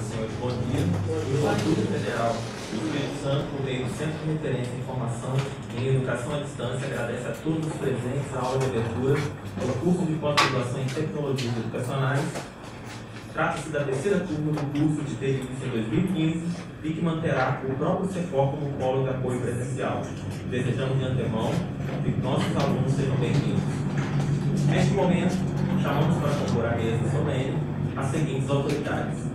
e senhores, bom dia. O Instituto Federal do Espírito Santo, por meio do Centro de Referência em Informação em Educação à Distância, agradece a todos os presentes à aula de abertura do curso de pós-graduação em Tecnologias Educacionais. Trata-se da terceira turma do curso de em 2015 e que manterá o próprio CEFOR como polo de apoio presencial. Desejamos de antemão que nossos alunos sejam bem-vindos. Neste momento, chamamos para compor a mesa solene as seguintes autoridades.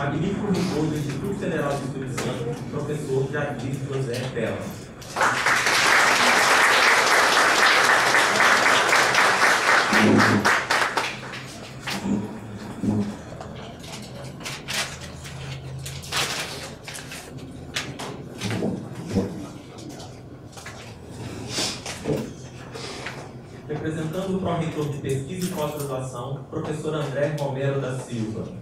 Magnífico rigor do Instituto Federal do Espírito Santo, professor Jadir José Bela. Representando o Pró-Reitor de Pesquisa e Pós-Graduação, professor André Romero da Silva.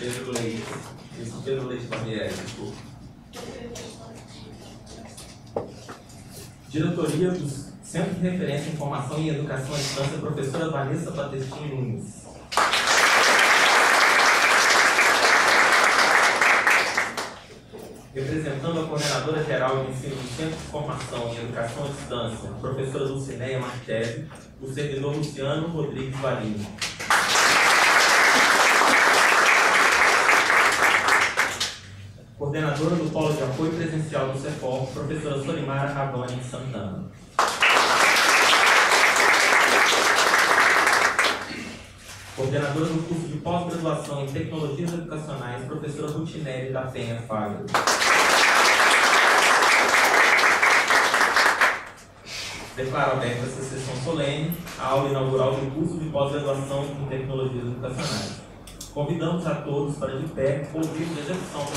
Pedro Leite. Isso, Pedro Leite Barbieri, desculpa. Diretoria do Centro de Referência em Informação e Educação à Distância, professora Vanessa Batestin Nunes. Representando a Coordenadora Geral de Ensino do Centro de Formação e Educação à Distância, professora Lucinéia Martelli, o servidor Luciano Rodrigues Varini. Coordenadora do Polo de Apoio Presencial do CEPOR, professora Solimara Rabani Santana. Coordenadora do curso de pós-graduação em Tecnologias Educacionais, professora Rutinelli da Penha Fagro. Declaro aberta essa sessão solene, a aula inaugural do curso de pós-graduação em Tecnologias Educacionais. Convidamos a todos para de pé ouvir a execução do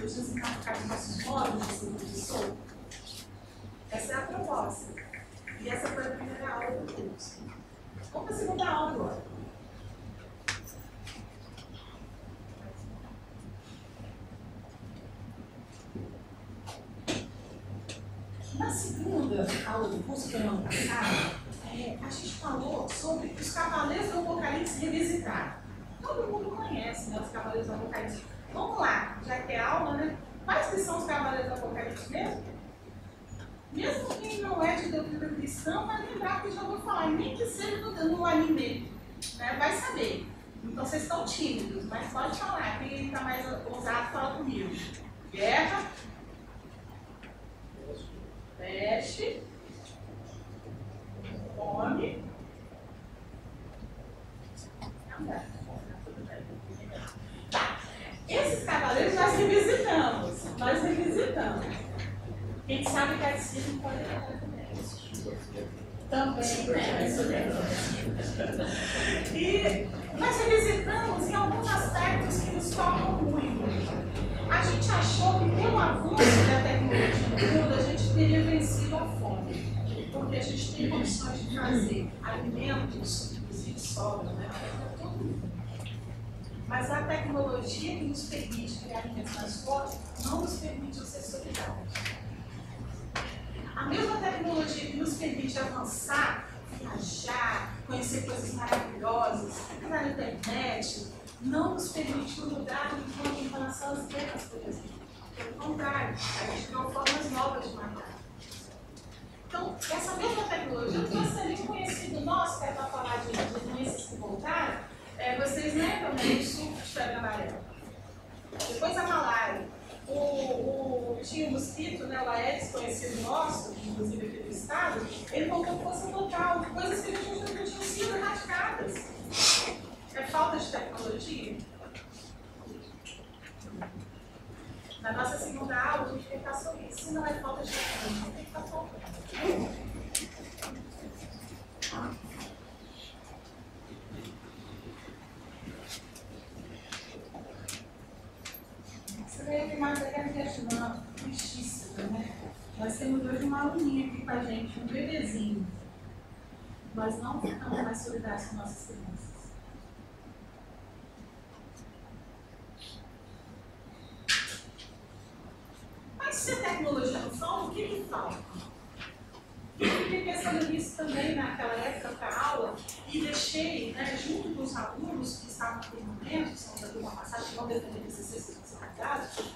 deixar as tecnologias encaixar os nossos modos de ser professor? Essa é a proposta. E essa foi a primeira aula do curso. Vamos para a segunda aula agora. Na segunda aula do curso, que é ano passado, é, a gente falou sobre os Cavaleiros do Apocalipse revisitados. Todo mundo conhece né, os Cavaleiros do Apocalipse. Vamos lá, já que é aula, né? Quais que são os Cavaleiros do Apocalipse mesmo? Mesmo quem não é de doutrina cristã, vai lembrar que já vou falar, nem que seja no, no anime, né? vai saber. Então vocês estão tímidos, mas pode falar. Quem está mais ousado, fala comigo. Guerra, peste, fome. Tá. Esses cavaleiros nós revisitamos. Nós revisitamos. Quem sabe catecismo pode falar também. Também, né? Isso E nós revisitamos em alguns aspectos que nos tocam muito. A gente achou que pelo avanço da tecnologia no mundo, a gente teria vencido a fome porque a gente tem condições de fazer alimentos, inclusive sobra, né? Para todo mundo. Mas a tecnologia que nos permite criar alimentos mais fortes não nos permite solidários. A mesma tecnologia que nos permite avançar, viajar, conhecer coisas maravilhosas, entrar na internet, não nos permite mudar em relação às guerras, por exemplo. Pelo contrário, a gente criou formas novas de matar. Então, essa mesma tecnologia trouxe ali um conhecido nosso, que é para falar de doenças que voltaram, é, vocês lembram né, do surto de febre amarela? Depois a malária. O, o, tinha o mosquito, né, o Aedes, conhecido nosso, inclusive aqui do estado, ele voltou força total, coisas que a gente não tinham sido erradicadas. É falta de tecnologia? Na nossa segunda aula, a gente vai falar sobre isso. Se não é falta de tecnologia, tem que estar faltando. é né? de matéria de Vietnã, justíssima, né? Nós temos hoje uma aluninha aqui com a gente, um bebezinho. Nós não ficamos mais solidários com nossas crianças. Mas se a tecnologia não falta, o que me falta? Eu fiquei pensando nisso também naquela época da aula e deixei, né, junto com os alunos que estavam no momento, são da turma passada, que vão defender 16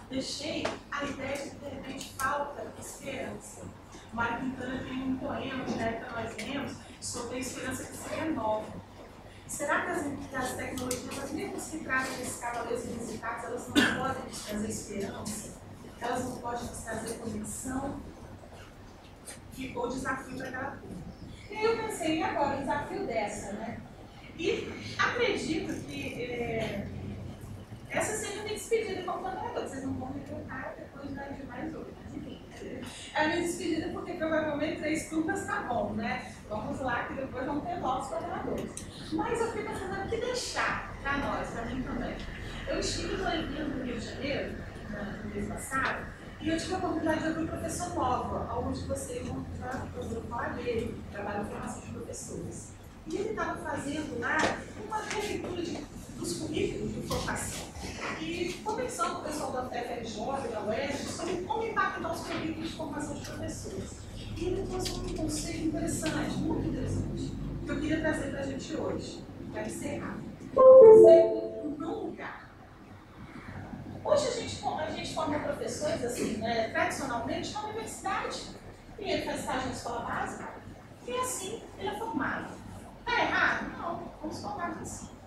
deixei a ideia de que de repente falta esperança. Mário Quintana tem um poema que na época nós lemos sobre a esperança que se renova. Será que as, que as tecnologias, mesmo que se esses desses cavaleiros visitados, elas não podem trazer esperança? Elas não podem trazer conexão? Ficou o desafio para aquela turma. E aí eu pensei, e agora, o desafio dessa, né? E acredito que. É, essa seja a minha despedida como moderadora. Vocês não vão me perguntar depois de mais outra. Mas enfim, é a minha despedida porque provavelmente três turmas tá bom, né? Vamos lá que depois vão ter novos coordenadores. Mas eu fico pensando o que deixar para nós, para mim também. Eu estive no Rio de Janeiro, no mês passado, e eu tive a oportunidade de ouvir um professor nova, alguns de vocês vão falar dele, trabalha em formação de professores. E ele estava fazendo lá uma formação. E conversando com o pessoal da FRJ, da UERJ, sobre como impactar os currículos de formação de professores. E ele trouxe um conceito interessante, muito interessante, que eu queria trazer para a gente hoje, para encerrar. O conceito do não lugar. Hoje a gente, a gente forma professores, assim, né, tradicionalmente, na universidade. E ele faz estágio na escola básica, e assim ele é formado. Está errado? Não, vamos formar assim.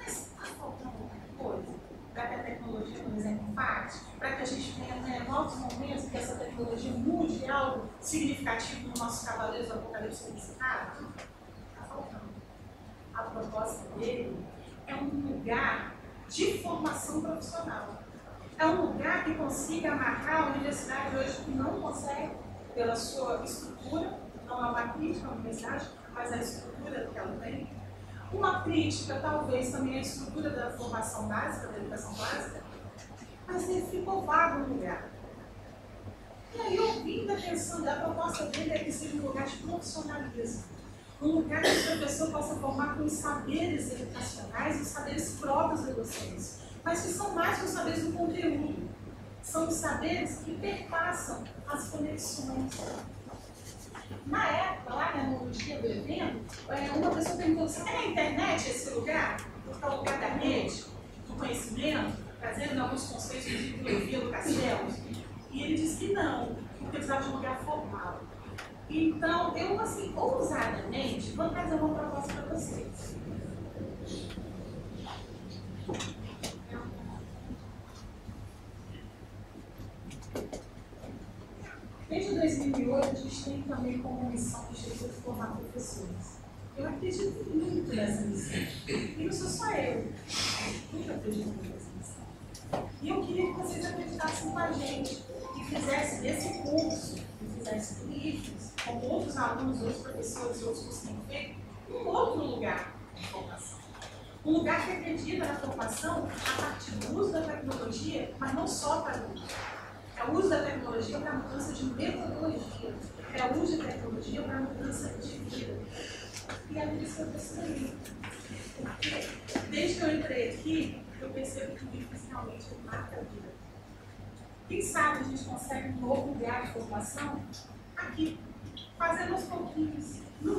Mas está faltando alguma coisa? Para que a tecnologia, por exemplo, faz, para que a gente tenha né, novos momentos que essa tecnologia mude algo significativo no nosso Cavaleiros do Apocalipse Solicitado? Está faltando. A proposta dele é um lugar de formação profissional. É um lugar que consiga amarrar a universidade hoje que não consegue, pela sua estrutura, não é uma crítica à universidade, mas a estrutura que ela tem. Uma crítica, talvez, também à estrutura da formação básica, da educação básica, mas ele ficou vago no lugar. E aí, ouvindo, pensando, a proposta dele é que seja um lugar de profissionalismo um lugar que o professor possa formar com os saberes educacionais, os saberes próprios da docência, mas que são mais que os saberes do conteúdo. São os saberes que perpassam as conexões. Na época, lá né, no dia do evento, é, uma pessoa perguntou assim, é a internet esse lugar? Porque é o lugar da rede, do conhecimento, trazendo alguns conceitos de biologia do Castelo. E ele disse que não, porque precisava de um lugar formal. Então, eu, assim, ousadamente, vou trazer uma proposta para vocês. Desde 2008, a gente tem também como missão o Instituto formar professores. Eu acredito muito nessa missão. E não sou só eu. Muito acredito nessa missão. E eu queria que vocês acreditassem com a gente, que fizessem esse curso, que fizessem livros, como outros alunos, outros professores, outros cursos têm feito, um outro lugar de formação. Um lugar que acredita na formação a partir do uso da tecnologia, mas não só para o uso. É o uso da tecnologia para mudança de metodologia. É o uso da tecnologia para mudança de vida. E é isso que eu estou Porque desde que eu entrei aqui, eu percebo que o livro realmente marca a vida. Quem sabe a gente consegue um novo lugar de formação aqui, fazendo aos pouquinhos, no. A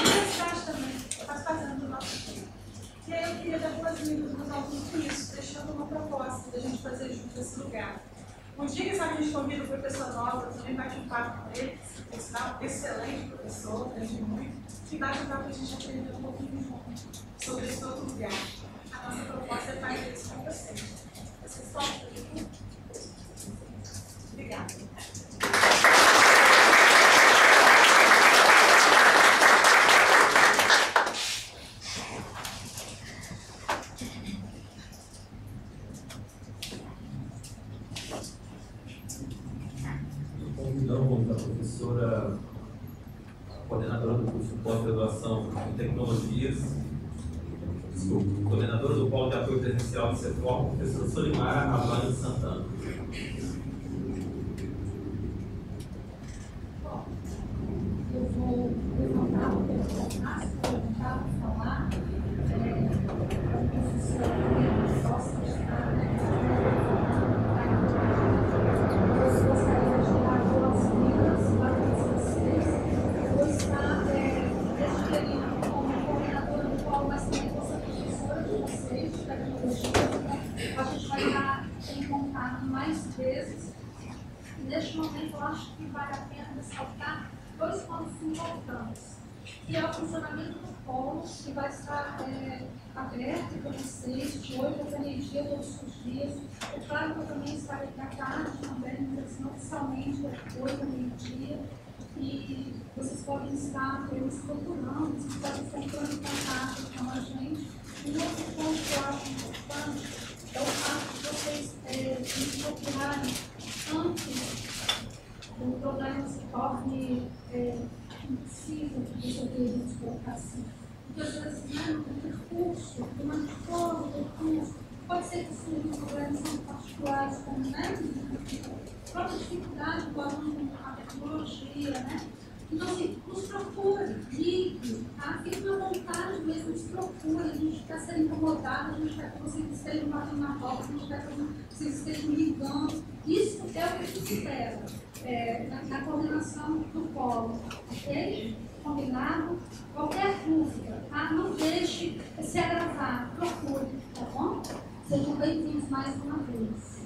universidade também faz fazendo do nosso tempo. E aí eu queria dar boas-vindas com isso, deixando uma proposta da gente fazer junto esse lugar. Um dia, que a gente convida o professor Nova, também bate um papo com ele, por sinal, excelente professor, aprende muito, e bate um papo a gente aprender um pouquinho junto sobre esse outro lugar. A nossa proposta é fazer isso com vocês. Vocês topam? Obrigada. Procure, tá bom? Sejam bem-vindos mais uma vez.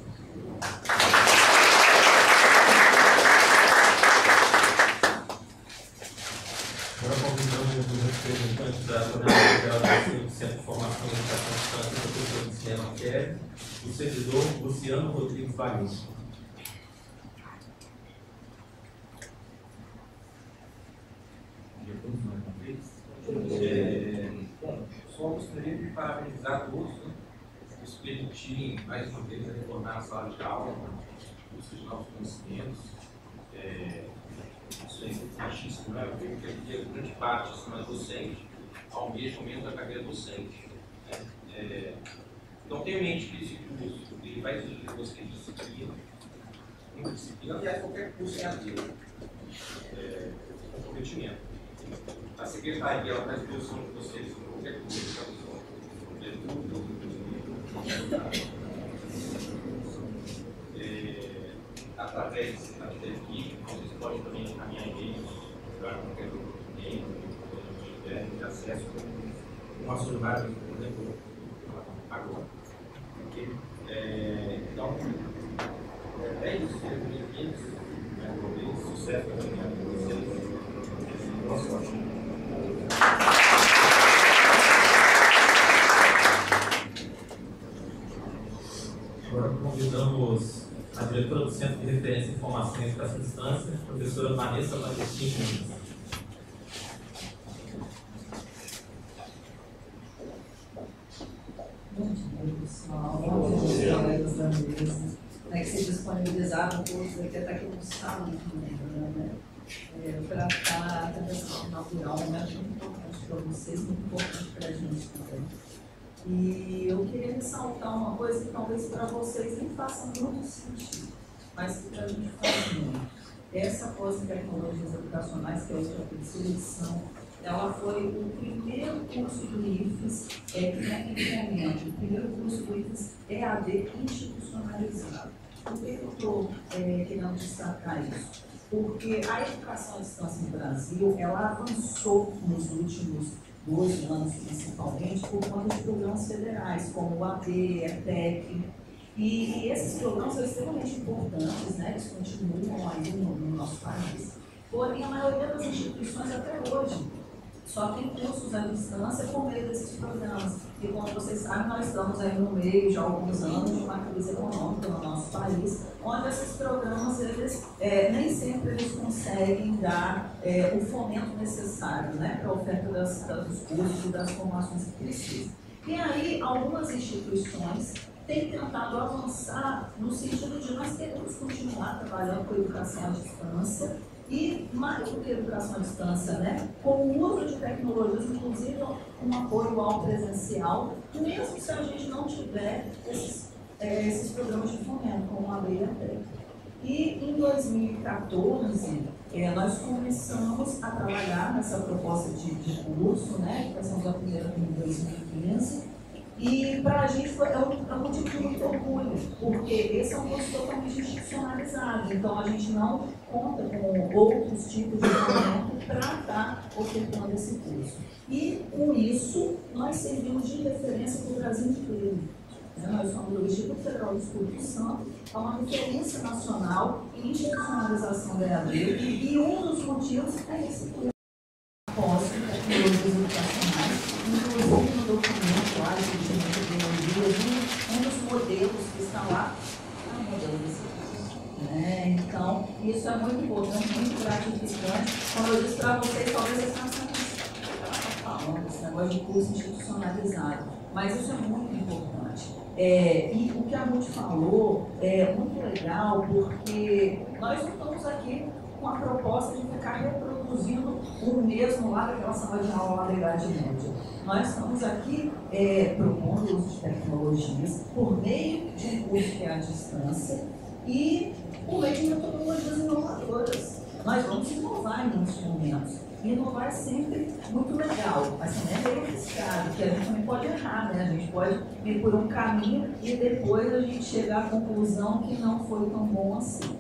Agora convidamos os representantes da Coordenação Geral do Centro de Formação e Educação Distância, o professor Cinema Kelly, o servidor Luciano Rodrigues Barreto. É, gostaria de parabenizar todos né, por permitirem mais uma vez retornar à sala de aula, de novos conhecimentos. É, isso é importantíssimo, né? Eu vejo que a grande parte assim, é docente, ao mesmo momento da carreira docente. Né? É, então, tenha em mente que esse curso ele vai exigir de você disciplina, muita disciplina, aliás, qualquer curso em AD, é, comprometimento. A secretaria ela está à disposição de vocês através da equipe, vocês podem também encaminhar e-mails para qualquer e-mail, de acesso com uma solicitação, por exemplo, agora. Okay? É, então, é bem-vindos, sucesso para vocês. Boa sorte. Agora convidamos a diretora do Centro de Referência em Informação e Educação à Distância, professora Vanessa Valentim Bom dia, pessoal. Bom dia, colegas da mesa. É que se disponibilizaram todos aqui, até aqui no salão também, né? É, para estar tendo essa inaugural, momento muito importante para vocês, muito importante para a gente também. E eu queria ressaltar uma coisa que talvez para vocês nem faça muito sentido, mas que para a gente faz muito. Essa pós em tecnologias educacionais, que é outra edição, ela foi o primeiro curso do IFES, é, que naquele momento, o primeiro curso do IFES EAD institucionalizado. Por que eu estou é, querendo destacar isso? Porque a educação à distância no Brasil, ela avançou nos últimos dois anos, principalmente, por conta de programas federais, como o AD, ETEC, e esses programas são extremamente importantes, né? eles continuam aí no, no nosso país. Porém, a maioria das instituições até hoje só tem cursos à distância por meio desses programas. E como vocês sabem, nós estamos aí no meio de alguns anos de uma crise econômica no nosso país, onde esses programas, eles, é, nem sempre eles conseguem dar é, o fomento necessário né, para a oferta das, dos cursos e das formações que precisam. E aí, algumas instituições têm tentado avançar no sentido de nós queremos continuar trabalhando com educação à distância, e mais do que educação à distância, né? com o uso de tecnologias, inclusive um apoio ao presencial, mesmo se a gente não tiver esses, é, esses programas de fomento, como a Lei. E em 2014, é, nós começamos a trabalhar nessa proposta de, de curso, né? Começamos a primeira em 2015, e para a gente foi, é, um, é um motivo de muito orgulho, porque esse é um curso totalmente institucionalizado. Então a gente não conta com outros tipos de fomento para estar tá ofertando esse curso. E com isso, nós servimos de referência para o Brasil inteiro. Né? Nós somos do Instituto Federal do Espírito Santo, é uma referência nacional em institucionalização da EAD, e um dos motivos é esse curso. Pós tecnologias educacionais, inclusive no documento lá de tecnologias, um dos modelos que está lá é um modelo desse né? Então, isso é muito importante, muito gratificante. Como eu disse para vocês, talvez vocês não falando esse negócio de curso institucionalizado, mas isso é muito importante. É, e o que a Ruth falou é muito legal, porque nós não estamos aqui com a proposta de ficar reproduzindo o mesmo lá daquela sala de aula da Idade Média. Nós estamos aqui é, propondo o uso de tecnologias por meio de curso que é à distância e por meio de metodologias inovadoras. Nós vamos inovar em muitos momentos. Inovar é sempre muito legal, mas também é meio arriscado. pode errar, né? A gente pode ir por um caminho e depois a gente chegar à conclusão que não foi tão bom assim.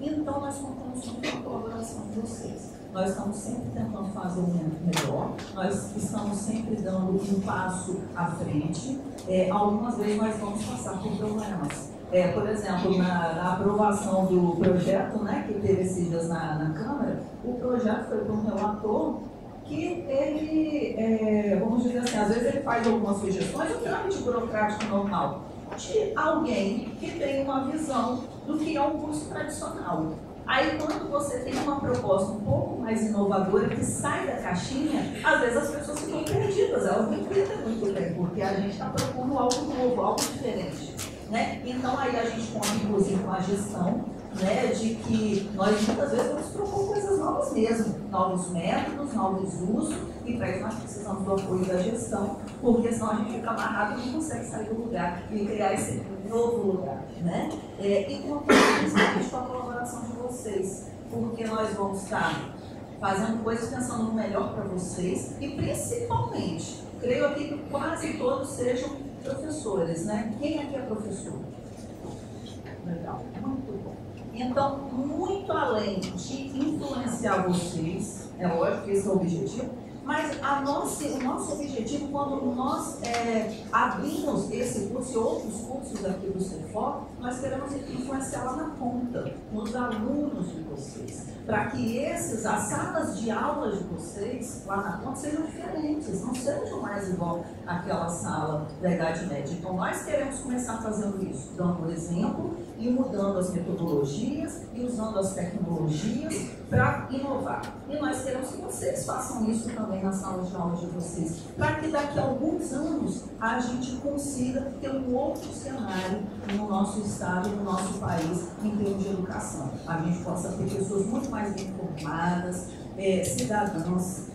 Então, nós contamos com a colaboração de vocês. Nós estamos sempre tentando fazer um melhor, nós estamos sempre dando um passo à frente. É, algumas vezes nós vamos passar por problemas. É, por exemplo, na, na, aprovação do projeto, né, que teve esses na, na Câmara, o projeto foi para um relator que ele, é, vamos dizer assim, às vezes ele faz algumas sugestões, o trâmite burocrático normal, de alguém que tem uma visão do que é um curso tradicional. Aí, quando você tem uma proposta um pouco mais inovadora, que sai da caixinha, às vezes as pessoas ficam perdidas, elas não entendem muito bem, porque a gente está propondo algo novo, algo diferente. Né? Então, aí a gente conta, inclusive, com a gestão, né, de que nós muitas vezes vamos propor coisas novas mesmo, novos métodos, novos usos, e para isso nós precisamos do apoio da gestão, porque senão a gente fica amarrado e não consegue sair do lugar e criar esse novo lugar. Né? É, e conto principalmente com a colaboração de vocês, porque nós vamos estar fazendo coisas pensando no melhor para vocês e principalmente, creio aqui que quase todos sejam professores, né? Quem aqui é professor? Legal, muito bom. Então, muito além de influenciar vocês, é lógico que esse é o objetivo, mas a nossa, o nosso objetivo, quando nós é, abrimos esse curso e outros cursos aqui do CEFOR, nós queremos influenciar lá na ponta, nos alunos de vocês, para que esses, as salas de aulas de vocês, lá na ponta, sejam diferentes, não sejam mais igual àquela sala da Idade Média. Então, nós queremos começar fazendo isso, dando exemplo e mudando as metodologias e usando as tecnologias para inovar. E nós queremos que vocês façam isso também nas salas de aula de vocês, para que daqui a alguns anos a gente consiga ter um outro cenário no nosso estado, no nosso país, em termos de educação. A gente possa ter pessoas muito mais bem formadas, é,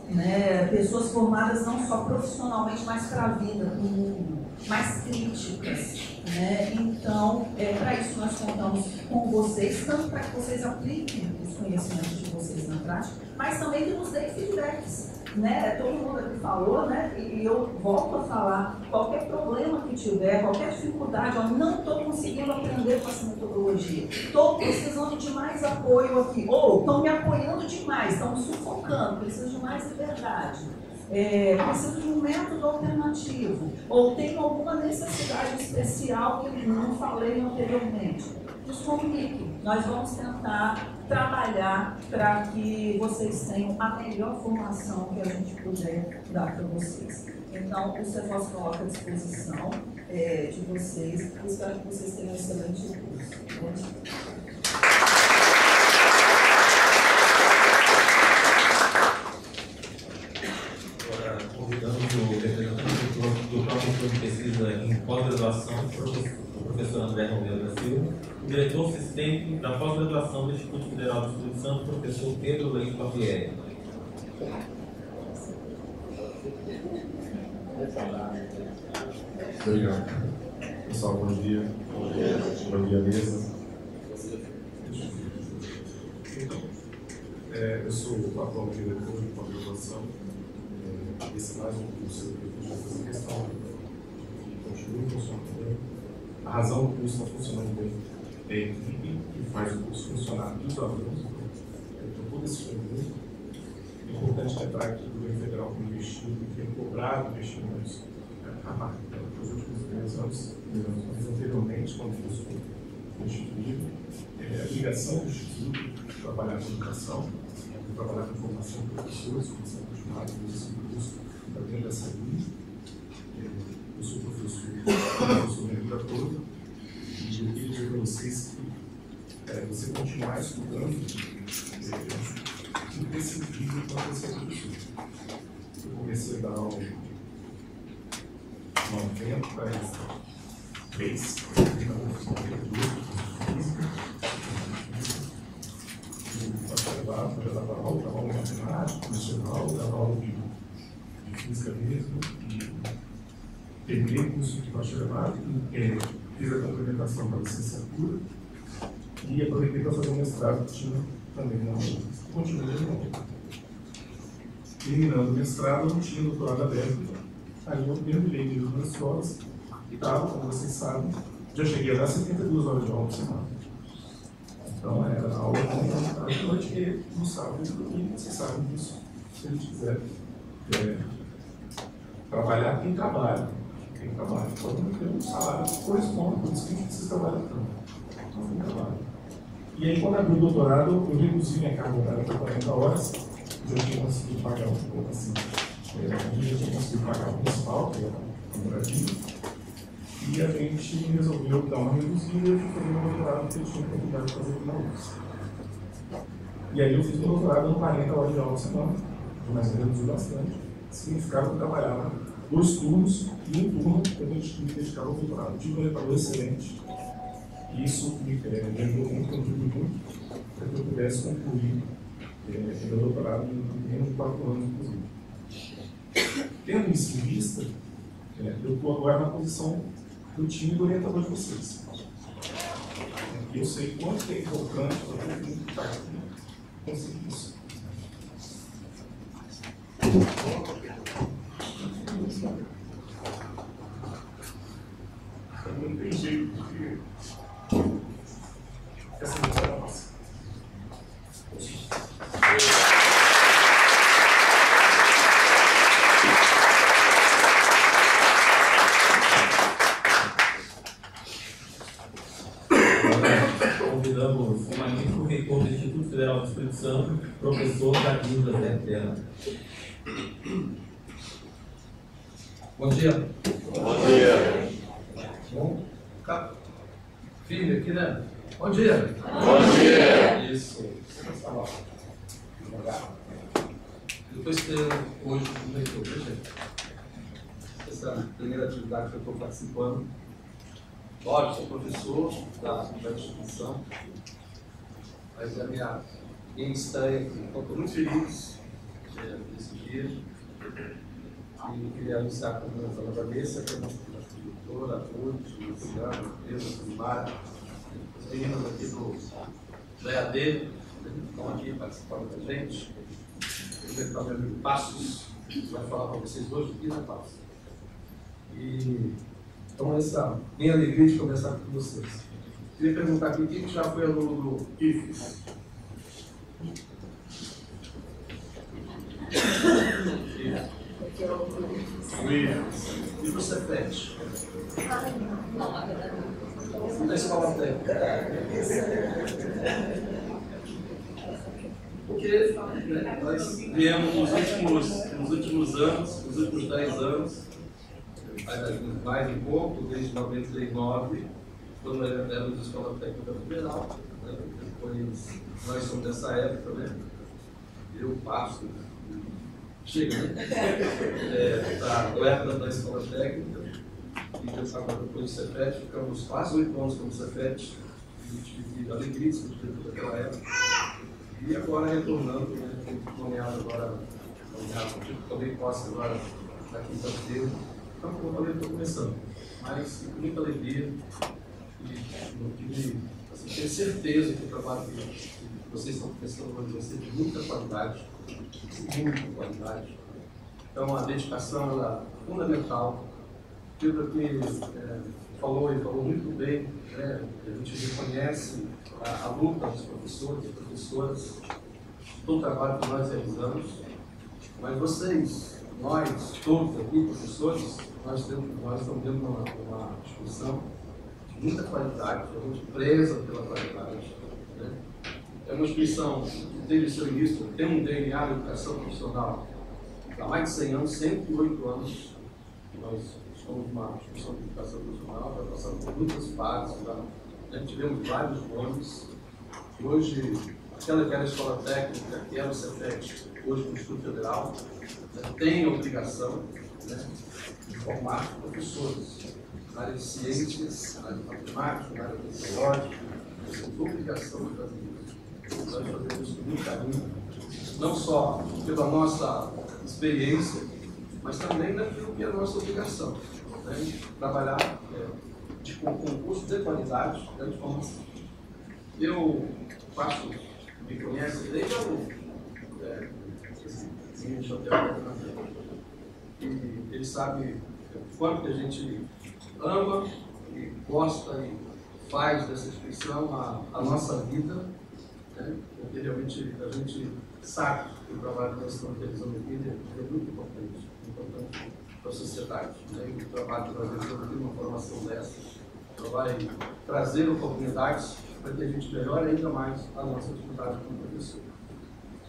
né, pessoas formadas não só profissionalmente, mas para a vida, no mundo, mais críticas. Né? Então, é, para isso nós contamos com vocês, tanto para que vocês apliquem os conhecimentos de vocês na prática, mas também que nos deem feedbacks. Né? Todo mundo aqui falou, né? e eu volto a falar, qualquer problema que tiver, qualquer dificuldade, eu não estou conseguindo aprender com essa metodologia, estou precisando de mais apoio aqui, ou estão me apoiando demais, estão me sufocando, preciso de mais liberdade é, preciso de um método alternativo, ou tenho alguma necessidade especial que não falei anteriormente, nos comunique. Nós vamos tentar trabalhar para que vocês tenham a melhor formação que a gente puder dar para vocês. Então, o CEFOS coloca à disposição é, de vocês. Espero que vocês tenham um excelente curso. de pesquisa em pós-graduação, o André Romero da Silva, diretor assistente da pós-graduação do Instituto Federal do Espírito Santo, professor Pedro Leite Papieri. Obrigado. Pessoal, bom dia. Bom dia, bom dia mesa. É, eu sou o atual diretor de pós-graduação. É, esse é mais um curso que eu vou fazer questão continua funcionando. A razão do curso está funcionando bem é a equipe que faz o curso funcionar e os alunos. Então, todo esse conjunto. É importante lembrar que o governo federal tem investido tem cobrado investimentos a marca nos últimos três anos, mas anteriormente, quando o curso foi instituído, é, a ligação do Instituto de trabalhar com educação, de trabalhar com formação de professores, como são acostumados nesse curso, dentro dessa linha eu sou professor, professor minha vida toda, e eu queria dizer para vocês que é, você continuar estudando é imprescindível para ser professor. Eu comecei a dar aula em 93, bacharelado, já dava aula, dava aula matemática, aula, dava aula de física mesmo, e terminei o curso de bacharelado, é, fiz a complementação para a licenciatura e aproveitei para fazer um mestrado que tinha também na UNI. Continuei na UNI. Terminando o mestrado, eu não tinha doutorado aberto Aí eu mergulhei em duas escolas e estava, como vocês sabem, já cheguei a dar 72 horas de aula por semana. Então era aula a noite e no sábado, e vocês sabem disso, se eles quiserem. É, trabalhar quem trabalha. Quem trabalha pode ter um salário que corresponde, por isso que a gente precisa trabalhar tanto. Então, quem trabalha. E aí, quando abri o doutorado, eu reduzi minha carga horária para 40 horas, eu tinha conseguido pagar um pouco assim. É, eu já tinha conseguido pagar o principal, que era a moradia. E a gente resolveu dar uma reduzida e fazer meu doutorado, porque eu tinha oportunidade de fazer na UFS. E aí eu fiz meu doutorado no 40 horas de aula por semana, mas eu reduzi bastante. Significava que eu trabalhava dois turnos e um turno que a gente dedicava ao doutorado. Tive um orientador excelente. E isso me, é, me ajudou muito, contribuiu muito, para que eu pudesse concluir é, meu doutorado em menos de quatro anos, inclusive. Tendo isso em vista, é, eu estou agora na posição do time do orientador de vocês. Eu sei quanto é importante para todo mundo que está aqui conseguir isso. Não tem jeito de. Essa não é a nossa. Convidamos o magnífico reitor do Instituto Federal do Espírito Santo, professor Davi José Terra. Bom dia. Bom dia. Bom, cá. Filho aqui, né? Bom dia. Bom dia. Isso. Você vai falar. Devagar. Depois que hoje um leitor, veja. Essa é a primeira atividade que eu estou participando. Lógico, sou professor da, da instituição, mas a minha, minha estreia aqui. Então, estou muito feliz é, desse dia. E queria anunciar com a Ana Vanessa, que é a nossa diretora, a Ruth, Luciano, Pedro, Mário, as meninas aqui do, EAD, que estão aqui participando com a gente. Eu vou meu amigo Passos, que vai falar para vocês hoje aqui na Passos. E então, essa minha alegria de conversar com vocês. Queria perguntar aqui, quem já foi aluno do IFES? IFES. E você, Pet? Da escola técnica. Porque né, nós viemos nos últimos, nos últimos anos, nos últimos 10 anos, mais um pouco, desde 99, quando era da Escola Técnica Federal. Né? Depois, nós somos dessa época, né? Eu passo, chega, né? É, da, época da Escola Técnica, e depois, agora depois do Cefet, ficamos quase oito anos como Cefet, a gente teve alegria de discutir toda aquela época. E agora retornando, né? Nomeado agora, nomeado, tomei posse agora na quinta-feira. Então, como eu falei, estou começando, mas com muita alegria e assim, tenho certeza que o trabalho que vocês estão hoje vai ser de muita qualidade, muita qualidade. Então, a dedicação é fundamental. Pedro aqui é, falou e falou muito bem, né? a gente reconhece a, a luta dos professores e professoras, todo o trabalho que nós realizamos, mas vocês, nós, todos aqui, professores, nós, temos, nós estamos dentro de uma, uma instituição de muita qualidade, a gente preza pela qualidade. Né? É uma instituição que teve seu início, tem um DNA de educação profissional há mais de 100 anos, 108 anos. Nós somos uma instituição de educação profissional, já passamos por muitas fases, já, né? tivemos vários nomes. Hoje, aquela que era a escola técnica, que era o CEFET, hoje o Instituto Federal, né? tem a obrigação né? de formar professores na área de ciências, na área de matemática, na área de biológica, temos obrigação de fazer isso. Nós fazemos isso muito carinho, não só pela nossa experiência, mas também naquilo que é a nossa obrigação, né? trabalhar é, de, com concurso de qualidade né, de formação. Eu faço, me conhece desde o é, esse, esse, esse, esse, esse, esse, esse, e ele sabe o quanto a gente ama e gosta e faz dessa instituição a, a nossa vida, né? porque realmente a gente sabe que o trabalho que nós estamos realizando aqui é muito importante, importante para a sociedade. Né? O trabalho que nós realizamos aqui, uma formação dessa, vai trazer oportunidades para que a gente melhore ainda mais a nossa atividade como professor.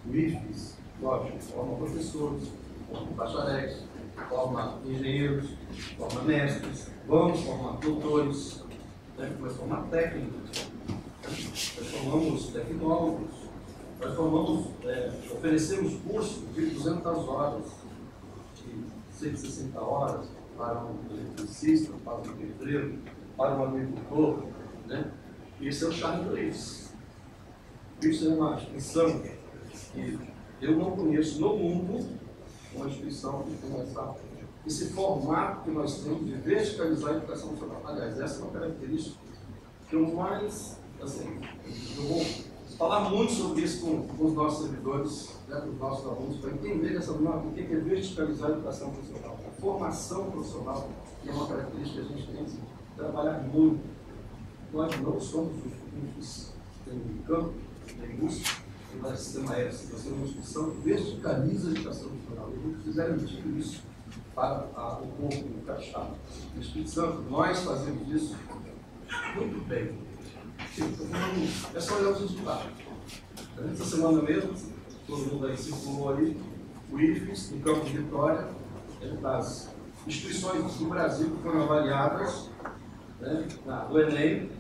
O lógico, forma professores, forma bacharéis, forma engenheiros, forma mestres, vamos formar doutores, né? vamos formar técnicos, nós formamos tecnólogos, nós formamos, é, oferecemos cursos de 200 horas, de 160 horas para um eletricista, para um pedreiro, para um agricultor, né? Esse é o charme do IFES. Isso é uma instituição que eu não conheço no mundo uma instituição que tem essa, esse formato que nós temos de verticalizar a educação nacional. Aliás, essa é uma característica que eu mais, assim, eu vou falar muito sobre isso com, com os nossos servidores, né, com os nossos alunos, para entender essa norma, o que é verticalizar a educação profissional. A formação profissional é uma característica que a gente tem que trabalhar muito. Nós não somos os únicos em campo, da indústria, no sistema aéreo, nós temos uma instituição que verticaliza a educação profissional. E a gente precisa garantir isso para a, o povo do Caixá. No Espírito Santo, nós fazemos isso muito bem. É só olhar os resultados. Essa semana mesmo, todo mundo aí circulou ali, o IFES, no campo de Vitória, é das instituições do Brasil que foram avaliadas né, no Enem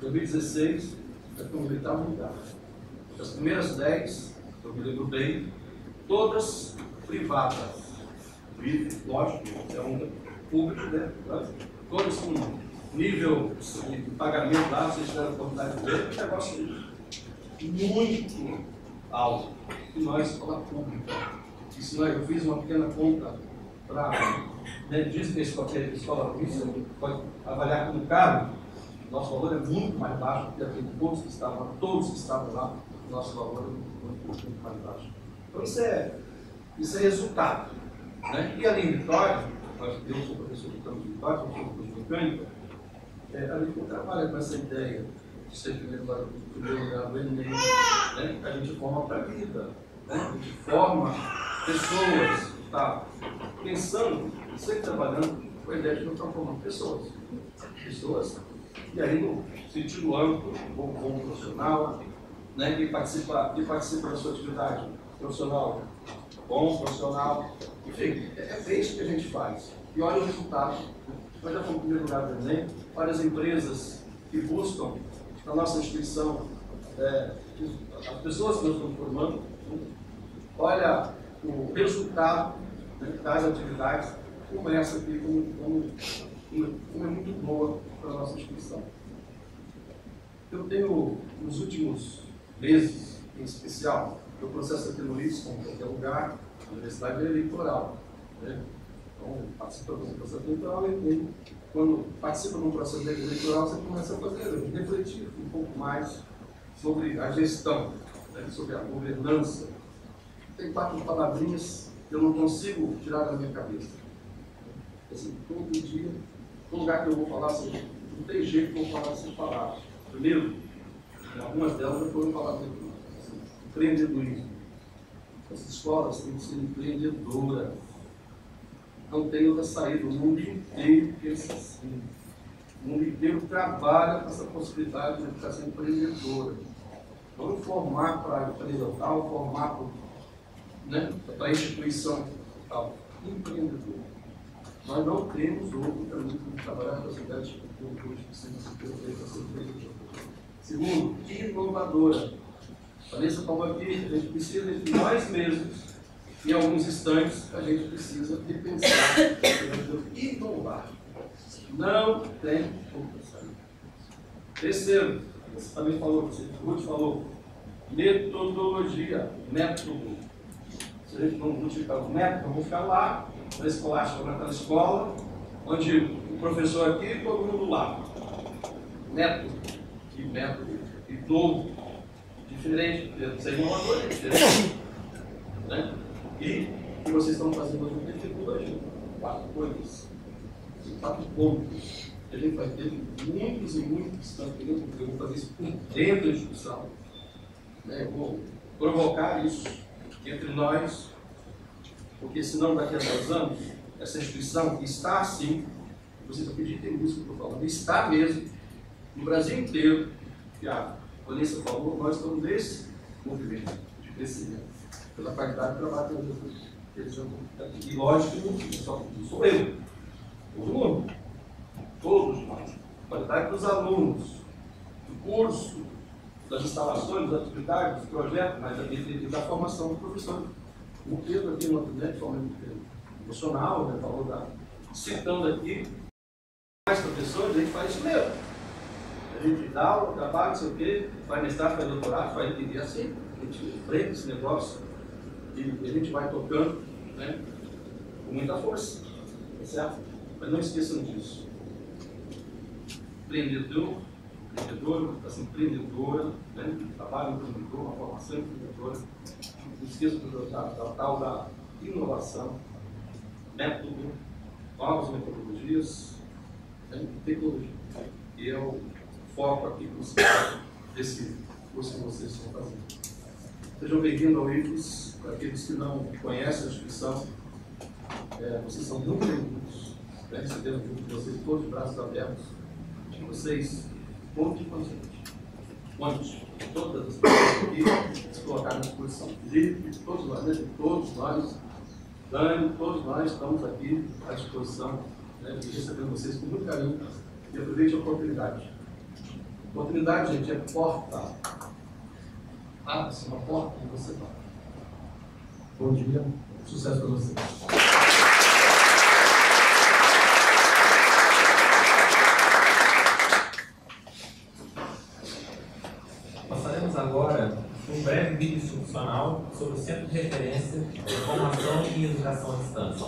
2016, é como oitavo lugar. As primeiras 10, eu me lembro bem, todas privadas. Lógico, é um público, né? Todas com nível de pagamento lá, vocês tiveram a oportunidade de ver, é um negócio muito alto. E nós, escola pública. Se nós, eu fiz uma pequena conta para. Né, diz que a escola, pública pode avaliar como caro, nosso valor é muito mais baixo do que todos que estavam, todos que estavam lá, nosso valor é muito, muito mais baixo. Então isso é, isso é resultado. Né? E além de Vitória, eu sou professor de campo de Vitória, sou professor de mecânica, é, a gente trabalha com essa ideia de ser primeiro lugar, primeiro lugar do Enem, né? a gente forma para a vida, né? a gente forma pessoas, tá? pensando, sempre trabalhando com a ideia de não transformar pessoas. Pessoas, e aí no sentido amplo, bom, bom profissional, né? que, participa, que participa da sua atividade profissional, bom profissional, enfim, é, é isso que a gente faz. E olha o resultado nós já fomos primeiro lugar do Enem, várias empresas que buscam na nossa instituição, é, as pessoas que nós estamos formando, olha o resultado né, das atividades, como essa aqui, como, como, como é muito boa para a nossa instituição. Eu tenho, nos últimos meses, em especial, o processo aqui no IS, como em qualquer lugar, a universidade é eleitoral. Né? Então, participa do processo eleitoral e quando participa de um processo eleitoral, você começa a fazer, refletir um pouco mais sobre a gestão, né, sobre a governança. Tem quatro palavrinhas que eu não consigo tirar da minha cabeça. Assim, todo dia, todo lugar que eu vou falar, assim, não tem jeito que eu vou falar sem palavras. Primeiro, algumas delas já foram faladas aqui. Empreendedorismo. As escolas têm que ser empreendedoras não tem outra saída. O mundo inteiro pensa assim. O mundo inteiro trabalha com essa possibilidade de educação empreendedora. Vamos formar para a empresa tal, formar né, para a instituição tal. Empreendedor. Nós não temos outro caminho de trabalhar com a cidade de cultura que precisa ser empreendedor. Segundo, inovadora. Vanessa falou aqui, a gente precisa de nós mesmos em alguns instantes, a gente precisa de pensar, inovar. Não tem saída. Terceiro, você também falou, você Ruth falou, metodologia, método. Se a gente não multiplicar o método, vamos ficar lá, na escolástica, naquela escola, onde o professor aqui e todo mundo lá. Método. Que método. E novo. Diferente. Ser inovador é diferente. Né? E o que vocês estão fazendo hoje é tecnologia. quatro coisas, quatro pontos. A gente vai ter muitos e muitos tanto eu vou fazer isso por dentro da instituição. Né? Eu vou provocar isso entre nós, porque senão daqui a dois anos, essa instituição está assim, vocês acreditem nisso que eu estou falando, está mesmo, no Brasil inteiro, que a Vanessa falou, nós estamos nesse movimento de crescimento, pela qualidade do trabalho que eles E lógico que não sou eu, todo mundo, todos nós, a qualidade dos alunos, do curso, das instalações, das atividades, dos projetos, mas também da formação do professor. O Pedro aqui outro de forma emocional, né, falou da, citando aqui, mais professores, a gente faz isso mesmo. Aula, trabalha, não sei o quê, faz mestrado, faz doutorado, faz entender assim, a gente enfrenta esse negócio e a gente vai tocando né, com muita força, tá certo? Mas não esqueçam disso. Empreendedor, empreendedora, assim, empreendedora, né, trabalho empreendedor, uma formação empreendedora, não esqueçam da tal da inovação, método, novas metodologias, né, tecnologia. E é o foco aqui desse curso que vocês estão fazendo. Sejam bem-vindos ao IFES, para aqueles que não conhecem a instituição, é, vocês são muito bem-vindos. Né, recebendo junto de vocês todos os braços abertos. Que vocês contem com a gente. Conte todas as pessoas aqui se colocarem à disposição. Felipe, todos nós, né, todos nós, Dani, todos nós estamos aqui à disposição né, de receber vocês com muito carinho e aproveite a oportunidade. Oportunidade, gente, é porta. Abre-se uma porta e você vai. Bom dia, sucesso para vocês. Passaremos agora um breve vídeo institucional sobre o Centro de Referência de Formação e Educação à Distância.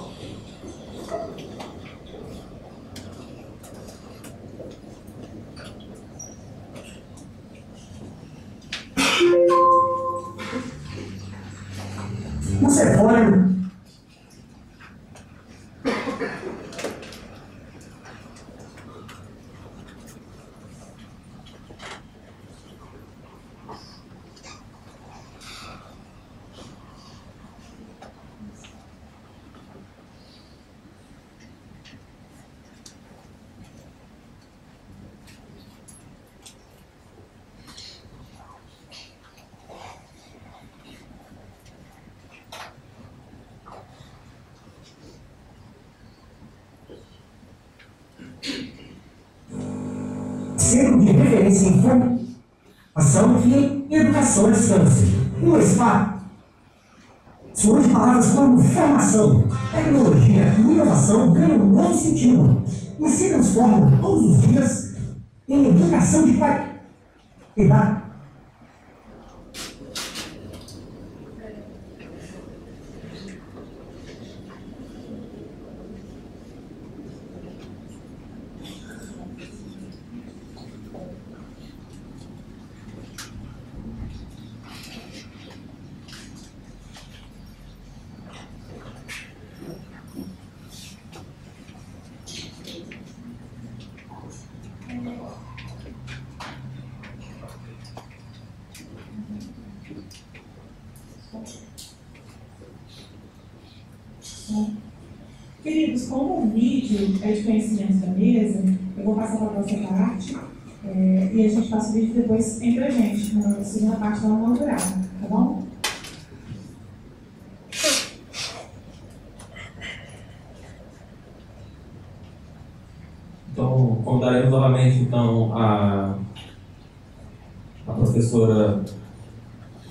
O cefônio Centro de Referência em Formação e Educação à Distância. O SPA surge palavras como formação, tecnologia e inovação ganham um novo sentido e se transformam todos os dias em educação de qualidade. Queridos, como o vídeo é de conhecimento da mesa, eu vou passar para a próxima parte é, e a gente passa o vídeo depois entre a gente, na segunda parte da uma durada, tá bom? Então, convidaremos novamente então a, a professora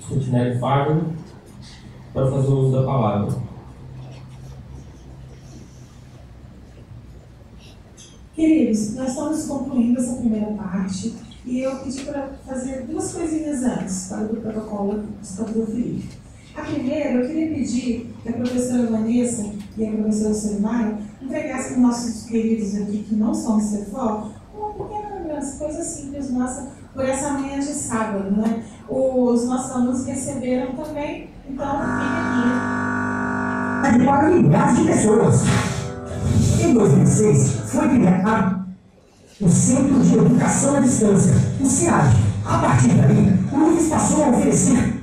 Rutinelli Fábio para fazer o uso da palavra. estamos concluindo essa primeira parte e eu pedi para fazer duas coisinhas antes tá? para o protocolo do Felipe. A primeira, eu queria pedir que a professora Vanessa e a professora Solimário entregassem para nossos queridos aqui que não são do CFO uma pequena lembrança, coisa simples nossa, por essa manhã de sábado, né? Os nossos alunos receberam também, então fiquem aqui. Para milhares de pessoas. Em 2006, foi criada o centro de Educação à Distância, o SEAD. A partir daí, o Luiz passou a oferecer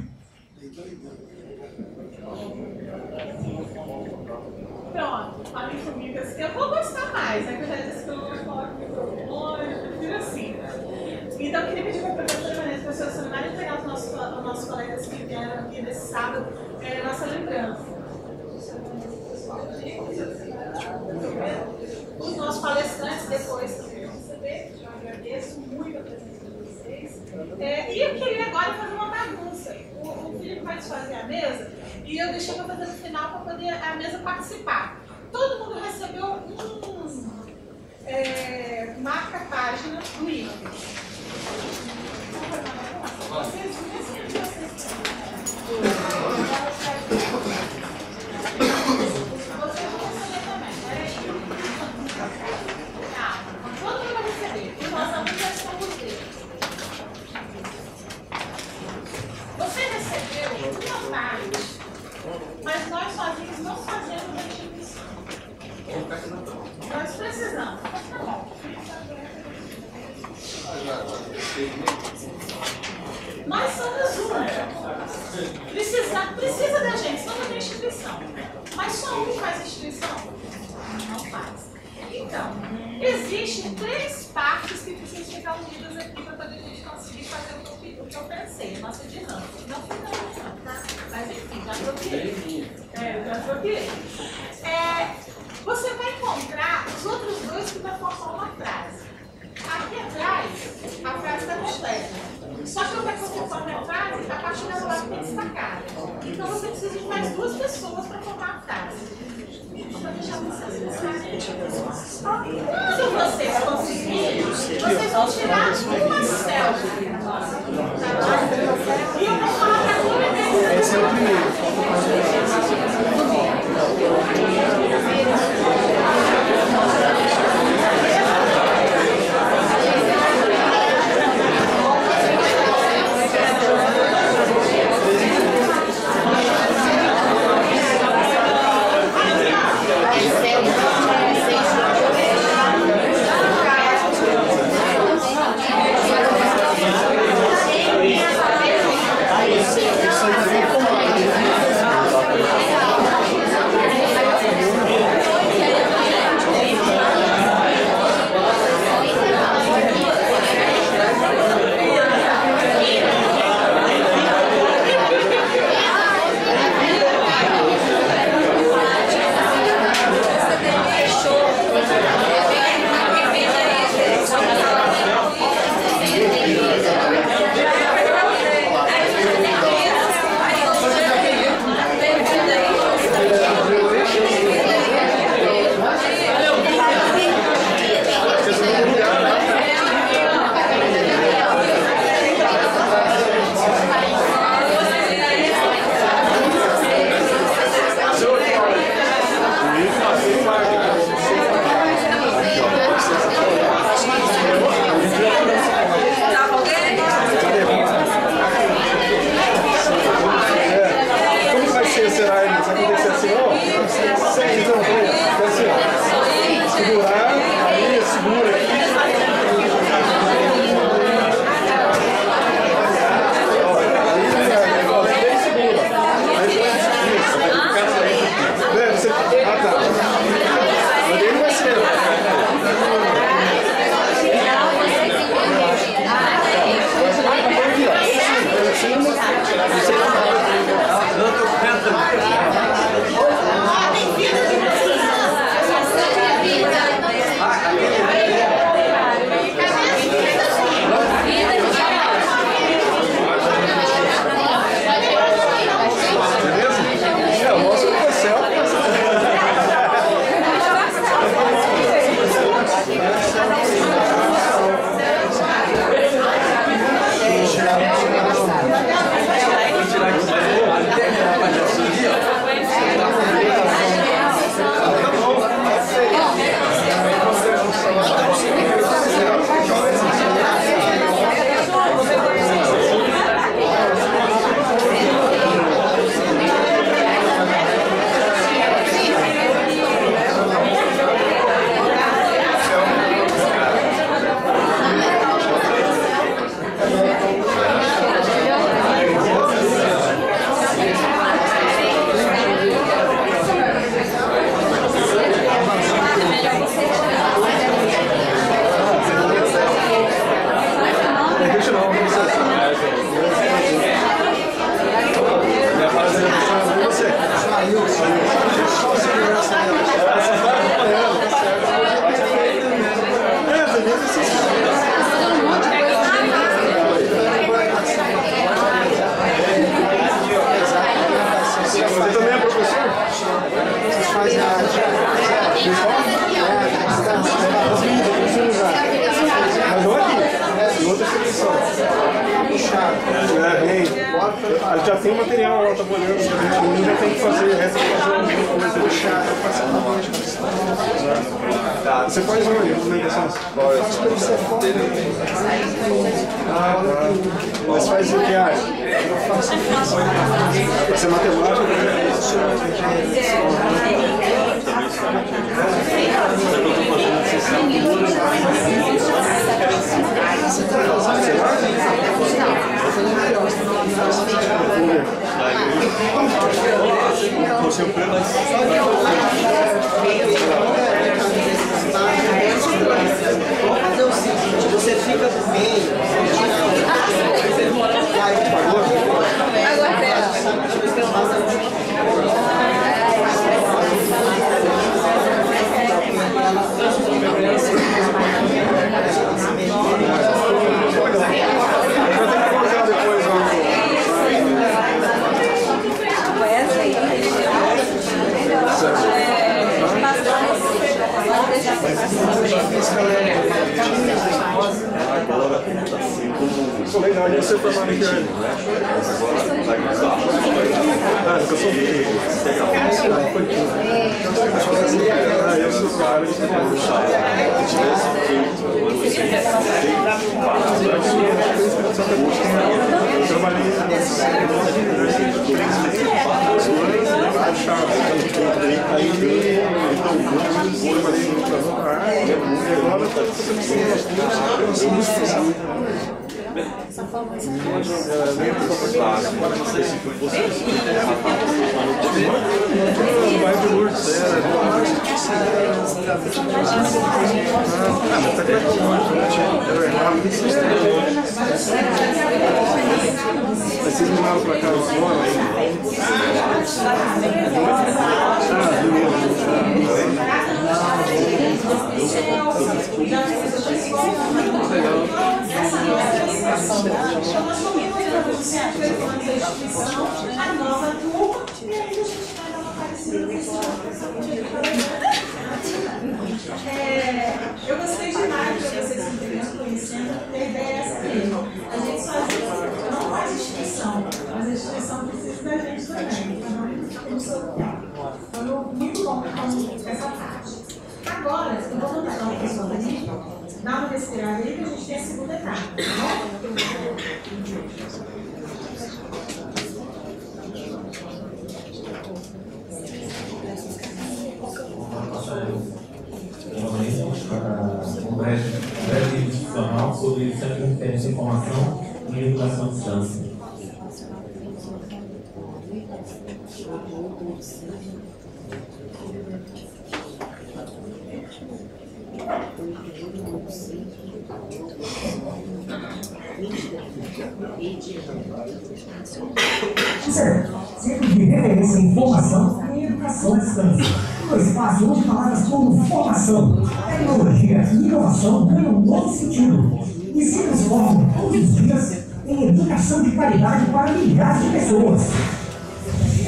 tecnologia e inovação ganham um novo sentido e se transformam todos os dias em educação de qualidade para milhares de pessoas.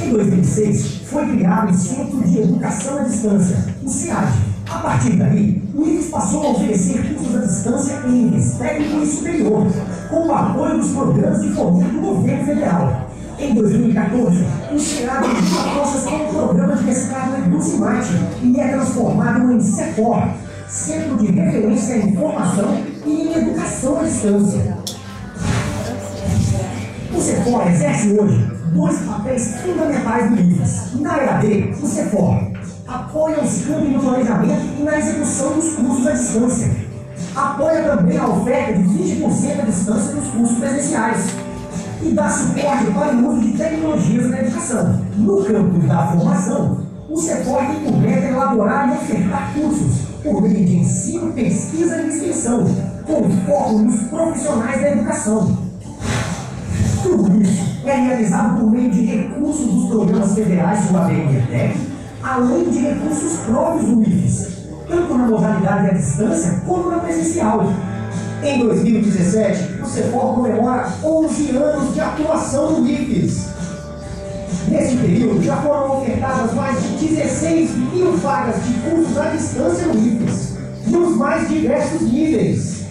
Em 2006, foi criado o Centro de Educação à Distância, o CIAD. A partir daí, o IFES passou a oferecer cursos à distância em níveis técnico e superior, com o apoio dos programas de fomento do governo federal. Em 2014, o CIAD enviou propostas com o programa de mestrado Eduzimate e é transformado em CEFOR, Centro de Referência em Formação e em Educação à Distância. O CEFOR exerce hoje dois papéis fundamentais do IFES. Na EAD, o CEFOR apoia os campos no planejamento e na execução dos cursos à distância. Apoia também a oferta de 20% à distância dos cursos presenciais. E dá suporte para o uso de tecnologias na educação. No campo da formação, o CEFOR tem por meta elaborar e ofertar cursos por meio de ensino, pesquisa e extensão, com foco nos profissionais da educação. Tudo isso é realizado por meio de recursos dos programas federais do ABNTEC, além de recursos próprios do IFES, tanto na modalidade à distância como na presencial. Em 2017, o CEFOR comemora 11 anos de atuação no IFES. Nesse período, já foram ofertadas mais de 16 mil vagas de cursos à distância no IFES, nos mais diversos níveis.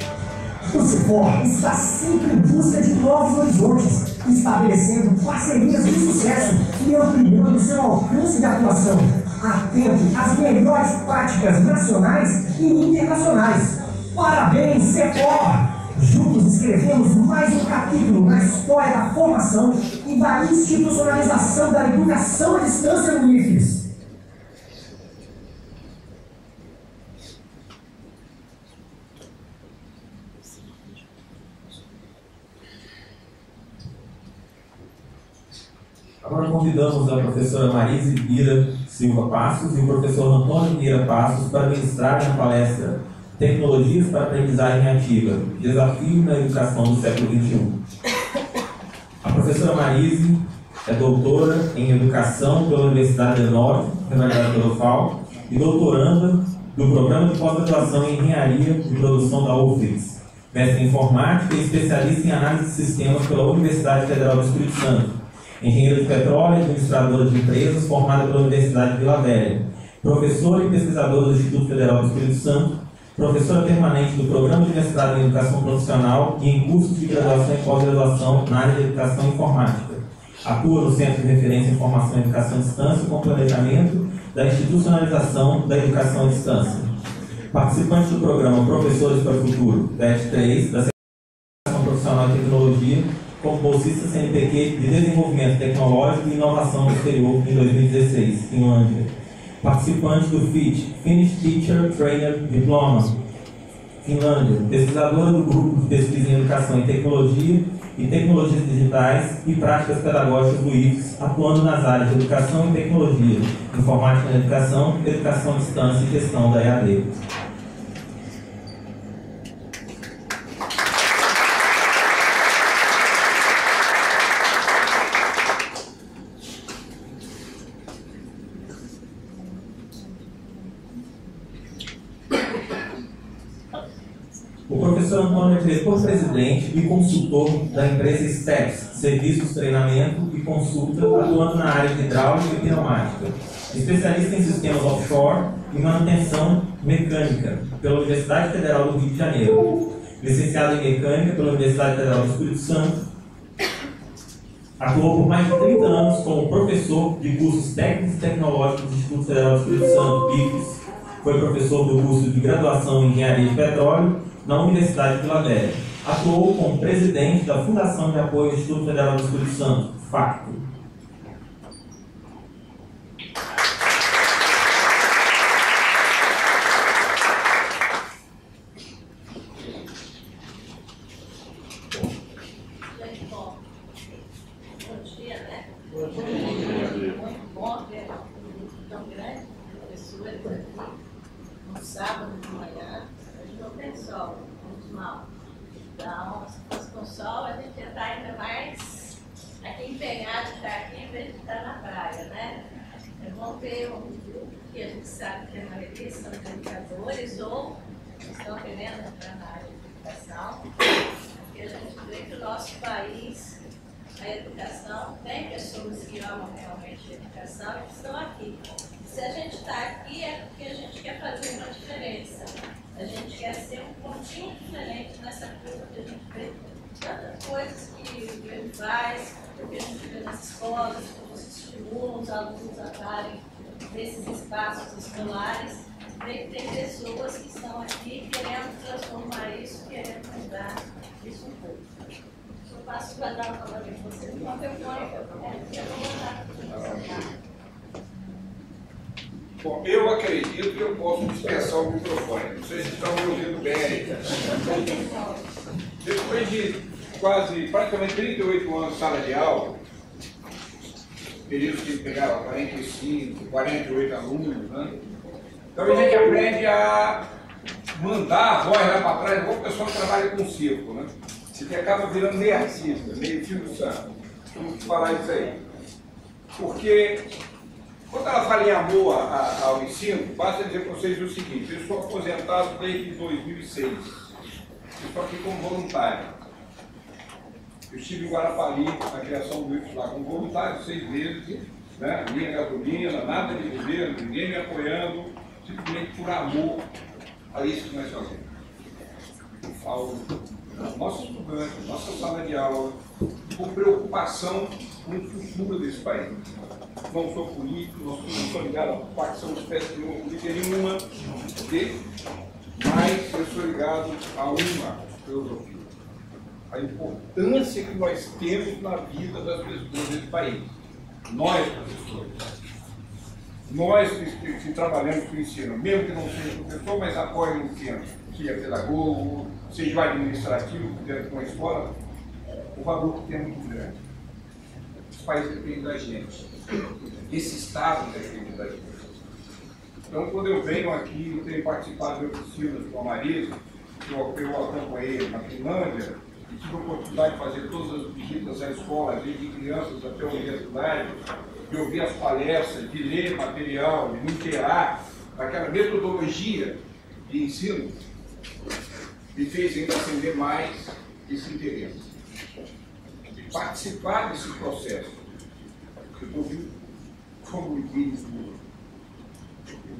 O CEFOR está sempre em busca de novos horizontes, estabelecendo parcerias de sucesso e ampliando seu alcance de atuação, atento às melhores práticas nacionais e internacionais. Parabéns, CEPOR! Juntos escrevemos mais um capítulo na história da formação e da institucionalização da educação à distância no IFES. Agora convidamos a professora Marise Vira Silva Passos e o professor Antônio Vieira Passos para ministrarem a palestra Tecnologias para Aprendizagem Ativa, Desafio na Educação do Século XXI. A professora Marise é doutora em Educação pela Universidade de Norte, Universidade Pedofal, e doutoranda do Programa de Pós-Graduação em Engenharia e Produção da UFES, mestre em Informática e especialista em Análise de Sistemas pela Universidade Federal do Espírito Santo. Engenheiro de petróleo e administradora de empresas, formada pela Universidade de Vila Velha, professora e pesquisadora do Instituto Federal do Espírito Santo, professora permanente do Programa de Mestrado em Educação Profissional e em cursos de graduação e pós-graduação na área de Educação Informática. Atua no Centro de Referência em Formação e Educação à Distância com planejamento da institucionalização da educação à distância. Participante do programa Professores para o Futuro, PET 3, da Educação Profissional e Tecnologia, como bolsista CNPq de Desenvolvimento Tecnológico e Inovação no Exterior em 2016, Finlândia. Participante do FIT, Finnish Teacher Trainer Diploma, Finlândia. Pesquisadora do Grupo de Pesquisa em Educação e Tecnologia e Tecnologias Digitais e Práticas Pedagógicas do IFES, atuando nas áreas de Educação e Tecnologia, Informática na Educação, Educação à Distância e Gestão da EAD. O professor É diretor-presidente e consultor da empresa STEPS, Serviços, Treinamento e Consulta, atuando na área de hidráulica e pneumática. Especialista em sistemas offshore e manutenção mecânica pela Universidade Federal do Rio de Janeiro. Licenciado em Mecânica pela Universidade Federal do Espírito Santo. Atuou por mais de 30 anos como professor de cursos técnicos e tecnológicos do Instituto Federal do Espírito Santo, IFES. Foi professor do curso de graduação em Engenharia de Petróleo na Universidade de Vila Velha. Atuou como presidente da Fundação de Apoio ao Instituto Federal do Espírito Santo, FACTO. Gente, bom, bom dia, né? Bom dia. Muito bom ver um grupo tão grande de pessoas aqui, no sábado de manhã. Hoje não tem sol, muito mal. Então, se fosse com sol, a gente ia estar ainda mais aqui empenhado de estar aqui em vez de estar na praia, né? É bom ver um grupo que a gente sabe que a maioria são educadores ou estão querendo entrar na área de educação porque a gente vê que o nosso país, a educação, tem pessoas que amam realmente a educação e que estão aqui. Se a gente está aqui é porque a gente quer fazer uma diferença. A gente quer ser um pontinho diferente nessa curva que a gente vê tantas coisas que o governo faz, que a gente vê nas escolas, que você estimula os alunos a estarem nesses espaços escolares. Que tem pessoas que estão aqui querendo transformar isso, querendo mudar isso um pouco. Eu passo para dar uma palavra para você, uma vergonha, eu vou botar. Bom, eu acredito que eu posso dispensar o microfone. Vocês estão me ouvindo bem. Depois de quase, praticamente 38 anos de sala de aula, períodos que pegava 45, 48 alunos, né? Então a gente aprende a mandar a voz lá para trás, igual o pessoal que trabalha com circo, né? Você acaba virando meio artista, meio Silvio Santos. Vamos falar isso aí. Porque quando ela fala em amor ao ensino, basta dizer para vocês o seguinte, eu sou aposentado desde 2006. Eu estou aqui como voluntário. Eu estive em Guarapari, na criação do IFES lá, como voluntário, seis meses, né? minha gasolina, nada de governo, ninguém me apoiando, simplesmente por amor a isso que nós fazemos. Falo nossos estudantes, nossa sala de aula, por preocupação com o futuro desse país. Não sou político, não sou, ligado a facção espécie nenhuma, política nenhuma, mas eu sou ligado a uma filosofia. A importância que nós temos na vida das pessoas desse país. Nós, professores. Nós que, que, trabalhamos com o ensino, mesmo que não seja professor, mas apoia o ensino, seja pedagogo, seja administrativo dentro de uma escola, o valor que tem é muito grande. Os países dependem da gente. Esse Estado depende da gente. Então, quando eu venho aqui, eu tenho participado de oficinas com a Marisa, eu, eu acompanhei na Finlândia, e tive a oportunidade de fazer todas as visitas à escola, desde crianças até a universidade, de ouvir as palestras, de ler material, de me inteirar daquela metodologia de ensino, me fez ainda acender mais esse interesse. De participar desse processo. Eu ouvi, como diz o,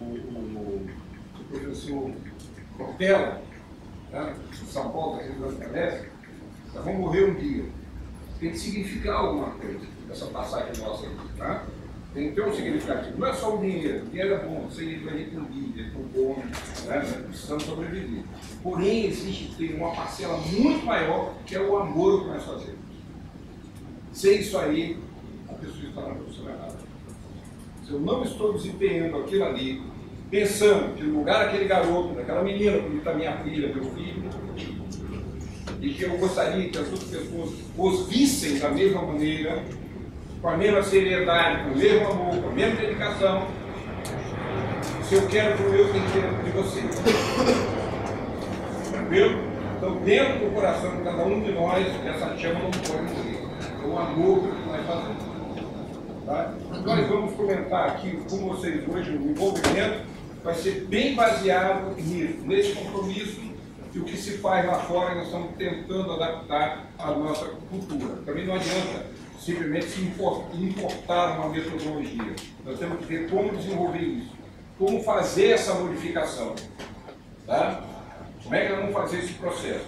o, o, professor Cortella, né, de São Paulo, da Região da Palestra, nós vamos morrer um dia. Tem que significar alguma coisa, essa passagem nossa aqui. Tá? Tem que ter um significativo. Não é só o dinheiro. O dinheiro é bom, sem ele vai é com bom, né? precisamos sobreviver. Porém, existe tem uma parcela muito maior, que é o amor que nós fazemos. Sem isso aí, a pessoa está na posição errada. Se eu não estou desempenhando aquilo ali, pensando que no lugar daquele garoto, daquela menina, como está minha filha, meu filho, e que eu gostaria que as outras pessoas os vissem da mesma maneira, com a mesma seriedade, com o mesmo amor, com a mesma dedicação. Se eu quero para o meu, tem que de você. Tranquilo? Então, dentro do coração de cada um de nós, essa chama não pode morrer. É o amor que nós fazemos. Tá? Nós vamos comentar aqui com vocês hoje o envolvimento, vai ser bem baseado nisso, nesse compromisso e o que se faz lá fora, nós estamos tentando adaptar à nossa cultura. Também não adianta simplesmente se importar uma metodologia. Nós temos que ver como desenvolver isso, como fazer essa modificação. Tá? Como é que nós vamos fazer esse processo?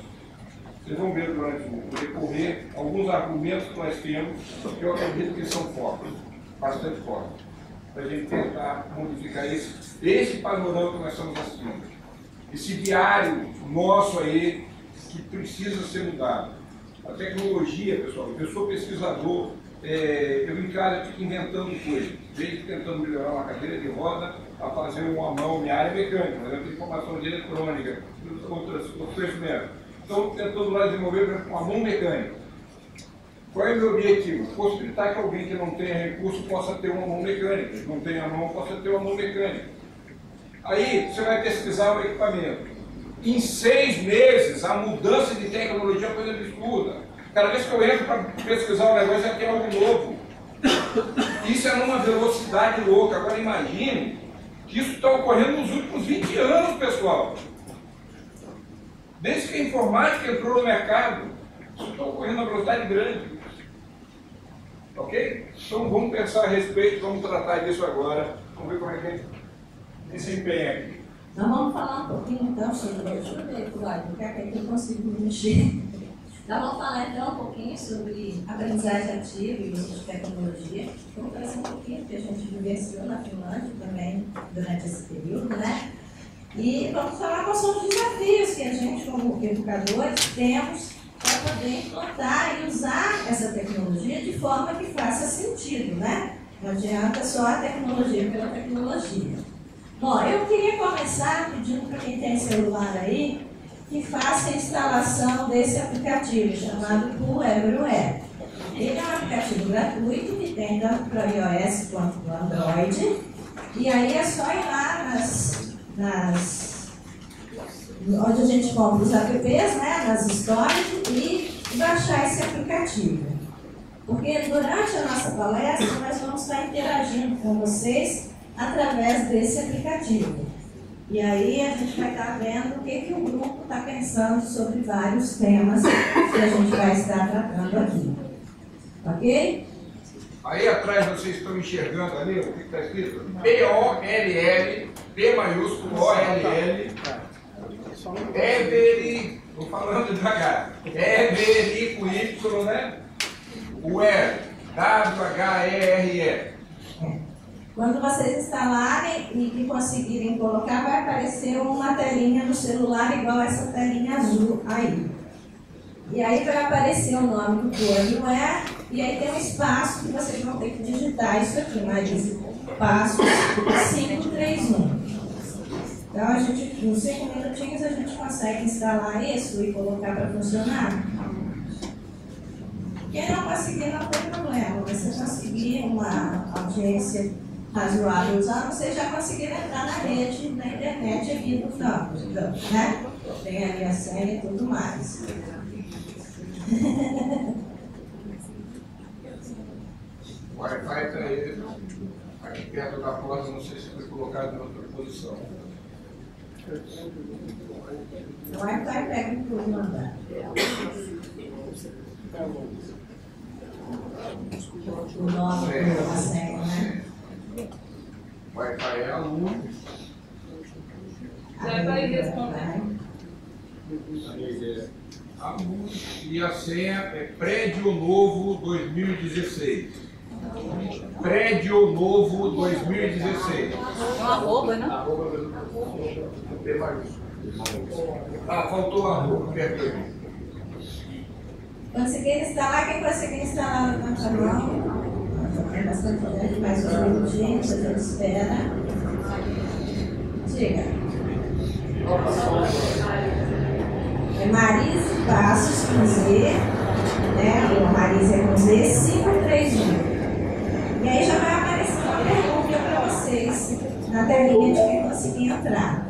Vocês vão ver durante o decorrer alguns argumentos que nós temos, que eu acredito que são fortes, bastante fortes, para a gente tentar modificar esse, esse panorama que nós estamos assistindo esse diário nosso aí que precisa ser mudado. A tecnologia, pessoal, eu sou pesquisador, é, eu encaro fico inventando coisas, desde tentando melhorar uma cadeira de roda a fazer uma mão, minha área mecânica, mas eu tenho informação de eletrônica, outras, outros conhecimentos. Então, tentando lá desenvolver uma mão mecânica. Qual é o meu objetivo? Possibilitar que alguém que não tenha recurso possa ter uma mão mecânica, que não tenha mão possa ter uma mão mecânica. Aí você vai pesquisar o equipamento. Em seis meses, a mudança de tecnologia é coisa absurda. Cada vez que eu entro para pesquisar um negócio, já tem algo novo. Isso é numa velocidade louca. Agora imagine que isso está ocorrendo nos últimos 20 anos, pessoal. Desde que a informática entrou no mercado, isso está ocorrendo a velocidade grande. Ok? Então vamos pensar a respeito, vamos tratar disso agora. Vamos ver como é que desempenha aqui. Nós vamos falar um pouquinho então sobre. Deixa eu ver, Eduardo, o que é que eu consigo mexer. Nós vamos falar então um pouquinho sobre aprendizagem ativa e uso de tecnologia. Vamos trazer um pouquinho que a gente vivenciou na Finlândia também durante esse período, né? E vamos falar quais são os desafios que a gente, como educadores, temos para poder implantar e usar essa tecnologia de forma que faça sentido, né? Não adianta só a tecnologia pela tecnologia. Bom, eu queria começar pedindo para quem tem celular aí que faça a instalação desse aplicativo chamado Pool Everywhere. Ele é um aplicativo gratuito que tem tanto para iOS quanto para Android. E aí é só ir lá nas, nas onde a gente compra os apps, né, nas stores e baixar esse aplicativo. Porque durante a nossa palestra nós vamos estar interagindo com vocês através desse aplicativo. E aí a gente vai estar vendo o que, que o grupo está pensando sobre vários temas que a gente vai estar tratando aqui. Ok? Aí atrás vocês estão enxergando ali o que está escrito? P-O-L-L, P maiúsculo O-L-L, Every Estou falando devagar. É, B, I, com Y, né? O R. W-H-E-R-E. Quando vocês instalarem e conseguirem colocar, vai aparecer uma telinha no celular igual essa telinha azul aí. E aí vai aparecer o nome do plano é, e aí tem um espaço que vocês vão ter que digitar isso aqui, Marisa. Passo 531. Então, a gente, em 5 minutinhos, a gente consegue instalar isso e colocar para funcionar. Quem não conseguir, não tem problema. Você conseguir uma audiência razoável usando, vocês já conseguiram entrar na rede, na internet aqui do campus, né? Tem ali a senha e tudo mais. O Wi-Fi está aí, aqui perto da porta, não sei se foi colocado em outra posição. O Wi-Fi pega em tudo no andar. O nome do senha, né? Wi-Fi é aluno. Já vai responder. Aluno. E a senha é Prédio Novo 2016. Prédio Novo 2016. É um arroba, né? Ah, faltou arroba, perdoe. Conseguir instalar, quem conseguir instalar no computador? É bastante gente, mais uns minutinhos, a gente espera. Diga. É Marise Passos com Z, né? O Marise é com Z, 531. E aí já vai aparecer uma pergunta para vocês na telinha de quem conseguir entrar.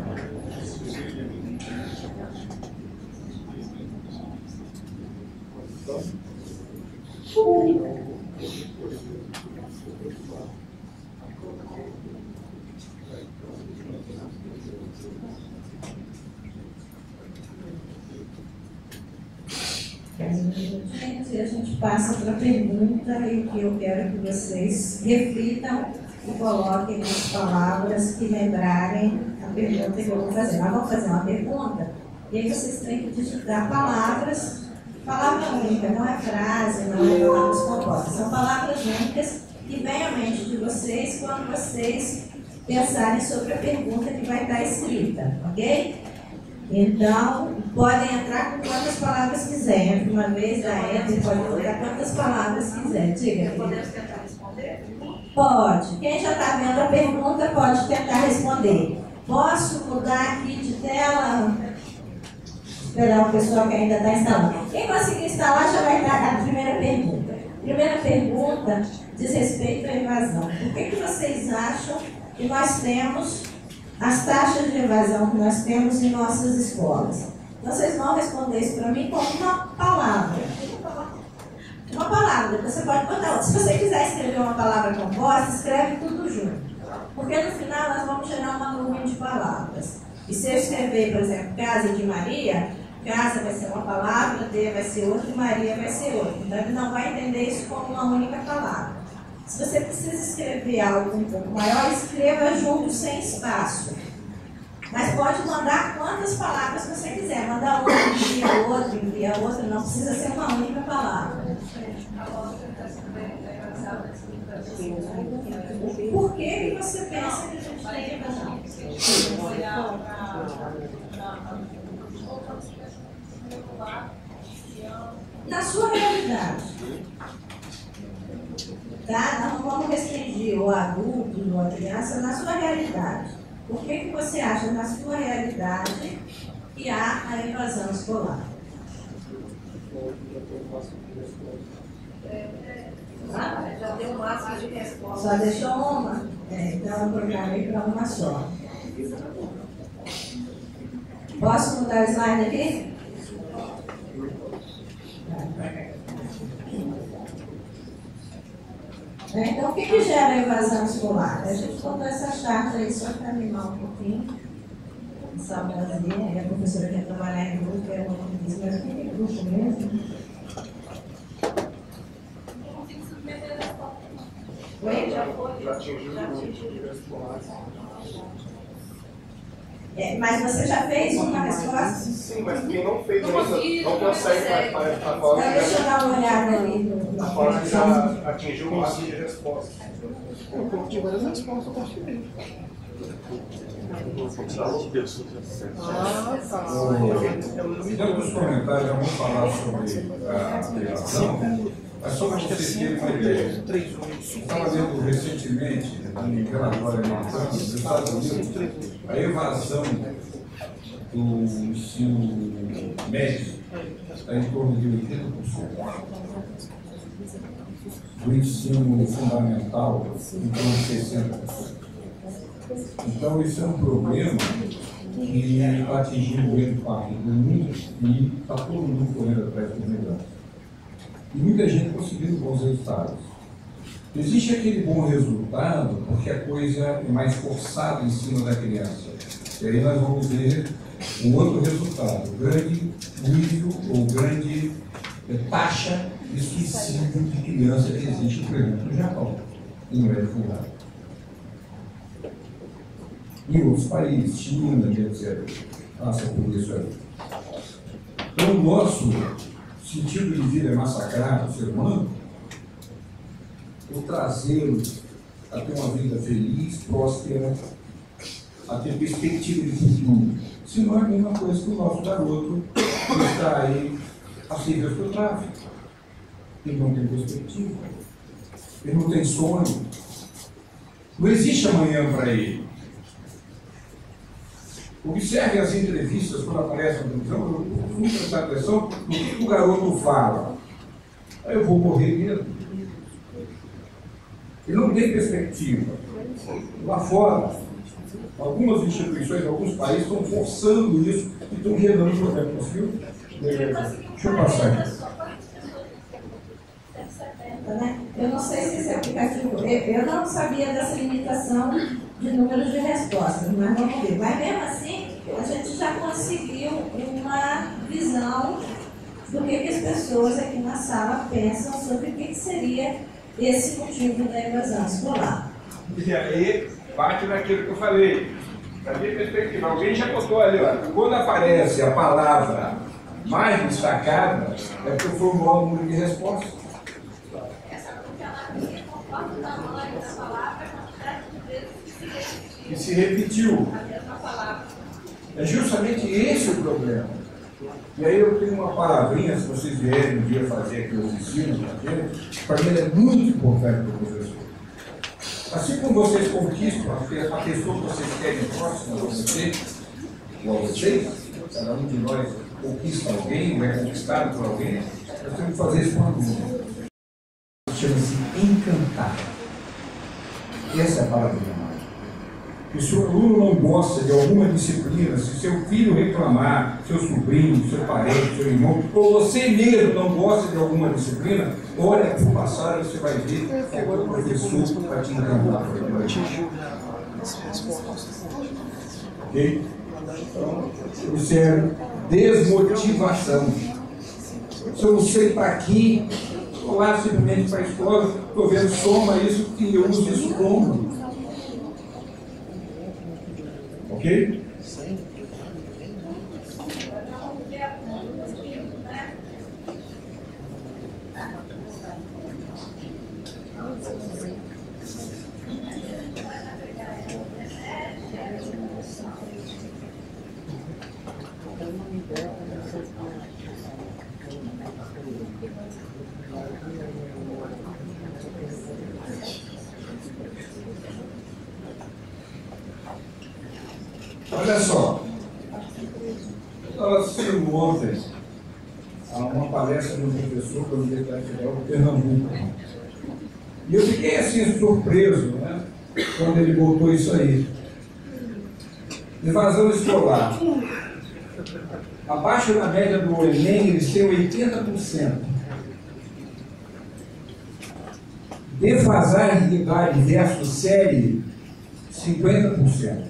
E a gente passa para a pergunta e que eu quero que vocês reflitam e coloquem as palavras que lembrarem a pergunta que eu vou fazer. Nós vamos fazer uma pergunta e aí vocês têm que digitar palavras, palavra única, não é frase, não é palavras compostas, são palavras únicas que vêm à mente de vocês quando vocês pensarem sobre a pergunta que vai estar escrita, ok? Então, podem entrar com quantas palavras quiserem. Uma vez, já entra e pode colocar quantas palavras quiser. Diga. Podemos tentar responder? Pode. Quem já está vendo a pergunta pode tentar responder. Posso mudar aqui de tela? Esperar o pessoal que ainda está instalando. Quem conseguir instalar já vai dar a primeira pergunta. Primeira pergunta diz respeito à evasão. Por que, que vocês acham que nós temos as taxas de evasão que nós temos em nossas escolas? Vocês vão responder isso para mim com uma palavra. Uma palavra, você pode botar outra. Se você quiser escrever uma palavra composta, escreve tudo junto. Porque no final nós vamos gerar uma nuvem de palavras. E se eu escrever, por exemplo, casa de Maria, casa vai ser uma palavra, D vai ser outra e Maria vai ser outra. Então ele não vai entender isso como uma única palavra. Se você precisa escrever algo um pouco maior, escreva junto sem espaço. Mas pode mandar quantas palavras você quiser. Manda uma, envia outra, envia outra, não precisa ser uma única palavra. Por que, que você pensa que a gente tem evasão? Na sua realidade. Tá? Nós não vamos restringir o adulto ou a criança na sua realidade. Por que, que você acha na sua realidade que há a evasão escolar? Ah, já deu o máximo de resposta. Só deixou uma? É, então eu programei para uma só. Posso mudar o slide aqui? É, Então, o que, que gera a evasão escolar? A gente contou essa charta aí só para animar um pouquinho. Saudazinha, e a professora quer trabalhar em grupo, é uma diz, mas que é grupo mesmo? Oi? Já atingiu o grupo de escolares. É, mas você já fez uma resposta? Sim, mas quem não fez Não consegue, não consegue consegue. para a Então, deixa eu dar uma olhada ali. forma que já atingiu o máximo de resposta. Eu coloquei várias respostas, eu consegui. Ah, tá. Dentro dos comentários, vamos falar sobre a criação. Terem uma ideia. Eu estava vendo recentemente, um relatório americano, dos Estados Unidos, a evasão do ensino médio está em torno de 80%. Do ensino fundamental, em torno de 60%. Então, isso é um problema que está atingindo grande parte do mundo e está todo mundo correndo atrás de melhor. E muita gente conseguindo bons resultados. Existe aquele bom resultado porque a coisa é mais forçada em cima da criança. E aí nós vamos ver um outro resultado, grande nível ou grande eh, taxa de suicídio de criança que existe, por exemplo, no Japão, e não é em outros países, China, etc. Passa por isso aí. Então, o nosso sentido de vida é massacrar o ser humano, ou trazê-lo a ter uma vida feliz, próspera, a ter perspectiva de futuro. Se não é a mesma coisa que o nosso garoto que está aí a servir para o tráfico. Ele não tem perspectiva. Ele não tem sonho. Não existe amanhã para ele. Observe as entrevistas quando aparece na televisão, eu fui prestar atenção no que o garoto fala. Aí eu vou morrer mesmo. Ele não tem perspectiva. Lá fora, algumas instituições, alguns países estão forçando isso e estão gerando problema. Conseguiu? É, Deixa eu passar aqui. Eu não sei se esse aplicativo. Eu, eu não sabia dessa limitação de número de respostas, mas vamos ver. Mas mesmo assim, a gente já conseguiu uma visão do que, que as pessoas aqui na sala pensam sobre o que, que seria esse motivo da evasão escolar. E aí, parte daquilo que eu falei. Da minha perspectiva, alguém já botou ali, ó. Quando aparece a palavra mais destacada, é porque foi o número de respostas. Conforme o tamanho da palavra, a quantidade de vezes que se repetiu. Que se repetiu. A mesma palavra. É justamente esse o problema. E aí eu tenho uma palavrinha, se vocês vierem um dia fazer aqui os ensinos gente, para mim é muito importante para o professor. Assim como vocês conquistam a pe- a pessoa que vocês querem próxima a vocês, ou a vocês, cada um de nós conquista alguém, ou é conquistado por alguém, nós temos que fazer isso com a aluno. Chama-se encantar. Essa é a palavrinha. E se o aluno não gosta de alguma disciplina, se seu filho reclamar, seu sobrinho, seu parente, seu irmão, ou você mesmo não gosta de alguma disciplina, olha para o passado e você vai ver que agora o professor vai te encantar. Ok? Então, observe, desmotivação. Se eu não sei para aqui, estou lá simplesmente para a escola, estou vendo soma isso e eu uso isso como. Ok? Olha só, eu estava assistindo ontem a uma palestra do professor da Universidade Federal de Pernambuco. E eu fiquei assim surpreso, né? Quando ele botou isso aí. Evasão escolar. Abaixo da média do Enem, eles têm 80%. Defasagem de idade versus série, 50%.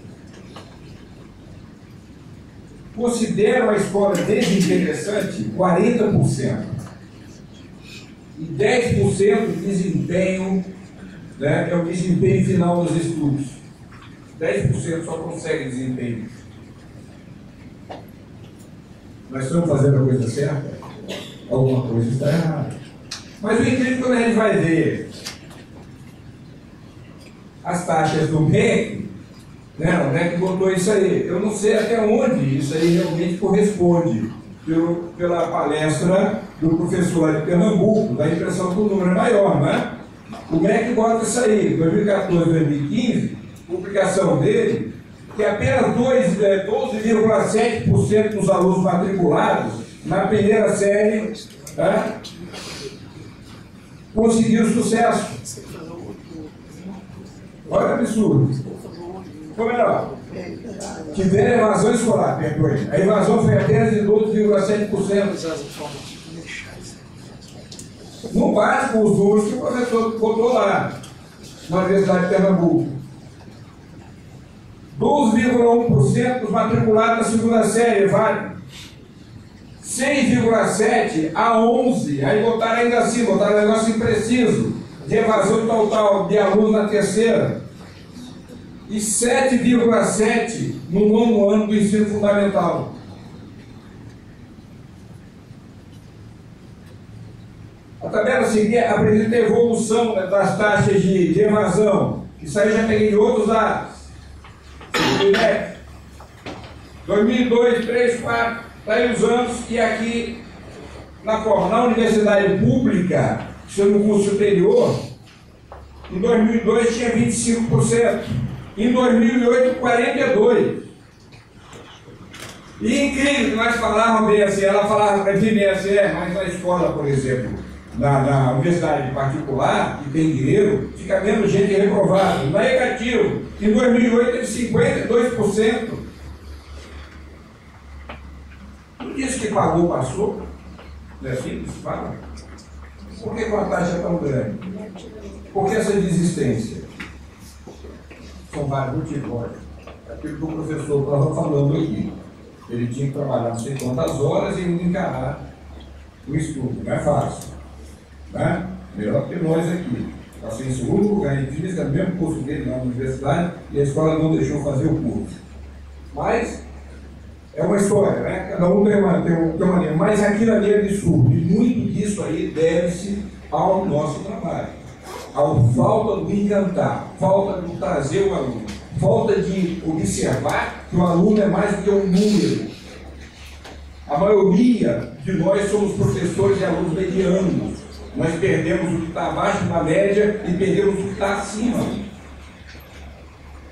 Consideram a escola desinteressante 40%. E 10% de desempenho né, é o desempenho final dos estudos. 10% só consegue desempenho. Nós estamos fazendo a coisa certa? Alguma coisa está errada. Mas o incrível quando a gente vai ver as taxas do MEC, né? O MEC botou isso aí. Eu não sei até onde isso aí realmente corresponde pelo, pela palestra do professor de Pernambuco, dá a impressão que o número é maior, não é? O MEC bota isso aí, 2014, 2015, publicação dele, que apenas 12,7% dos alunos matriculados na primeira série né, conseguiram sucesso. Olha o absurdo. Ficou melhor. Tiveram evasão escolar, perdoe. A evasão foi apenas de 12,7%. Não bate com os números que o professor botou lá, na Universidade de Pernambuco. 12,1% dos matriculados na segunda série, vale. 6,7 a 11, aí botaram ainda assim, botaram um negócio impreciso, de evasão total de alunos na terceira. E 7,7 no nono ano do ensino fundamental. A tabela seguinte apresenta a evolução né, das taxas de, de evasão. Isso aí já peguei de outros dados. INEP. 2002, 3, 4, está aí os anos, e aqui na, na universidade pública, sendo curso superior, em 2002 tinha 25%, em 2008, 42%. E incrível que nós falávamos bem assim, ela falava mim bem assim, é, mas na escola, por exemplo, na, na universidade particular, que tem dinheiro, fica menos gente reprovada. É negativo. Em 2008 teve 52%. Não disse que pagou, passou. Não é assim que se fala? Por que a taxa é tão grande? Por que essa desistência? São vários motivos. Olha, aquilo que o professor estava falando aqui. Ele tinha que trabalhar não sei quantas horas e encarar o estudo. Não é fácil. Né? Melhor que nós aqui. Passei em segundo lugar em física, no mesmo curso dele na universidade, e a escola não deixou fazer o curso. Mas é uma história, né? Cada um tem uma, tem uma maneira. Mas aquilo ali é absurdo. E muito disso aí deve-se ao nosso trabalho. Ao falta do encantar, falta de trazer o aluno, falta de observar que o aluno é mais do que um número. A maioria de nós somos professores e alunos medianos. Nós perdemos o que está abaixo da média e perdemos o que está acima.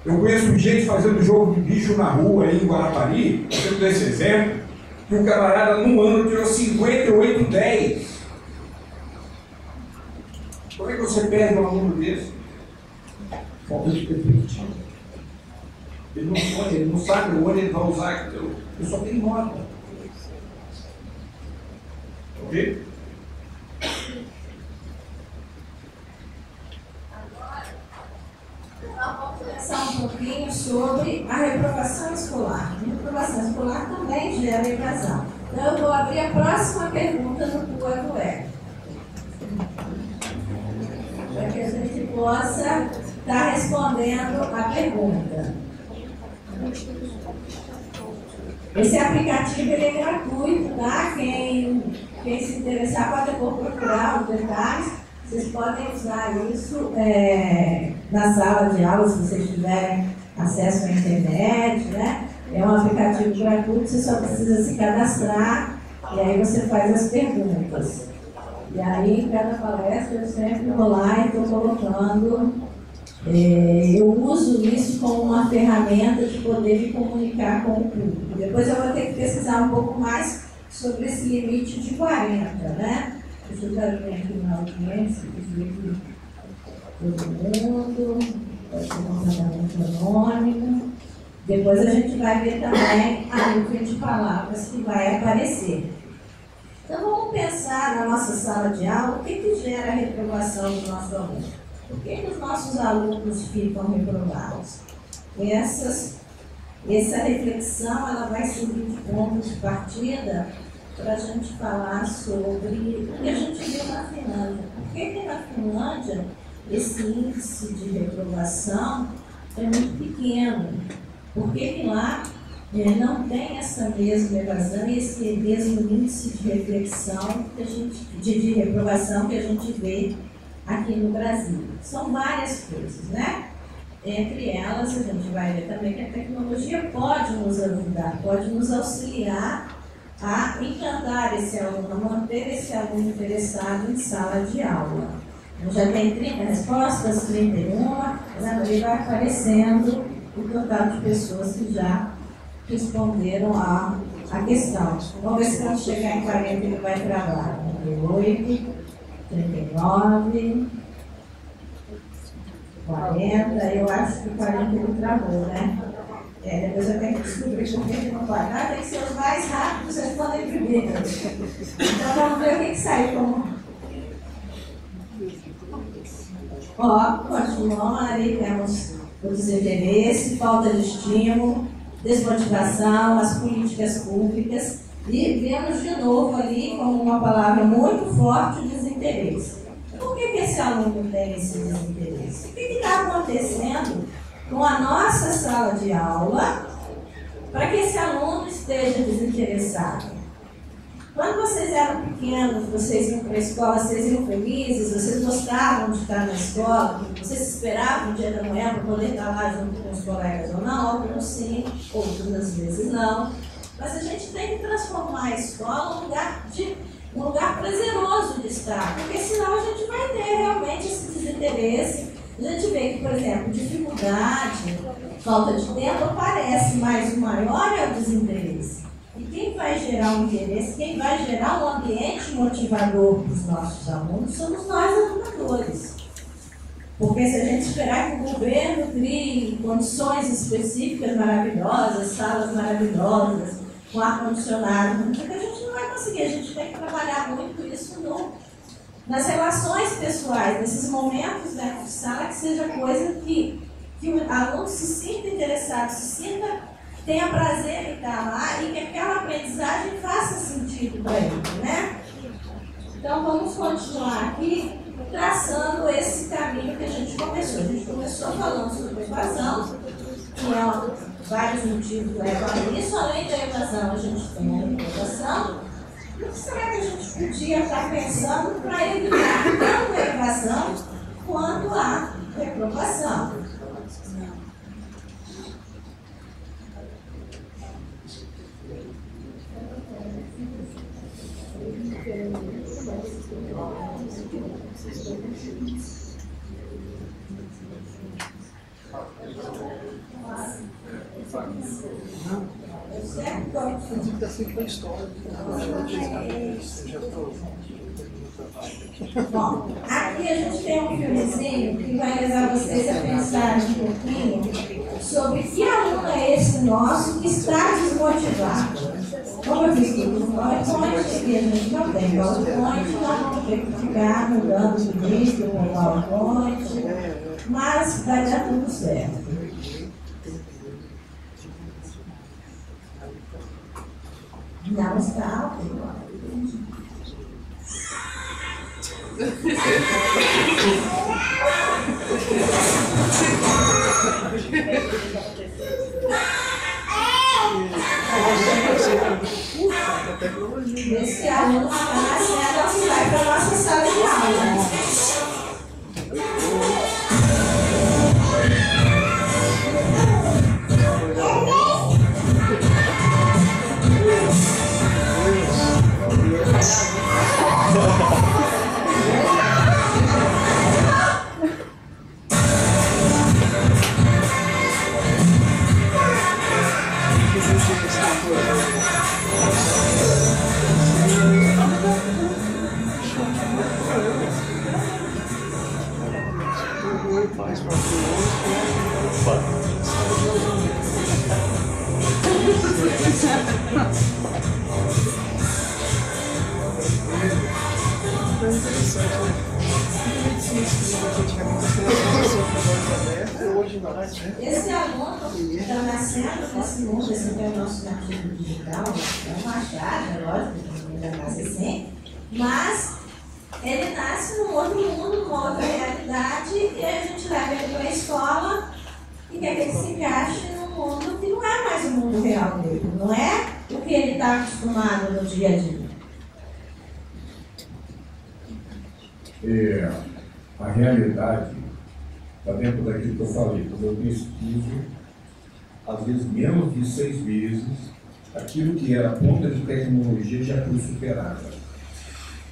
Eu conheço gente fazendo jogo de bicho na rua aí em Guarapari, eu dou esse exemplo, que o camarada num ano tirou 58, 10. Como é que você perde um aluno desse? Falta de perspectiva. Ele não sonha, ele não sabe onde ele vai usar aquilo. Ele só tem nota. Ok? vamos conversar um pouquinho sobre a reprovação escolar. A reprovação escolar também gera evasão. Então, eu vou abrir a próxima pergunta no Google Web. Para que a gente possa estar respondendo a pergunta. Esse aplicativo ele é gratuito, tá? Quem, quem se interessar pode procurar os detalhes. Vocês podem usar isso é, na sala de aula, se vocês tiverem acesso à internet, né? É um aplicativo gratuito, você só precisa se cadastrar e aí você faz as perguntas. E aí, em cada palestra, eu sempre vou lá e estou colocando. É, eu uso isso como uma ferramenta de poder me comunicar com o público. Depois eu vou ter que pesquisar um pouco mais sobre esse limite de 40, né? Ver aqui na audiência, aqui todo mundo, pode ser completamente anônimo. Depois a gente vai ver também a núcleo de palavras que vai aparecer. Então vamos pensar na nossa sala de aula, o que, que gera a reprovação do nosso aluno? Por que, que os nossos alunos ficam reprovados? Essas, essa reflexão ela vai servir de ponto de partida para a gente falar sobre o que a gente viu na Finlândia. Por que, que na Finlândia esse índice de reprovação é muito pequeno? Por que, que lá é, não tem essa mesma evasão e esse mesmo índice de reflexão, que a gente, de, de reprovação que a gente vê aqui no Brasil. São várias coisas, né? Entre elas, a gente vai ver também que a tecnologia pode nos ajudar, pode nos auxiliar a encantar esse aluno, a manter esse aluno interessado em sala de aula. Já tem 30 respostas, 31, mas ali vai aparecendo o total de pessoas que já responderam a, a questão. Vamos ver se quando chegar em 40 ele vai travar. 38, 39, 40, eu acho que 40 ele travou, né? É, depois eu tenho que descobrir que não vai. Ah, tem que ser os mais rápidos, vocês podem primeiro. Então vamos ver o que, sai como. Ó, continuam ali, temos o desinteresse, falta de estímulo, desmotivação, as políticas públicas e vemos de novo ali como uma palavra muito forte o desinteresse. Por que, que esse aluno tem esse desinteresse? O que está acontecendo com a nossa sala de aula para que esse aluno esteja desinteressado? Quando vocês eram pequenos, vocês iam para a escola, vocês iam felizes, vocês gostavam de estar na escola, vocês esperavam o dia da manhã para poder estar lá junto com os colegas ou não? Alguns sim, outros às vezes não. Mas a gente tem que transformar a escola num lugar, de, um lugar prazeroso de estar, porque senão a gente vai ter realmente esse desinteresse. A gente vê que, por exemplo, dificuldade, falta de tempo aparece, mas o maior é o desinteresse. E quem vai gerar o interesse, quem vai gerar um ambiente motivador para os nossos alunos somos nós, educadores. Porque se a gente esperar que o governo crie condições específicas maravilhosas, salas maravilhosas, com ar-condicionado, a gente não vai conseguir. A gente tem que trabalhar muito isso no, nas relações pessoais, nesses momentos dentro de sala, que seja coisa que, que o aluno se sinta interessado, se sinta tenha prazer em estar lá e que aquela aprendizagem faça sentido para ele, né? Então vamos continuar aqui traçando esse caminho que a gente começou. A gente começou falando sobre evasão, que é vários motivos levam a isso. Além da evasão, a gente tem a reprovação. Será que a gente podia estar pensando para evitar tanto a evasão quanto a reprovação? Está sempre com a história. Bom, aqui a gente tem um filmezinho que vai levar vocês a pensar um pouquinho sobre que aluno é esse nosso que está desmotivado. Como eu disse, no PowerPoint, e a gente não tem PowerPoint, nós vamos ter que ficar mudando o vídeo o PowerPoint, mas vai dar tudo certo. Não está Esse aluno está nascendo, vai para a nossa sala de aula. Esse aluno está nascendo nesse mundo, esse é o nosso nativo digital, é um machado, é lógico, ele nasce assim, mas ele nasce num outro mundo, numa outra realidade, e a gente leva ele para a escola e quer que ele se encaixe num mundo que não é mais o mundo real dele, não é o que ele está acostumado no dia a dia. É, a realidade está dentro daquilo que eu falei. Quando eu pesquiso, às vezes menos de seis meses, aquilo que era ponta de tecnologia já foi superado.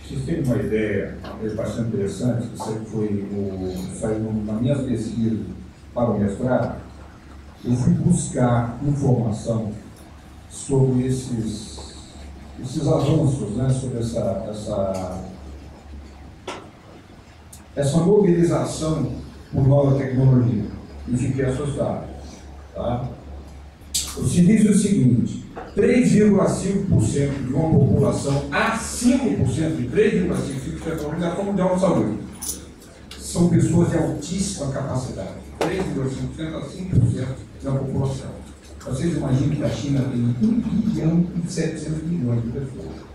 Vocês têm uma ideia, é bastante interessante, que sempre foi no, saiu na minha pesquisa para o mestrado, eu fui buscar informação sobre esses, esses avanços, né, sobre essa, essa, essa mobilização por nova tecnologia. E fiquei assustado. Tá? Se diz o seguinte: 3,5% de uma população a 5% de 3,5% da Mundial de Saúde são pessoas de altíssima capacidade. 3,5% a 5% da população. Vocês imaginam que a China tem 1 bilhão e 700 milhões de pessoas.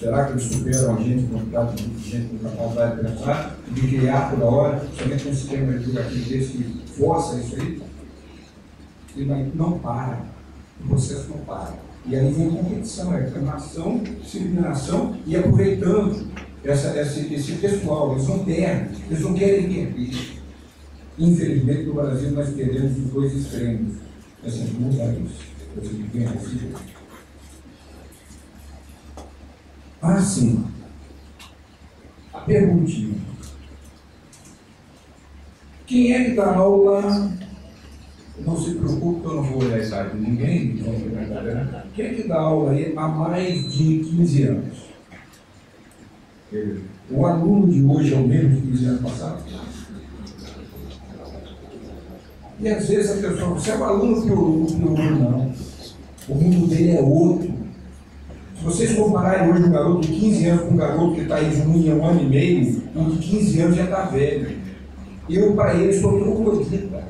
Será que eles superam a gente quantidade de gente com capacidade de pensar de criar toda hora somente um sistema educativo desse que força isso aí? E não para. O processo não para. E aí vem competição, é reclamação, discriminação e aproveitando essa, esse, esse pessoal. Eles não perdem, eles não querem perder. Infelizmente, no Brasil, nós perdemos os dois extremos. Essa muda isso. Coisa que vem. Ah, sim. A perguntinha. Quem é que dá aula? Não se preocupe que eu não vou olhar a idade de ninguém. Quem é que dá aula aí há mais de 15 anos? O aluno de hoje é o mesmo de 15 anos passados? E às vezes a pessoa, você é um aluno piorou, piorou, não. O mundo dele é outro. Se vocês compararem hoje um garoto de 15 anos com um garoto que está aí de um, um ano e meio, um de 15 anos já está velho. Eu, para eles, sou troglodita.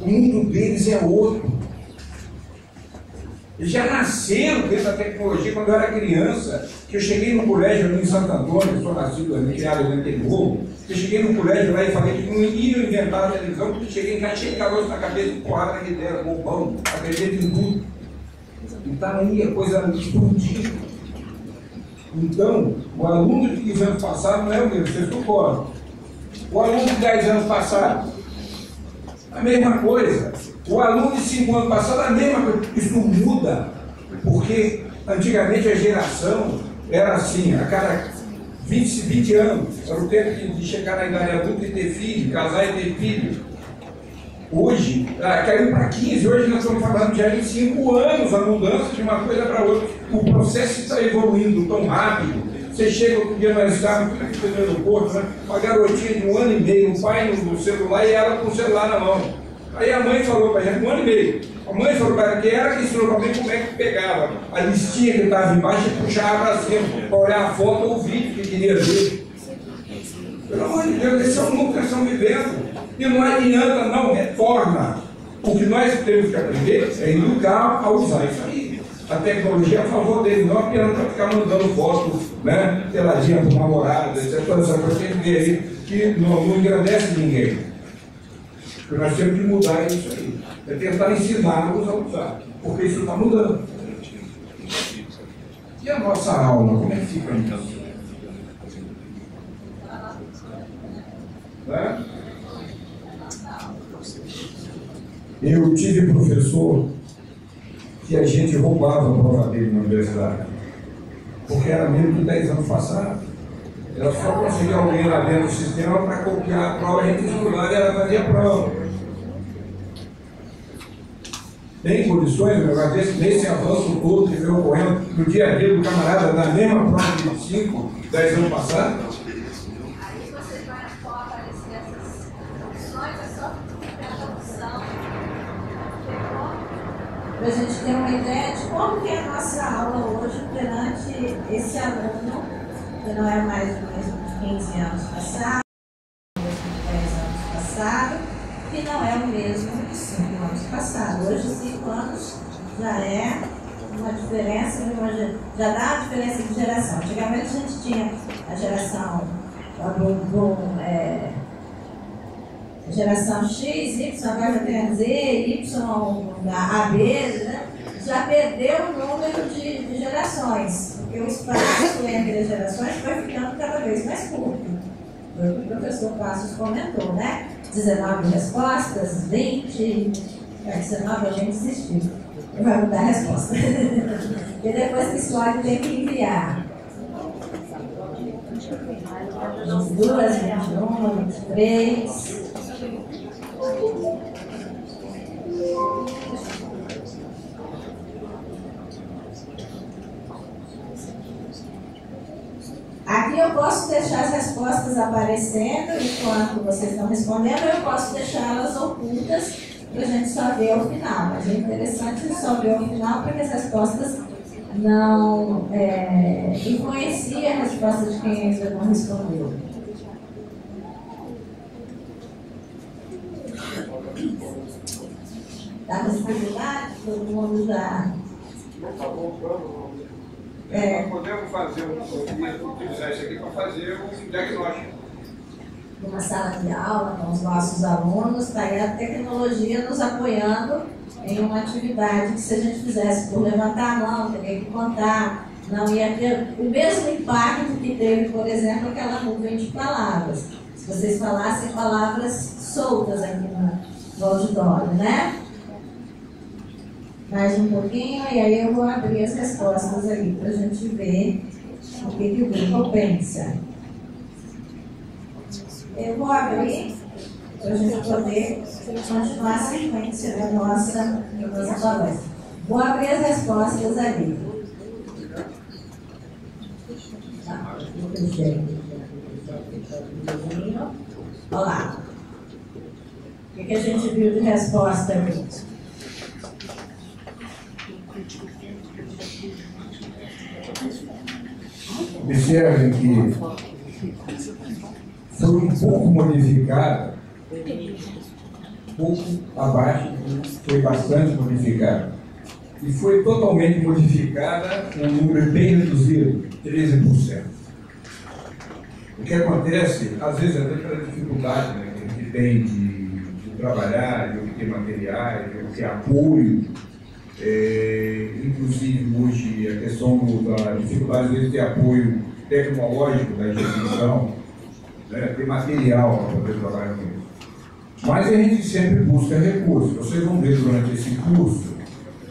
O mundo deles é outro. Eles já nasceram dessa tecnologia quando eu era criança, que eu cheguei no colégio ali em Santo Antônio, sou nascido ali, criado no interior, eu cheguei no colégio lá e falei que não iam inventar a televisão, porque cheguei em casa, cheio de caroço na cabeça, porrada que deram, bobão, acredito em tudo. Então aí a coisa explodiu. Então, o aluno de 15 anos passados não é o mesmo, vocês concordam. O aluno de 10 anos passados, a mesma coisa. O aluno de 5 anos passados, a mesma coisa. Isso não muda, porque antigamente a geração era assim, a cada 20, 20 anos, era o tempo de chegar na idade adulta e ter filho, casar e ter filho. Hoje, ah, caiu para 15, hoje nós estamos falando já em 5 anos a mudança de uma coisa para outra. O processo está evoluindo tão rápido. Você chega outro dia nós estávamos aqui no aeroporto, né? uma garotinha de um ano e meio, um pai no celular e ela com o celular na mão. Aí a mãe falou para gente, um ano e meio. A mãe falou para ela que era que ensinou para mim como é que pegava. A listinha que estava embaixo e puxava para cima, para olhar a foto ou o vídeo que queria ver. Pelo amor de Deus, esse é o mundo que nós estamos vivendo. E não adianta, não retorna. O que nós temos que aprender é educar a usar isso aí. A tecnologia é a favor dele, não para ficar mandando foto, né, peladinha para namorada, etc. Toda essa coisa que a gente vê aí que não, não engrandece ninguém. Porque nós temos que mudar isso aí. É tentar ensiná-los a usar. Porque isso está mudando. E a nossa aula, como é que fica isso? Né? Eu tive professor que a gente roubava a prova dele na universidade, porque era menos de 10 anos passados. Era só conseguir alguém lá dentro do sistema para copiar a prova, a gente estudava e ela fazia a prova. Tem condições, meu negócio nesse avanço todo que veio ocorrendo no dia a dia do camarada da mesma prova de 5, 10 anos passados? Aí você vai aparecer essas opções, é só a tradução. Para a gente ter uma ideia de como que é a nossa aula hoje perante esse aluno, que não é mais o mesmo de 15 anos passados, o mesmo de 10 anos passados, que não é o mesmo de 5 anos passados. Hoje, 5 anos já é uma diferença, uma, já dá a diferença de geração. Antigamente a gente tinha a geração a bumbum, é, geração X, Y, agora tem a Z, Y, a B, né? já perdeu o número de, de gerações, porque o espaço entre as gerações foi ficando cada vez mais curto. Foi o que o professor Passos comentou, né? 19 respostas, 20, é, 19 a gente desistiu. Vai mudar a resposta. e depois que escolhe tem que enviar. 22, 21, 23. Aqui eu posso deixar as respostas aparecendo enquanto vocês estão respondendo, eu posso deixá-las ocultas para a gente só ver ao final. Mas é interessante só ver ao final para que as respostas não é, influenciem a resposta de quem ainda não respondeu. Dá visibilidade? Todo mundo já. Está voltando. É. Nós podemos fazer, um- utilizar isso aqui para fazer um diagnóstico. numa sala de aula com os nossos alunos, está aí a tecnologia nos apoiando em uma atividade que se a gente fizesse por levantar a mão, teria que contar, não ia ter o mesmo impacto que teve, por exemplo, aquela nuvem de palavras. Se vocês falassem palavras soltas aqui no, no auditório, né? Mais um pouquinho e aí eu vou abrir as respostas aí para a gente ver o que, que o grupo pensa. Eu vou abrir para a gente poder continuar a sequência da nossa, da nossa palestra. Vou abrir as respostas ali. Tá, vou fechar. Olha lá. O que, que a gente viu de resposta ali? Observem que foi um pouco modificada, pouco abaixo, foi bastante modificada. E foi totalmente modificada um número bem reduzido, 13%. O que acontece, às vezes, até pela dificuldade né, que tem de, de trabalhar, de obter materiais, de obter apoio, é, inclusive hoje a questão da dificuldade de ter apoio tecnológico da instituição, né, ter material para poder trabalhar com isso. Mas a gente sempre busca recursos. Vocês vão ver durante esse curso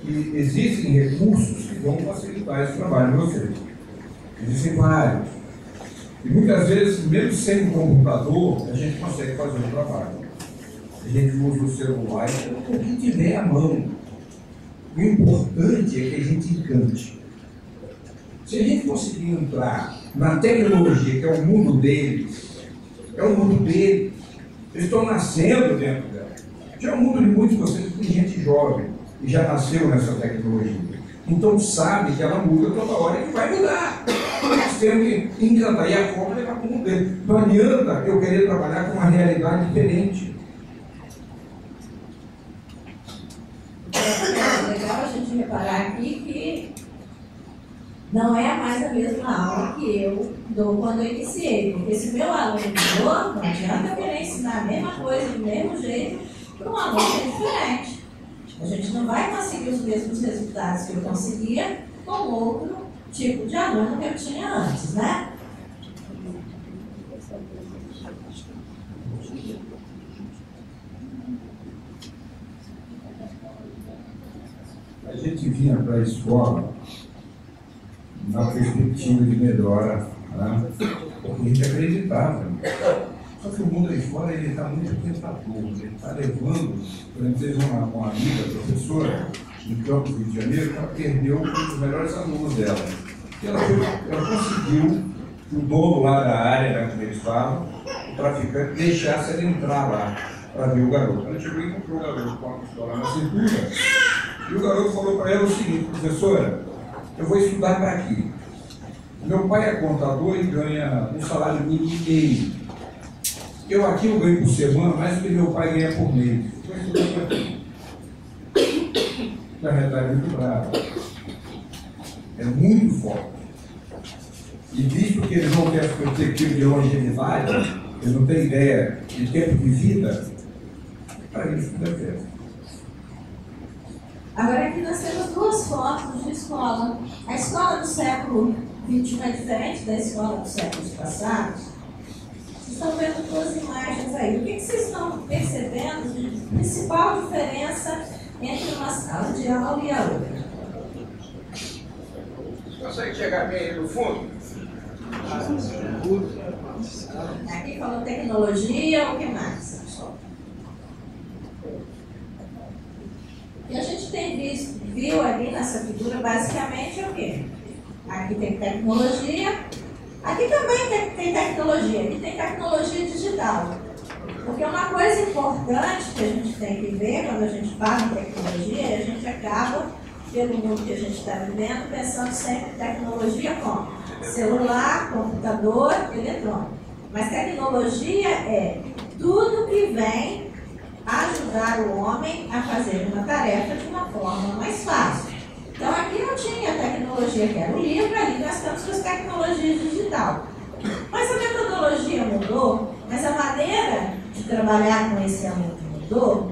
que existem recursos que vão facilitar esse trabalho de vocês. Existem vários. E muitas vezes, mesmo sem um computador, a gente consegue fazer o trabalho. A gente usa o celular o que tiver à mão. O importante é que a gente encante. Se a gente conseguir entrar na tecnologia, que é o mundo deles, é o mundo deles, eles estão nascendo dentro dela. Já é o mundo de muitos de vocês, tem gente jovem, e já nasceu nessa tecnologia. Então sabe que ela muda toda hora e vai mudar. Nós temos que encantar. E a forma levar para o mundo dele. Não adianta eu querer trabalhar com uma realidade diferente. É legal a gente reparar aqui que não é mais a mesma aula que eu dou quando eu iniciei. Porque se meu aluno mudou, não adianta eu querer ensinar a mesma coisa do mesmo jeito para um aluno que é diferente. A gente não vai conseguir os mesmos resultados que eu conseguia com outro tipo de aluno que eu tinha antes, né? A gente vinha para a escola na perspectiva de melhora, né? porque a gente acreditava. Só que o mundo aí fora ele está muito tentador, ele está levando, por exemplo, uma, uma amiga, professora, em Campos, Rio de Janeiro, que ela perdeu um dos melhores alunos dela. E ela, foi, ela conseguiu que o dono lá da área né, como eles falam, o traficante, deixasse ela entrar lá para ver o garoto. Ela chegou e encontrou o garoto com a pistola na cintura. E o garoto falou para ela o seguinte, professora, eu vou estudar para aqui. Meu pai é contador e ganha um salário mínimo e. Eu aqui eu ganho por semana mais do que meu pai ganha por mês. Eu vou estudar para aqui. Realidade, é muito brava. É muito forte. E visto que eles não têm a perspectiva de longevidade, eles não têm ideia de tempo de vida, era isso que defende. Agora aqui nós temos duas fotos de escola. A escola do século XXI é diferente da escola dos séculos passados. Vocês estão vendo duas imagens aí. O que, que vocês estão percebendo de principal diferença entre uma sala de aula e a outra? Consegue chegar bem aí no fundo? Aqui falou tecnologia, o que mais? E a gente tem visto, viu ali nessa figura basicamente o quê? Aqui tem tecnologia, aqui também tem, tem tecnologia, aqui tem tecnologia digital. Porque uma coisa importante que a gente tem que ver quando a gente fala em tecnologia, é a gente acaba, pelo mundo que a gente está vivendo, pensando sempre em tecnologia como celular, computador, eletrônico. Mas tecnologia é tudo que vem ajudar o homem a fazer uma tarefa de uma forma mais fácil. Então aqui não tinha tecnologia que era o livro, ali nós estamos com as tecnologias digital. Mas a metodologia mudou, mas a maneira de trabalhar com esse aluno mudou.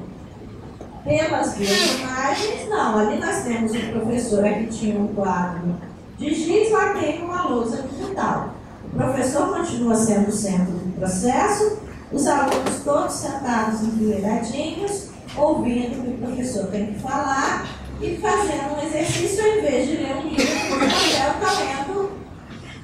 Pelas duas imagens, não. Ali nós temos o professor aqui tinha um quadro de giz, lá tem uma lousa digital. O professor continua sendo o centro do processo, os alunos todos sentados enfileiradinhos, ouvindo o que o professor tem que falar e fazendo um exercício, ao invés de ler um livro no papel, está lendo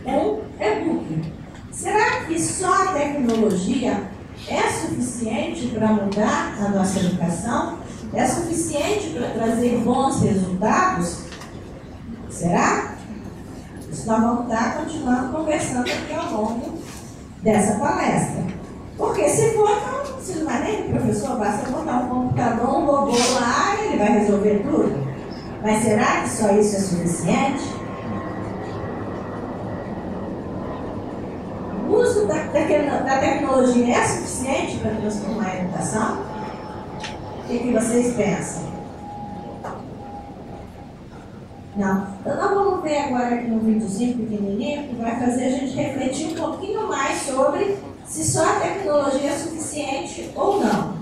um e-book. Será que só a tecnologia é suficiente para mudar a nossa educação? É suficiente para trazer bons resultados? Será? Nós vamos estar continuando conversando aqui ao longo dessa palestra. Porque se for, não precisa mais nem professor, basta botar um computador, um robô lá e ele vai resolver tudo. Mas será que só isso é suficiente? O uso da, da, da tecnologia é suficiente para transformar a educação? O que, que vocês pensam? Não. Então nós vamos ver agora aqui um videozinho pequenininho que vai fazer a gente refletir um pouquinho mais sobre se só a tecnologia é suficiente ou não.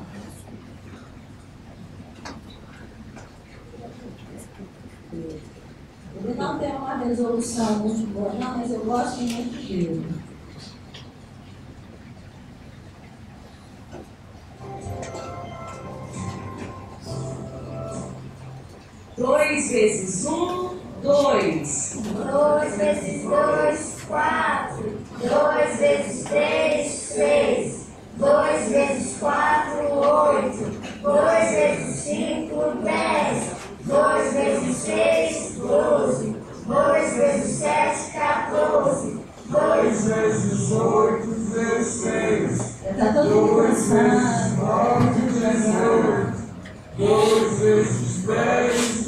Ele não tem uma resolução muito boa, não, mas eu gosto muito dele. Dois vezes um, dois. Dois vezes dois, quatro. Dois vezes três, seis. Dois vezes quatro, oito. Dois vezes cinco, dez. Dois vezes seis, doze. Dois vezes sete, 14. Dois vezes oito, dezesseis. Todo mundo cansado. Nove, dezoito. Dois vezes dez,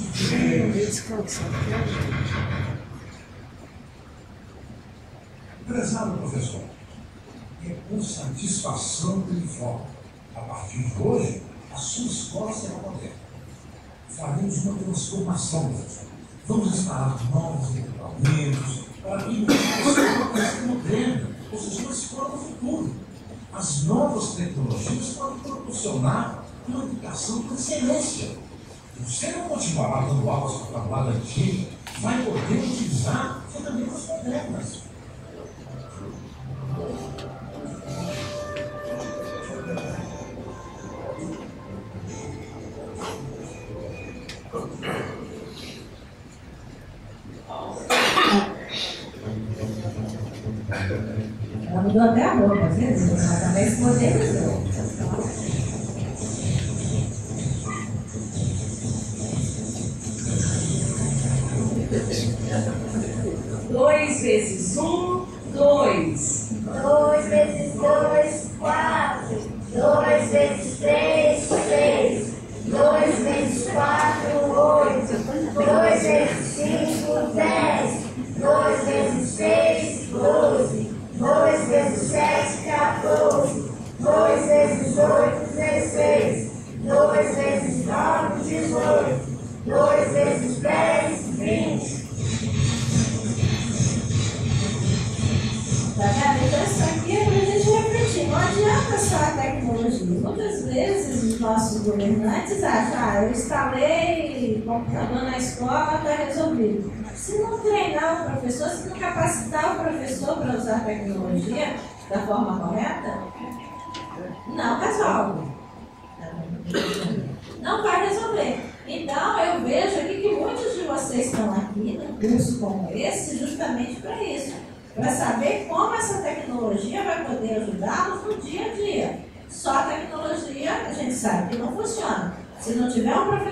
Prezado professor, é com satisfação que informo. A partir de hoje, a sua escola será moderna. Faremos uma transformação, professor. Vamos instalar novos equipamentos para que uma escola moderna, ou seja, uma escola do futuro. As novas tecnologias podem proporcionar uma educação com excelência. Você não continuará dando aulas com a tabuada antiga, vai poder utilizar ferramentas modernas. Ela mudou até a roupa, viu? Ela também se modernizou.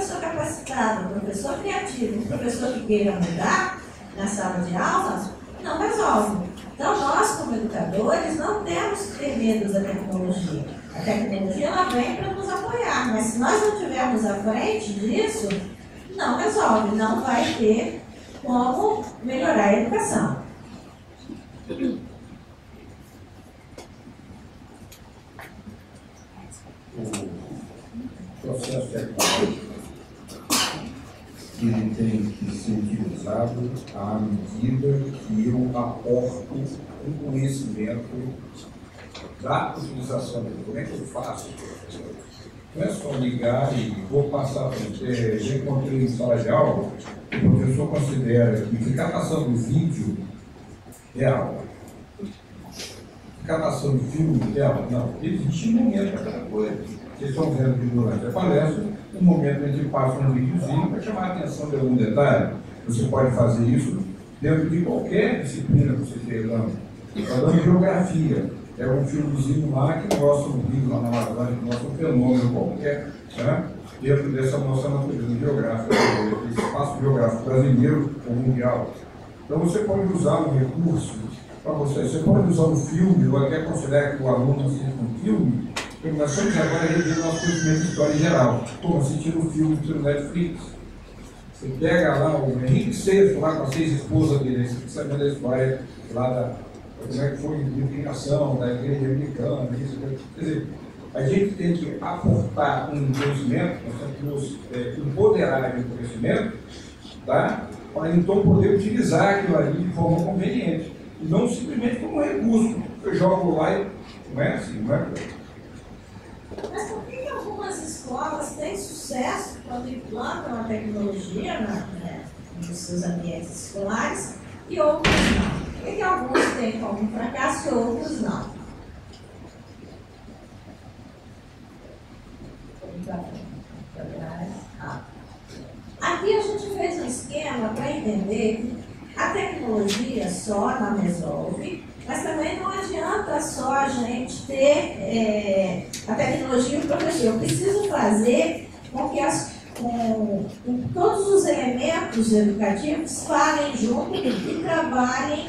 Professor capacitado, um professor criativo, um professor que queira mudar na sala de aula, não resolve. Então, nós, como educadores, não temos que ter medo da tecnologia. A tecnologia ela vem para nos apoiar, mas se nós não estivermos à frente disso, não resolve, não vai ter como melhorar a educação. O processo tecnológico ele tem que ser utilizado à medida que eu aporto um conhecimento da utilização dele. Como é que eu faço? Não é só ligar e vou passar para você. Já encontrei em sala de aula, o professor considera que ficar passando vídeo é aula. Ficar passando filme é aula. Não, existe um momento para coisa. Vocês estão vendo que durante a palestra, um momento em que passa um videozinho para chamar a atenção de algum detalhe. Você pode fazer isso dentro de qualquer disciplina que você esteja dando. Está dando geografia. É um filmezinho lá que mostra um rio lá na Amazônia, que mostra um fenômeno qualquer, né? dentro dessa nossa natureza geográfica, esse espaço geográfico brasileiro ou mundial. Então você pode usar um recurso para você, você pode usar um filme, ou até considerar que o aluno assiste um filme, porque nós estamos agora revendo nosso conhecimento de história em geral, como assistir um filme pelo Netflix. Você pega lá o Henrique VI, lá com as seis esposas dele, você precisa saber da história lá da, como é que foi a unificação da igreja americana, isso, quer dizer, a gente tem que aportar um conhecimento, nós temos que é, empoderar o conhecimento, tá? para então poder utilizar aquilo ali de forma conveniente. E não simplesmente como recurso. Eu jogo lá e não é assim, não é? Mas por que algumas escolas têm sucesso quando implantam a tecnologia né, nos seus ambientes escolares e outras não? Por que alguns têm como um fracasso e outros não? Aqui a gente fez um esquema para entender que a tecnologia só não resolve, mas também não adianta só a gente ter é, a tecnologia e o professor. Eu preciso fazer com que as, com, com todos os elementos educativos falem junto e trabalhem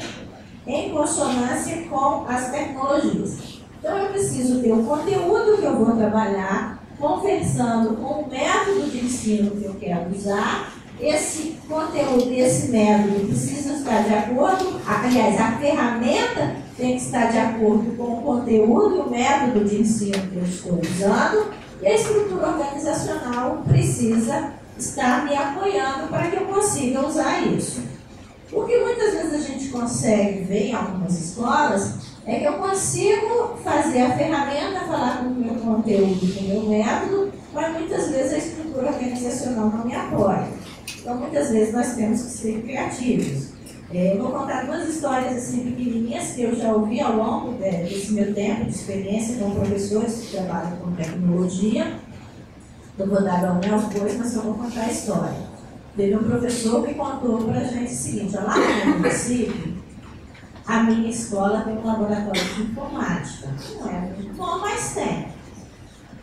em consonância com as tecnologias. Então eu preciso ter o conteúdo que eu vou trabalhar, conversando com o método de ensino que eu quero usar. Esse conteúdo, esse método precisa estar de acordo, aliás, a ferramenta tem que estar de acordo com o conteúdo e o método de ensino que eu estou usando, e a estrutura organizacional precisa estar me apoiando para que eu consiga usar isso. O que muitas vezes a gente consegue ver em algumas escolas é que eu consigo fazer a ferramenta, falar com o meu conteúdo, com o meu método, mas muitas vezes a estrutura organizacional não me apoia. Então, muitas vezes nós temos que ser criativos. É, vou contar duas histórias assim pequenininhas que eu já ouvi ao longo desse meu tempo de experiência com professores que trabalham com tecnologia. Não vou dar nome aos dois, mas eu vou contar a história. Teve um professor que contou para a gente o seguinte: lá no município, a minha escola tem um laboratório de informática. Não é muito bom, mas tem.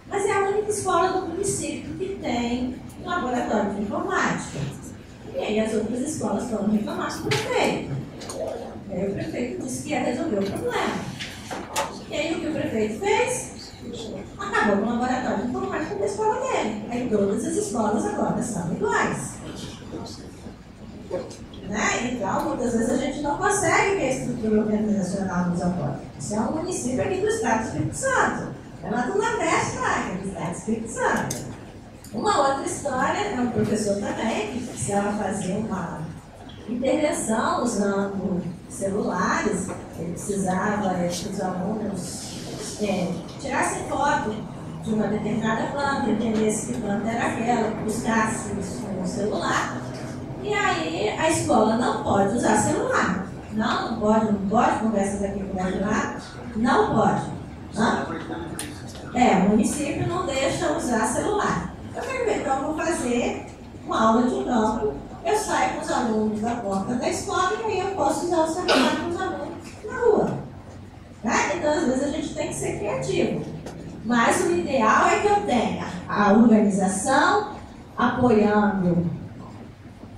Mas é a única escola do município que tem laboratório de informática. E aí as outras escolas foram reclamar com o prefeito. E aí o prefeito disse que ia resolver o problema. E aí o que o prefeito fez? Acabou com o laboratório de informática da escola dele. Aí todas as escolas agora são iguais. Né? Então, muitas vezes a gente não consegue que a estrutura organizacional nos apoie. Isso é um município aqui do Estado do Espírito Santo. É lá do Nordeste, lá, que é do Estado do Espírito Santo. Uma outra história, é um professor também, que precisava fazer uma intervenção usando celulares, ele precisava que os alunos é, tirassem foto de uma determinada planta, entendesse que planta era aquela, buscasse isso no celular. E aí a escola não pode usar celular. Não, não pode, não pode, conversas aqui com lá, não pode. Hã? É, o município não deixa usar celular. Eu ver, então eu vou fazer uma aula de campo. Eu saio com os alunos da porta da escola e aí eu posso usar o celular com os alunos na rua. Tá? Então, às vezes, a gente tem que ser criativo. Mas o ideal é que eu tenha a organização apoiando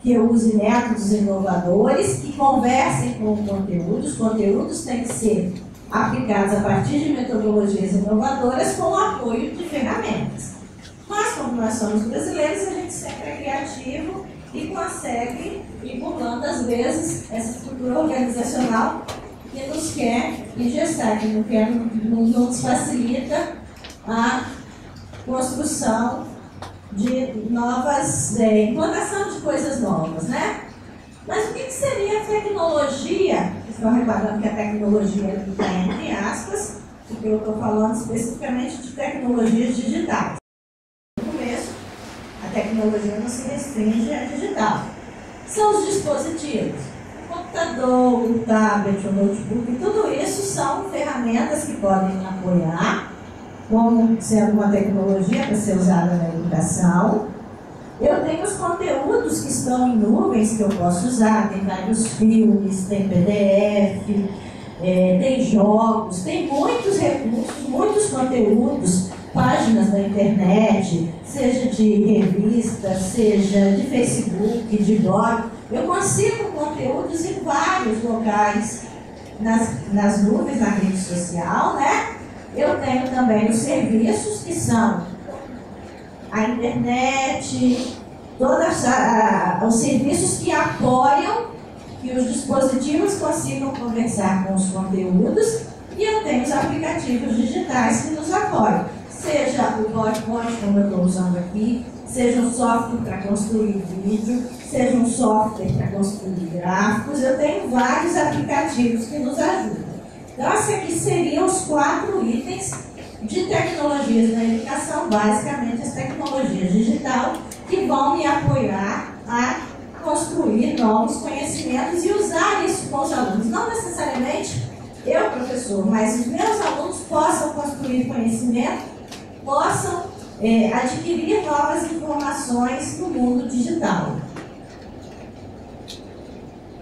que eu use métodos inovadores que conversem com o conteúdo. Os conteúdos têm que ser aplicados a partir de metodologias inovadoras com o apoio de ferramentas. Mas, como nós somos brasileiros, a gente sempre é criativo e consegue ir burlando, às vezes, essa estrutura organizacional que nos quer engessar, que não, quer, não nos facilita a construção de novas, é, implantação de coisas novas, né? Mas o que, que seria a tecnologia? Estão reparando que a tecnologia está entre aspas, porque eu estou falando especificamente de tecnologias digitais. Tecnologia não se restringe a digital. São os dispositivos. O computador, o tablet, o notebook, tudo isso são ferramentas que podem apoiar como sendo uma tecnologia para ser usada na educação. Eu tenho os conteúdos que estão em nuvens que eu posso usar, tem vários filmes, tem PDF, é, tem jogos, tem muitos recursos, muitos conteúdos, páginas na internet, seja de revista, seja de Facebook, de blog. Eu consigo conteúdos em vários locais, nas, nas nuvens, na rede social, né? Eu tenho também os serviços que são a internet, todos os serviços que apoiam que os dispositivos consigam conversar com os conteúdos e eu tenho os aplicativos digitais que nos apoiam. Seja o PowerPoint, como eu estou usando aqui, seja um software para construir vídeo, seja um software para construir gráficos, eu tenho vários aplicativos que nos ajudam. Então, esses aqui seriam os quatro itens de tecnologias da educação, basicamente as tecnologias digital, que vão me apoiar a construir novos conhecimentos e usar isso com os alunos. Não necessariamente eu, professor, mas os meus alunos possam construir conhecimento, possam é, adquirir novas informações no mundo digital.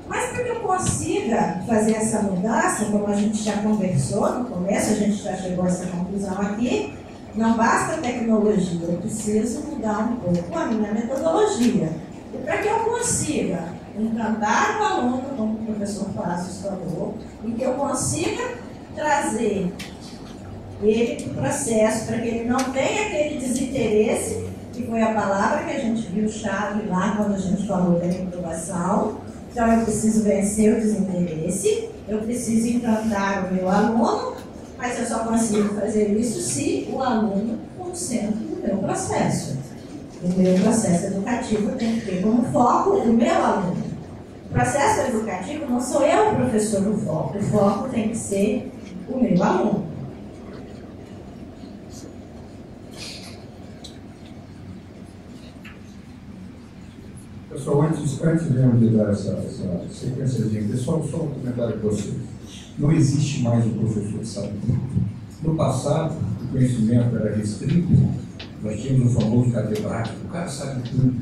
Mas para que eu consiga fazer essa mudança, como a gente já conversou no começo, a gente já chegou a essa conclusão aqui, não basta tecnologia, eu preciso mudar um pouco a minha metodologia. E para que eu consiga encantar o aluno, como o professor Fácil falou, e que eu consiga trazer ele para o processo, para que ele não tenha aquele desinteresse, que foi a palavra que a gente viu chave lá quando a gente falou da reprovação, então, eu preciso vencer o desinteresse, eu preciso encantar o meu aluno, mas eu só consigo fazer isso se o aluno for o meu processo. O meu processo educativo tem que ter como foco o meu aluno. O processo educativo não sou eu professor o foco, o foco tem que ser o meu aluno. Pessoal, antes, antes mesmo de dar essa, essa sequência de pessoal, só um comentário para vocês. Não existe mais o professor que sabe tudo. No passado, o conhecimento era restrito, nós tínhamos o famoso catedrático, o cara sabe tudo.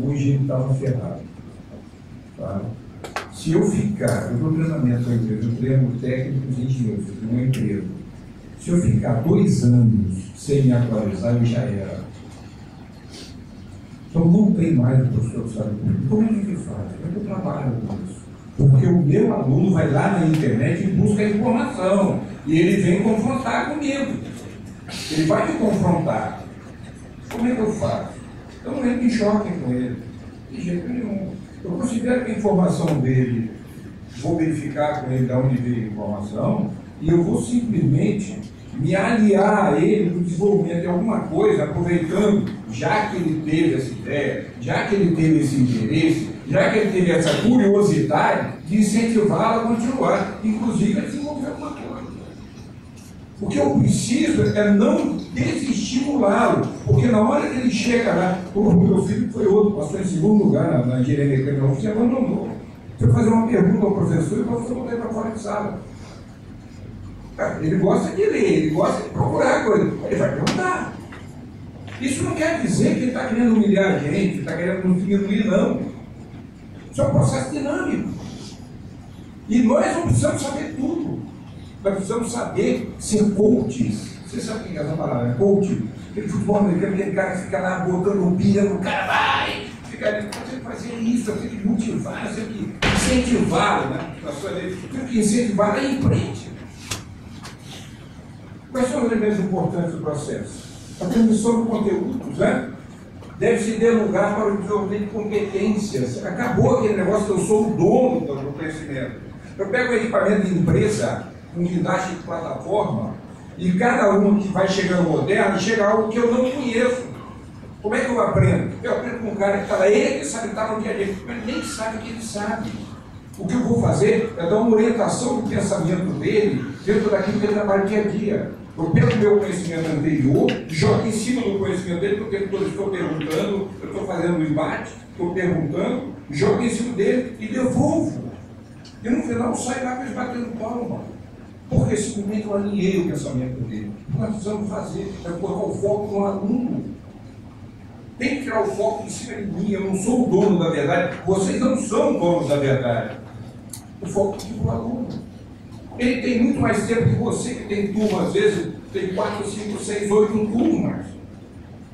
Hoje ele estava ferrado. Tá? Se eu ficar, eu dou treinamento à empresa, eu treino técnicos e engenheiros uma empresa. Se eu ficar dois anos sem me atualizar, eu já era. Então não tem mais o professor que sabe tudo. Como é que eu faço? Como é que eu trabalho com isso? Porque o meu aluno vai lá na internet e busca informação. E ele vem confrontar comigo. Ele vai me confrontar. Como é que eu faço? Eu não entro em choque com ele. De jeito nenhum. Eu considero que a informação dele, vou verificar com ele de onde veio a informação, e eu vou simplesmente me aliar a ele no desenvolvimento de alguma coisa, aproveitando, já que ele teve essa ideia, já que ele teve esse interesse, já que ele teve essa curiosidade, de incentivá-lo a continuar, inclusive a desenvolver alguma coisa. O que eu preciso é não desestimulá-lo, porque na hora que ele chega lá, o meu filho foi outro, passou em segundo lugar na, na engenharia mecânica, você abandonou. Foi fazer uma pergunta ao professor e o professor não para fora de sala. Ele gosta de ler, ele gosta de procurar coisa. Ele vai perguntar. Isso não quer dizer que ele está querendo humilhar a gente, está querendo nos diminuir, não. Isso é um processo dinâmico. E nós não precisamos saber tudo. Nós precisamos saber ser coaches. Você sabe o que é essa palavra? É coach. Aquele futebol americano, aquele cara que fica lá botando o pino, o cara vai, fica ali, você tem que fazer isso, você tem que motivar, você tem que incentivar, né? Na sua lei, tem que incentivar lá em frente. Quais são os elementos importantes do processo? A transmissão de conteúdos, né? Deve se dar lugar para o desenvolvimento de competências. Acabou aquele negócio que eu sou o dono do conhecimento. Eu pego o equipamento de empresa, um guindaste de plataforma, e cada um que vai chegando moderno, chega algo que eu não conheço. Como é que eu aprendo? Eu aprendo com um cara que está lá, ele sabe estar no dia a dia, mas nem sabe o que ele sabe. O que eu vou fazer é dar uma orientação do pensamento dele dentro daquilo que ele trabalha dia a dia. Eu pego o meu conhecimento anterior, jogo em cima do conhecimento dele, porque eu estou perguntando, eu estou fazendo um embate, estou perguntando, jogo em cima dele e devolvo. E no final sai lá com eles batendo palma. Porque simplesmente eu alinhei o pensamento dele. O que nós precisamos fazer é colocar o foco no aluno. Tem que tirar o foco de cima de mim. Eu não sou o dono da verdade. Vocês não são donos da verdade. O foco fica no aluno. Ele tem muito mais tempo que você, que tem turma, às vezes, tem 4, 5, 6, 8 turmas.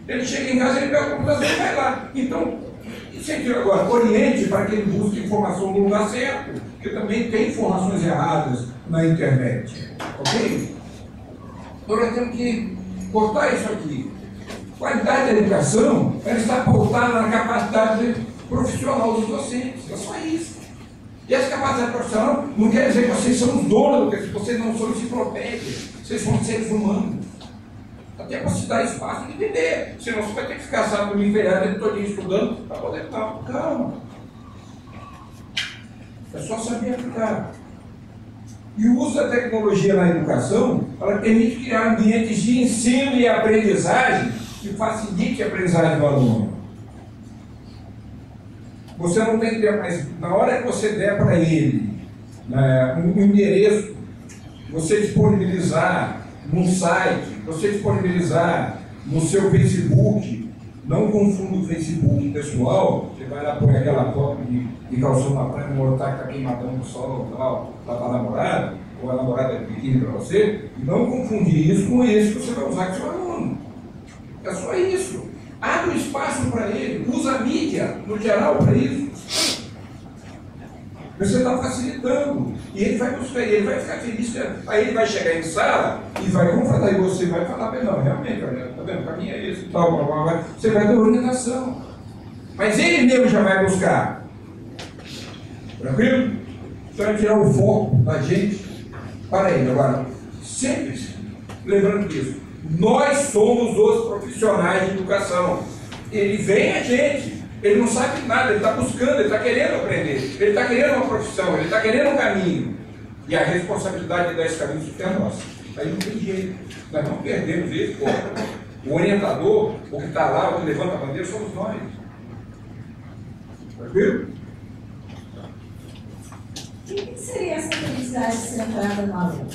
Ele chega em casa, ele pega o computador e vai lá. Então, incentivo agora, oriente para que ele busque informação no lugar certo, porque também tem informações erradas na internet. Ok? Então nós temos que cortar isso aqui. Qualidade da educação, ela está pautada na capacidade profissional dos docentes. É só isso. E essa capacidade profissional não quer dizer que vocês são os donos, porque vocês não são enciclopédias, vocês são seres humanos. Até para se dar espaço de entender. Senão você vai ter que ficar, me envelhado todo dia estudando para poder estar. Calma. É só saber aplicar. E o uso da tecnologia na educação, ela permite criar ambientes de ensino e aprendizagem que facilite a aprendizagem do aluno. Você não tem que ter, mas na hora que você der para ele né, um endereço, você disponibilizar num site, você disponibilizar no seu Facebook, não confunda o Facebook pessoal, você vai lá pôr aquela foto de, de calção na praia, um otário que está queimadão no sol tal, lá para a namorada, ou a namorada de biquíni para você, e não confundir isso com isso que você vai usar com seu aluno. É só isso. Abre espaço para ele, usa a mídia no geral para isso. Você está facilitando. E ele vai buscar, ele vai ficar feliz. Aí ele vai chegar em sala e vai confrontar, e você vai falar ele, não, realmente, olha, tá vendo, para mim é isso, tal, blá, blá, blá. Você vai dar orientação. Mas ele mesmo já vai buscar. Tranquilo? Então é tirar o foco da gente para ele. Agora, sempre lembrando disso. Nós somos os profissionais de educação. Ele vem a gente. Ele não sabe nada, ele está buscando, ele está querendo aprender, ele está querendo uma profissão, ele está querendo um caminho. E a responsabilidade de dar esse caminho é nossa. Aí não tem jeito. Nós não perdemos isso, pô. O orientador, o que está lá, o que levanta a bandeira, somos nós. Tranquilo? O que seria essa felicidade centrada no aluno?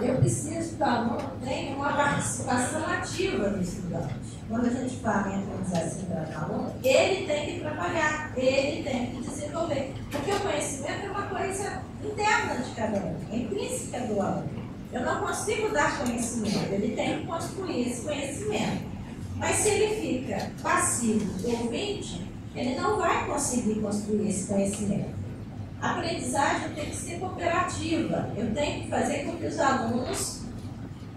Eu preciso que o aluno tenha uma participação ativa no estudante. Quando a gente fala em aprendizagem no aluno, ele tem que trabalhar, ele tem que desenvolver. Porque o conhecimento é uma coisa interna de cada um, é intrínseca do aluno. Eu não consigo dar conhecimento, ele tem que construir esse conhecimento. Mas se ele fica passivo, ouvinte, ele não vai conseguir construir esse conhecimento. A aprendizagem tem que ser cooperativa. Eu tenho que fazer com que os alunos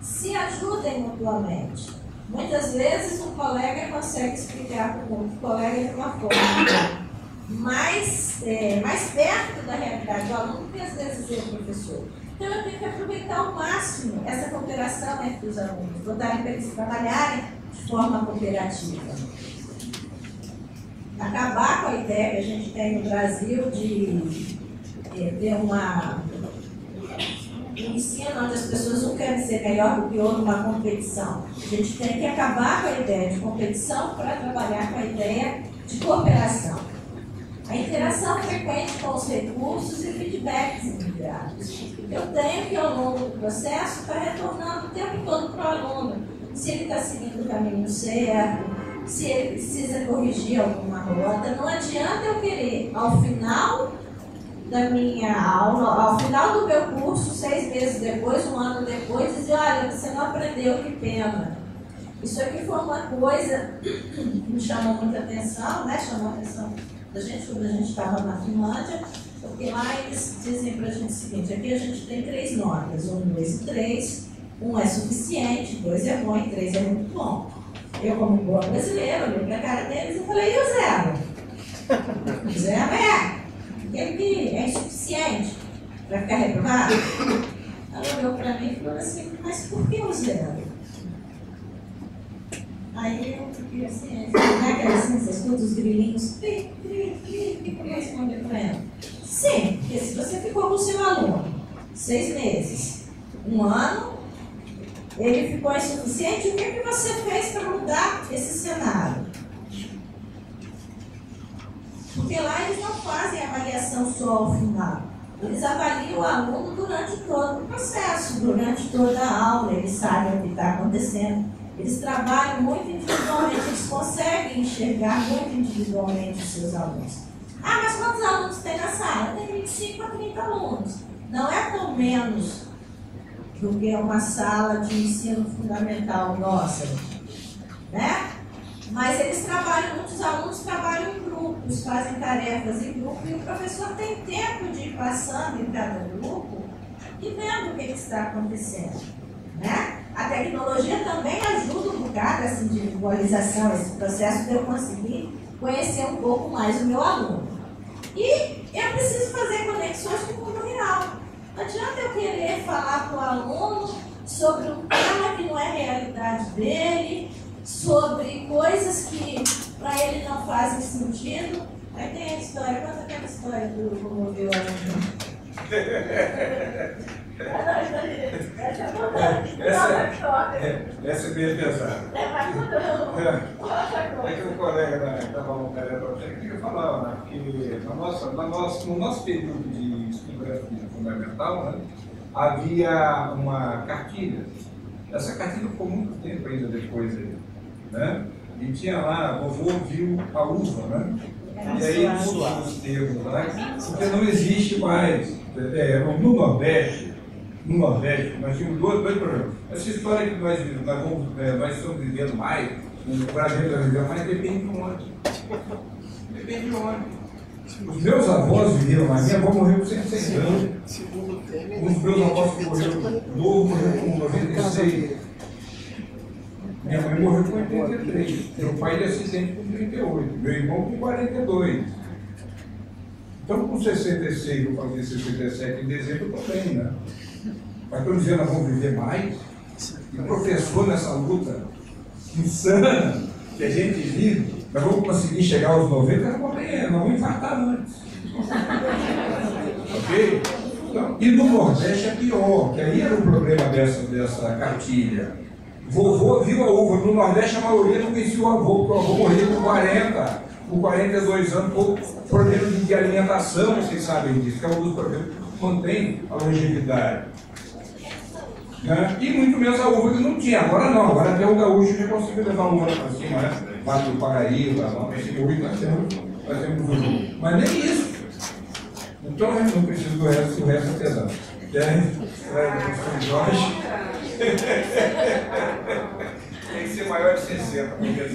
se ajudem mutuamente. Muitas vezes um colega consegue explicar para o outro colega de uma forma mais, é, mais perto da realidade do aluno que às vezes é o professor. Então eu tenho que aproveitar ao máximo essa cooperação entre os alunos, botarem para eles trabalharem de forma cooperativa. Acabar com a ideia que a gente tem no Brasil de é, ter uma um ensino onde as pessoas não querem ser melhor do que outro numa competição. A gente tem que acabar com a ideia de competição para trabalhar com a ideia de cooperação. A interação frequente com os recursos e feedbacks integrados. Eu tenho que, ao longo do processo, estar retornando o tempo todo para o aluno. Se ele está seguindo o caminho certo, se ele precisa corrigir alguma rota. Não adianta eu querer, ao final da minha aula, ao final do meu curso, seis meses depois, um ano depois, dizer, olha, você não aprendeu, que pena. Isso aqui foi uma coisa que me chamou muita atenção, né? Chamou a atenção da gente quando a gente estava na Finlândia, porque lá eles dizem para a gente o seguinte, aqui a gente tem três notas, um, dois e três, um é suficiente, dois é bom e três é muito bom. Eu, como boa brasileira, olhei para a cara deles e falei, e o zero? O zero é aquele que é insuficiente para ficar reprovado. Ela olhou para mim e falou assim, mas por que o zero? Aí eu fiquei assim, né, aquela assim, você escuta os grilinhos, cri, cri, cri, e como responder para ela? Sim, porque se você ficou com o seu aluno seis meses, um ano, ele ficou insuficiente, o que, que você fez para mudar esse cenário? Porque lá eles não fazem avaliação só ao final. Eles avaliam o aluno durante todo o processo, durante toda a aula, eles sabem o que está acontecendo. Eles trabalham muito individualmente, eles conseguem enxergar muito individualmente os seus alunos. Ah, mas quantos alunos tem na sala? Tem 25 a 30 alunos. Não é tão menos do que uma sala de ensino fundamental nossa, né? Mas eles trabalham, muitos alunos trabalham em grupos, fazem tarefas em grupo, e o professor tem tempo de ir passando em cada grupo e vendo o que, que está acontecendo. Né? A tecnologia também ajuda um bocado essa individualização, esse processo de eu conseguir conhecer um pouco mais o meu aluno. E eu preciso fazer conexões com o mundo real. Adianta eu querer falar para o aluno sobre um tema que não é realidade dele, sobre coisas que para ele não fazem sentido. Aí tem a história, conta aquela história do como viu aluno. Essa, é, essa é bem pesada. É que o colega da estava um tarefa queria falar, né? Porque no nosso, no, nosso, no nosso período de estudo fundamental, né, havia uma cartilha. Essa cartilha ficou muito tempo ainda depois aí, né? E tinha lá, vovô viu a uva, né? E aí todos os termos, né? Porque não existe mais. É, no Nordeste, no Nordeste, nós tínhamos dois, dois problemas. Essa história que nós, nós, vamos, é, nós estamos vivendo mais, o Brasil está vivendo mais, depende de onde. Depende de onde. Os meus avós viveram lá, minha avó morreu com 106 anos. Os meus avós morreram novo, morreu com 96. Minha mãe morreu com 83. Meu pai de acidente com 38. Meu irmão com 42. Então, com 66, vou fazer 67 em dezembro também, né? Mas estou dizendo, nós vamos viver mais. E professor nessa luta insana que a gente vive, nós vamos conseguir chegar aos 90, nós vamos, nós vamos infartar antes. ok? Então, e no Nordeste é pior, que aí era o problema dessa, dessa cartilha. Vovô viu a uva, no Nordeste a maioria não conhecia o avô, porque o avô morreu com 40, com 42 anos, por problema de alimentação, vocês sabem disso, que é um dos problemas que mantém a longevidade. Né? E muito menos a uva que não tinha. Agora não, agora até o gaúcho já conseguiu levar a uva para cima, né? Mato do Paraíba, não, esse hoje nós temos, temos uva. Mas nem isso. Então não precisa do resto, o resto é pesado. Querem? Jorge? Tem que ser maior de 60. Então,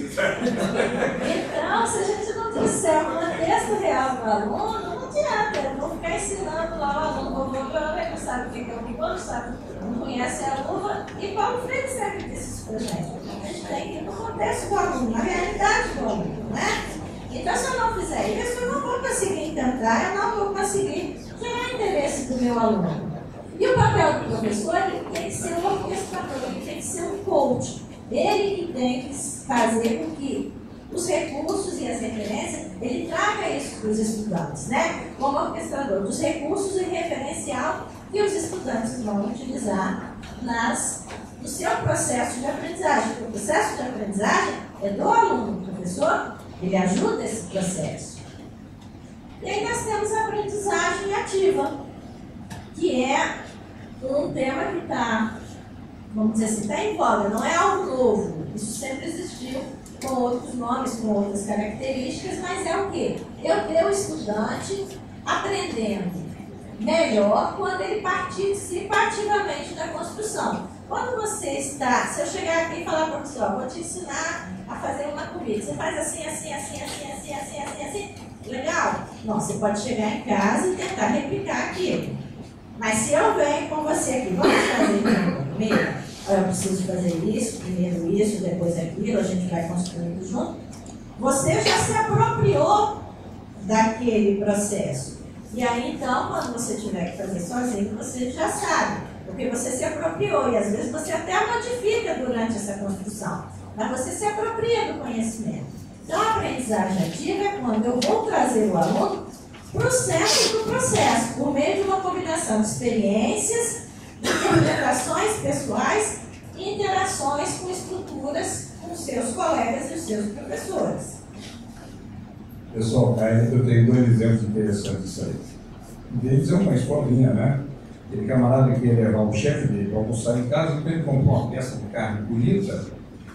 se a gente não disser um contexto real para o aluno, adianta. Vou ficar ensinando lá o aluno, vou para ele não sabe o que é o que não sabe, não conhece a uva. E Paulo Freire sempre disse isso para gente. A gente tem que ir no contexto do aluno, na realidade do aluno, né? Então, se eu não fizer isso, eu não vou conseguir encantar, eu não vou conseguir gerar interesse do meu aluno. E o papel do professor ele tem que ser um orquestrador, ele tem que ser um coach. Ele que tem que fazer com que os recursos e as referências, ele traga isso para os estudantes, né? Como orquestrador dos recursos e referencial que os estudantes vão utilizar nas, no seu processo de aprendizagem. O processo de aprendizagem é do aluno, o professor, ele ajuda esse processo. E aí nós temos a aprendizagem ativa, que é um tema que está, vamos dizer assim, está em voga, não é algo novo. Isso sempre existiu com outros nomes, com outras características, mas é o quê? Eu ter o estudante aprendendo melhor quando ele participa ativamente da construção. Quando você está, se eu chegar aqui e falar para você, ó, vou te ensinar a fazer uma comida, você faz assim, assim, assim, assim, assim, assim, assim, assim, legal? Não, você pode chegar em casa e tentar replicar aquilo. Mas se eu venho com você aqui, vamos fazer uma comida? Eu preciso fazer isso, primeiro isso, depois aquilo, a gente vai construindo junto. Você já se apropriou daquele processo. E aí, então, quando você tiver que fazer sozinho, você já sabe, porque você se apropriou. E às vezes você até modifica durante essa construção, mas você se apropria do conhecimento. Então, a aprendizagem ativa é quando eu vou trazer o aluno para o centro do processo, por meio de uma combinação de experiências, interpretações pessoais e interações com estruturas com seus colegas e os seus professores. Pessoal, eu tenho dois exemplos interessantes aí. Um deles é uma escolinha, né? Aquele camarada que ia levar o chefe dele para almoçar em casa, ele comprou uma peça de carne bonita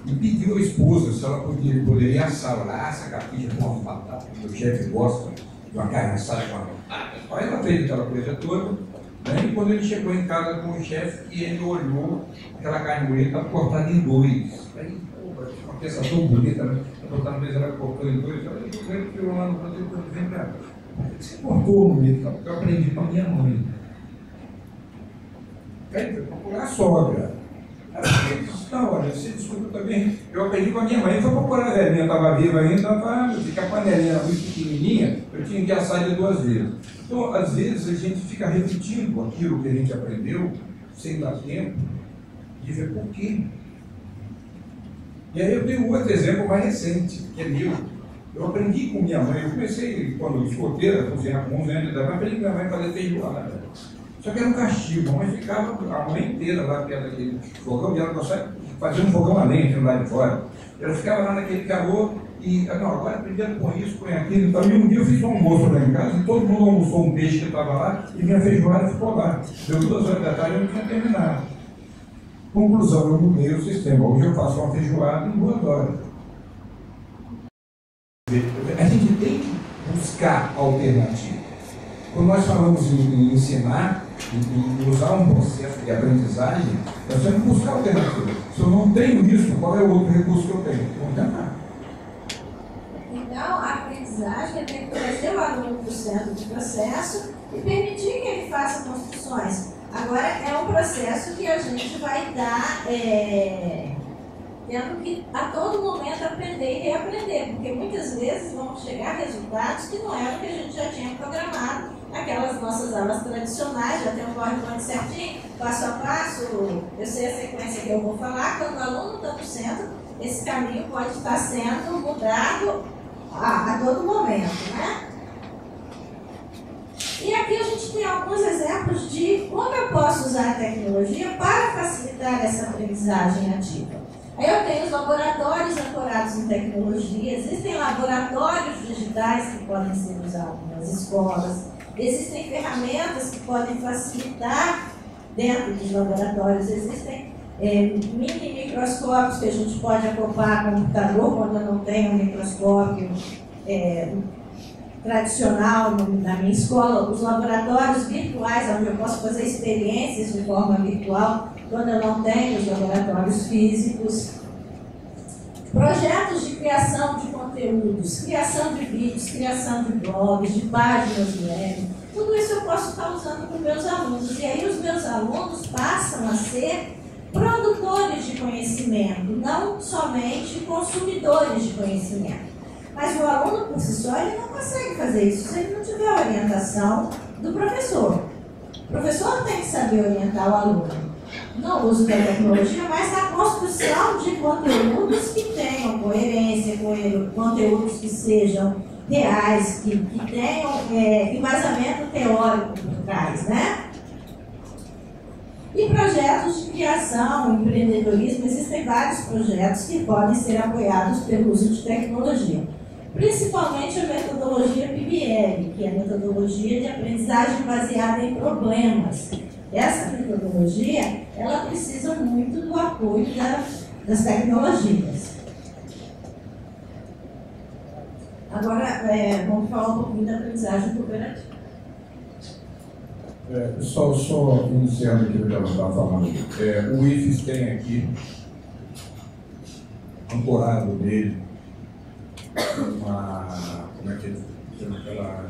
e pediu à esposa se ela podia, poderia assar. Ela, ah, essa capinha com uma batata, que o chefe gosta de uma carne assada com uma batata. Aí ela fez aquela coisa toda, né? e quando ele chegou em casa com o chefe, ele olhou aquela carne bonita cortada em dois. Aí, uma peça tão bonita, né? botar no mesa, ela cortou em dois. Disse, eu fui lá no Brasil, eu vem cá. Você cortou meio, porque eu aprendi com a minha mãe. Aí foi procurar a sogra. Ela disse, não, olha, você desculpa também. Eu aprendi com a minha mãe, foi procurar a velhinha, estava viva ainda, estava, fica a panelinha muito pequenininha, eu tinha que assar de duas vezes. Então, às vezes, a gente fica repetindo aquilo que a gente aprendeu, sem dar tempo, de ver por quê. E aí eu tenho outro exemplo mais recente, que é meu. Eu aprendi com minha mãe, eu comecei, quando escoteira, a cozinhar com 11 anos de idade, aprendi com minha mãe a fazer feijoada. Só que era um castigo, a mãe ficava a mãe inteira lá perto daquele fogão, e ela gostava de fazer um fogão além, lá de fora. Ela ficava lá naquele calor, e, não, agora primeiro põe isso, põe aquilo. Então, e um dia eu fiz um almoço lá em casa, e todo mundo almoçou um peixe que estava lá, e minha feijoada ficou lá. Deu duas horas da tarde e eu não tinha terminado. Conclusão, eu mudei o sistema. Hoje eu faço uma feijoada em duas horas. A gente tem que buscar alternativa. Quando nós falamos em, ensinar, em, usar um processo de aprendizagem, nós temos que buscar alternativa. Se eu não tenho isso, qual é o outro recurso que eu tenho? Não tentar. Então, a aprendizagem tem que trazer o aluno para o centro do processo e permitir que ele faça construções. Agora, é um processo que a gente vai estar é, tendo que a todo momento aprender e reaprender, porque muitas vezes vão chegar resultados que não eram o que a gente já tinha programado. Aquelas nossas aulas tradicionais, já tem um corre certinho, passo a passo, eu sei a sequência que eu vou falar, quando o aluno está no centro, esse caminho pode estar sendo mudado a, a todo momento, né? E aqui a gente tem alguns exemplos de como eu posso usar a tecnologia para facilitar essa aprendizagem ativa. Eu tenho os laboratórios ancorados em tecnologia, existem laboratórios digitais que podem ser usados nas escolas, existem ferramentas que podem facilitar dentro dos laboratórios, existem é, mini microscópios que a gente pode acoplar ao computador quando eu não tenho um microscópio é, tradicional na minha escola, os laboratórios virtuais, onde eu posso fazer experiências de forma virtual, quando eu não tenho os laboratórios físicos. Projetos de criação de conteúdos, criação de vídeos, criação de blogs, de páginas web. Tudo isso eu posso estar usando com meus alunos. E aí os meus alunos passam a ser produtores de conhecimento, não somente consumidores de conhecimento. Mas o aluno por si só ele não consegue fazer isso se ele não tiver a orientação do professor. O professor tem que saber orientar o aluno. No uso da tecnologia, mas na construção de conteúdos que tenham coerência, conteúdos que sejam reais, que, que tenham é, embasamento teórico por trás, né? E projetos de criação, empreendedorismo, existem vários projetos que podem ser apoiados pelo uso de tecnologia. Principalmente a metodologia PBL, que é a metodologia de aprendizagem baseada em problemas. Essa metodologia, ela precisa muito do apoio da, das tecnologias. Agora, é, vamos falar um pouquinho da aprendizagem cooperativa. É, só, só iniciando aqui o que eu estava falando, é, o IFES tem aqui, ancorado nele, uma. Como é que é? chama aquela.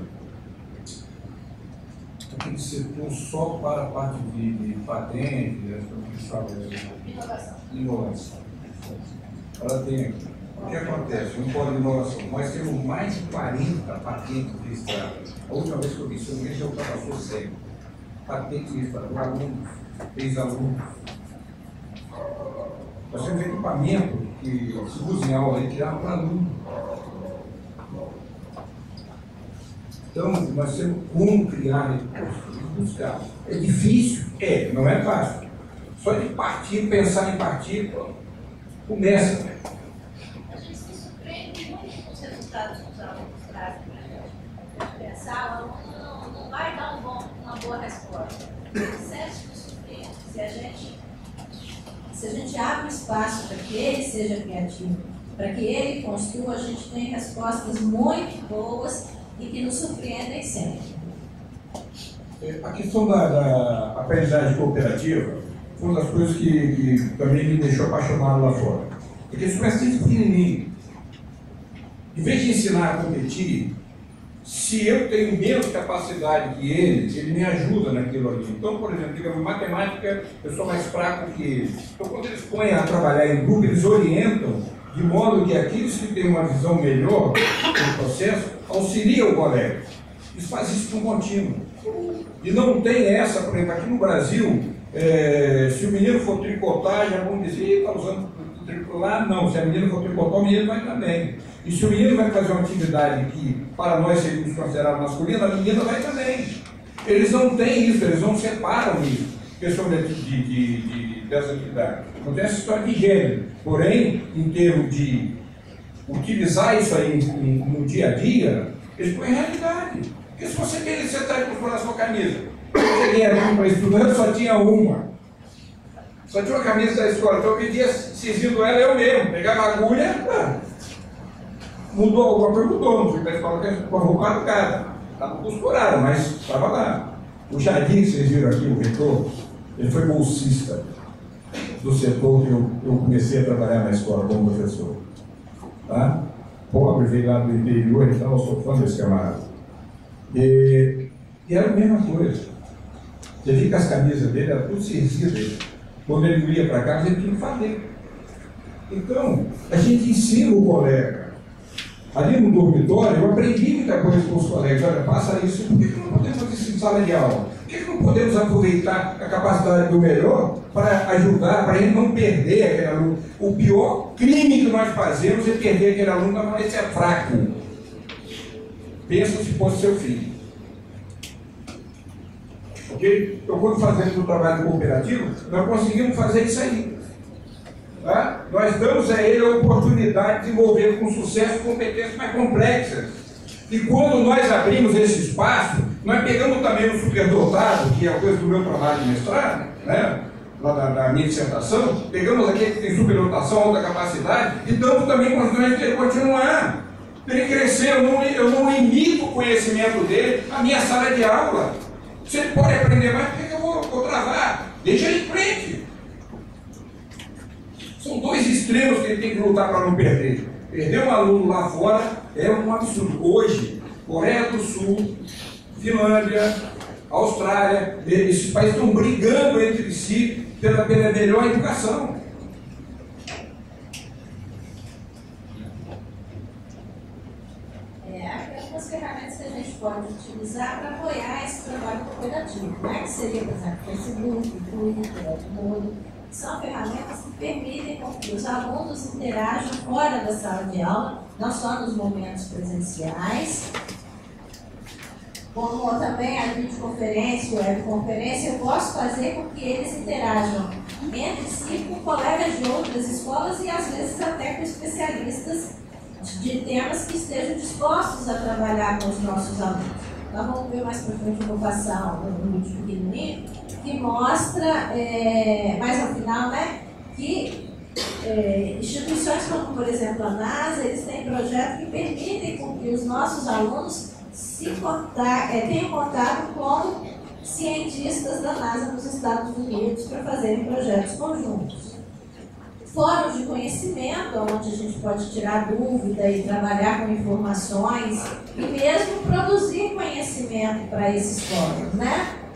Aquele setor só para a parte de, de patente, né? né, inovação. inovação. Ela tem aqui. O que acontece? Um polo de inovação. Nós temos mais de 40 patentes registradas. A última vez que eu vi, isso, não me engano, já ultrapassou 100 catequista, para alunos, ex-alunos. Nós temos equipamento que se usa em aula que para aluno. Então, nós temos como criar recursos, buscar. É difícil? É, não é fácil. Só de partir, pensar em partir, começa. A Acho que isso surpreende muito os resultados que os alunos trazem. Né? Pensar, ah, o aluno não vai dar um bom boa resposta. Se a gente Se a gente abre espaço para que ele seja criativo, para que ele construa, a gente tem respostas muito boas e que nos surpreendem sempre. É, A questão da, da aprendizagem cooperativa foi uma das coisas que, que também me deixou apaixonado lá fora. Porque isso começa desde pequenininho. Em vez de ensinar a competir, se eu tenho menos capacidade que ele, ele me ajuda naquilo ali. Então, por exemplo, digamos, matemática, eu sou mais fraco que ele. Então, quando eles põem a trabalhar em grupo, eles orientam de modo que aqueles que têm uma visão melhor do processo auxiliam o colega. Isso faz isso com contínuo. E não tem essa, por exemplo, aqui no Brasil, é, se o menino for tricotar, já vão dizer, está usando tricotar. Não, se a menina for tricotar, o menino vai também. E se o menino vai fazer uma atividade que para nós seríamos considerados masculina, a menina vai também. Eles não têm isso, eles não separam isso, questão de, de, de, de, dessa atividade. Tem essa história de gênero. Porém, em termos de utilizar isso aí em- no dia a dia, eles põem em realidade. Porque se você querer sentar e procurar a sua camisa, eu cheguei aqui para estudante, só tinha uma. Só tinha uma camisa da escola, então eu pedia, cizindo ela eu mesmo, pegava a agulha, mudou alguma coisa, mudou, não fui para a escola com a roupa educada. Estava costurada, mas estava lá. O Jardim, que vocês viram aqui, o reitor, ele foi bolsista do setor que eu, eu comecei a trabalhar na escola como professor. Tá? Pobre, veio lá do interior e tal, eu sou fã desse camarada. E, e era a mesma coisa. Você via que as camisas dele eram tudo cinzidas. Quando ele ia para casa, ele tinha que fazer. Então, a gente ensina o colega. Ali no dormitório, eu aprendi muita coisa com os colegas. Olha, passa isso. Por que, não podemos fazer isso em sala de aula? Por que, não podemos aproveitar a capacidade do melhor para ajudar, para ele não perder aquele aluno? O pior crime que nós fazemos é perder aquele aluno, mas esse é fraco. Pensa se fosse seu filho. Ok? Então, quando fazemos o trabalho cooperativo, nós conseguimos fazer isso aí. Tá? Nós damos a ele a oportunidade de desenvolver com sucesso competências mais complexas. E quando nós abrimos esse espaço, nós pegamos também o superdotado, que é a coisa do meu trabalho de mestrado, né? lá da, da minha dissertação, pegamos aquele que tem superdotação, alta capacidade, e damos também condições de ele continuar. Ele crescer, eu não, eu não limito o conhecimento dele à minha sala de aula. Se ele pode aprender mais, por que eu vou, vou travar? Deixa ele em frente. São dois extremos que ele tem que lutar para não perder. Perder um aluno lá fora é um absurdo. Hoje, Coreia do Sul, Finlândia, Austrália, esses países estão brigando entre si pela, pela melhor educação. É, algumas ferramentas que a gente pode utilizar para apoiar esse trabalho cooperativo, né? que seria, por exemplo, Facebook, Twitter, Edmodo. São ferramentas que permitem que os alunos interajam fora da sala de aula, não só nos momentos presenciais, como também a videoconferência, webconferência, eu posso fazer com que eles interajam entre si com colegas de outras escolas e às vezes até com especialistas de temas que estejam dispostos a trabalhar com os nossos alunos. Nós vamos ver mais para frente, eu vou passar um vídeo pequenininho, que mostra, é, mais ao final, né, que é, instituições como, por exemplo, a NASA, eles têm projetos que permitem com que os nossos alunos se contar, é, tenham contato com cientistas da NASA nos Estados Unidos para fazerem projetos conjuntos. Fóruns de conhecimento, onde a gente pode tirar dúvida e trabalhar com informações e mesmo produzir conhecimento para esses fóruns, né?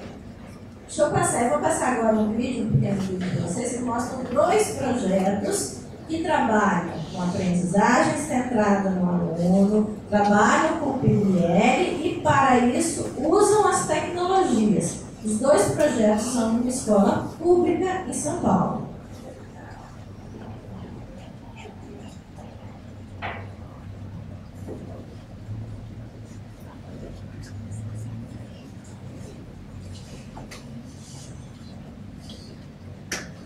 Deixa eu passar, eu vou passar agora um vídeo, um pequeno vídeo para vocês, que mostram dois projetos que trabalham com aprendizagem centrada no aluno, trabalham com PBL e, para isso, usam as tecnologias. Os dois projetos são numa escola pública em São Paulo.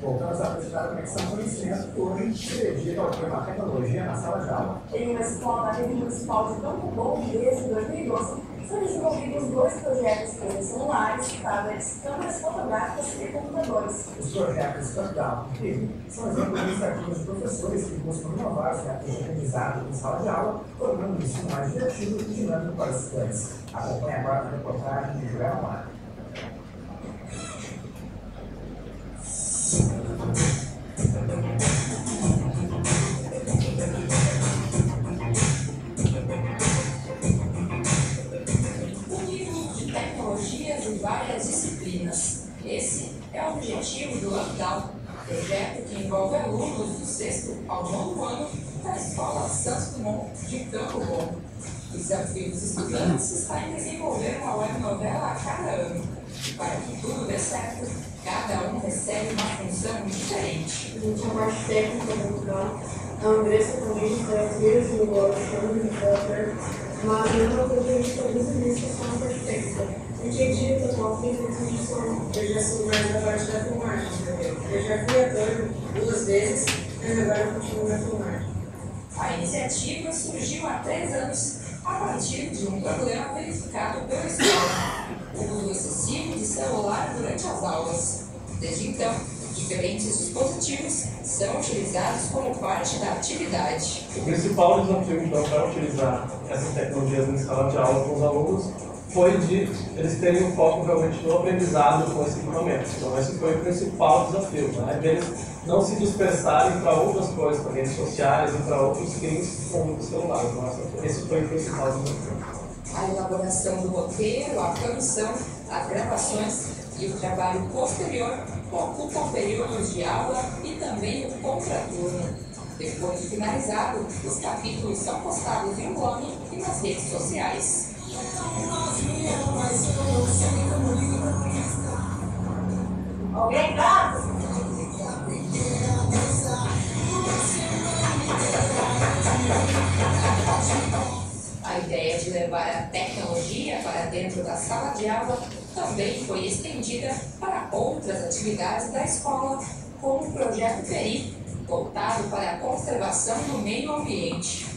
Voltamos a apresentar a conexão conhecimento hoje dirigida ao tema tecnologia na sala de aula. Em uma escola da rede municipal de Campo Bom, desde 2012, são desenvolvidos dois projetos para celulares, tablets, câmeras fotográficas e computadores. Os projetos Campeão e são exemplos iniciativas de professores que buscam inovar os métodos de aprendizado em sala de aula, tornando o ensino mais divertido e dinâmico para os estudantes. Acompanhe agora a reportagem de Joel Mar. Estudantes está em desenvolver uma web novela a cada ano. Para que tudo dê certo, cada um recebe uma função diferente. A gente é a parte técnica do lugar. A Andressa também traz vídeos de elaboração de repórter, mas mesma coisa a gente produz início só na parte técnica. A gente edita, coloca em edição. Eu já sou mais da parte da filmagem, entendeu? Eu já fui ator duas vezes, mas agora continuo na filmagem. A iniciativa surgiu há três anos a partir de um problema verificado pela escola, uso excessivo de celular durante as aulas. Desde então, diferentes dispositivos são utilizados como parte da atividade. O principal desafio, então, para utilizar essas tecnologias em sala de aula com os alunos foi de eles terem um foco realmente no aprendizado com esse equipamento. Então, esse foi o principal desafio, né? De eles não se dispersarem para outras coisas, para redes sociais e para outros crimes com o celular. Então, esse foi o principal desafio. A elaboração do roteiro, a produção, as gravações e o trabalho posterior ocupam períodos de aula e também o contraturno. Depois de finalizado, os capítulos são postados em um blog e nas redes sociais. Alguém de levar a tecnologia para dentro da sala de aula também foi estendida para outras atividades da escola, como o projeto PERI, voltado para a conservação do meio ambiente.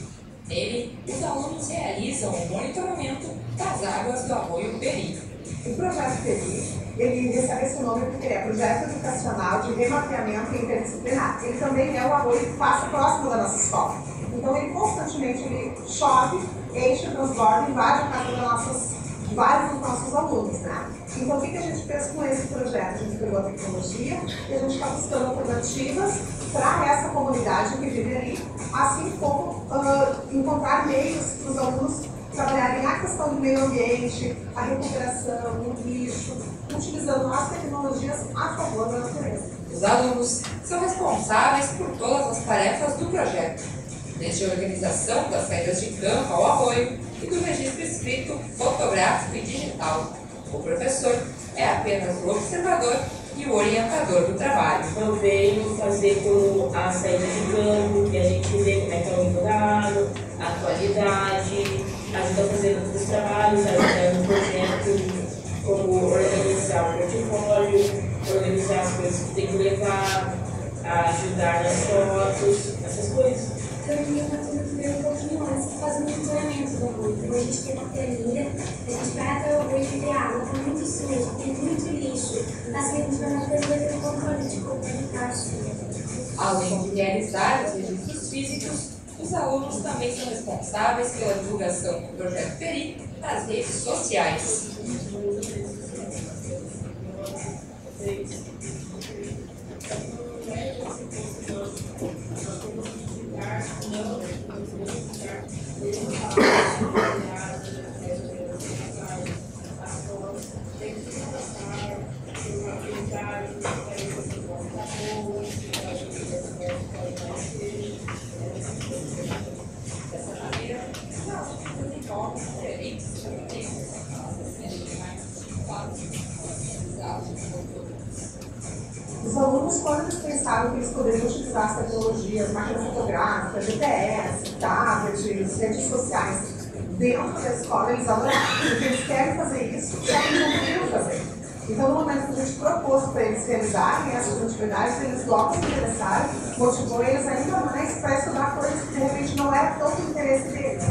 Nele, os alunos realizam o monitoramento das águas do arroio Peri. O projeto PERI, ele recebe esse nome porque é Projeto Educacional de Remapeamento Interdisciplinar. Ele também é o arroio que passa próximo da nossa escola. Então ele constantemente ele chove, enche, transborda, invade a casa das nossas, vários dos nossos alunos. Né? Então o que, que a gente fez com esse projeto? A gente pegou a tecnologia e a gente está buscando alternativas para essa comunidade que vive ali, assim como uh, encontrar meios para os alunos trabalharem a questão do meio ambiente, a recuperação, o lixo, utilizando as tecnologias a favor da natureza. Os alunos são responsáveis por todas as tarefas do projeto, desde a organização das saídas de campo ao arroio e do registro escrito, fotográfico e digital. O professor é apenas o observador e o orientador do trabalho. Eu venho fazer com a saída de campo, que a gente vê como é que é o nível a atualidade, ajuda a fazer outros trabalhos, ajuda no projeto, como organizar o portfólio, organizar as coisas que tem que levar, ajudar nas fotos, essas coisas. Fazer também um pouquinho antes, monitoramento do arroz. Então a gente tem uma a gente vai até o arroz e vê água, tá muito sujo, tem muito lixo. Assim a gente vai vai ter um controle de como tá Além de realizar os registros físicos, os alunos também são responsáveis pela divulgação do projeto Peri nas redes sociais. Os alunos, eles pensaram que eles poderiam utilizar as tecnologias, máquina fotográfica, GPS, redes sociais, dentro da escola, eles adoraram, porque eles querem fazer isso, só que não podiam fazer. Então, no momento que a gente propôs para eles realizarem essas atividades, eles logo se interessaram, motivou eles ainda mais para estudar coisas que realmente não era tanto interesse deles.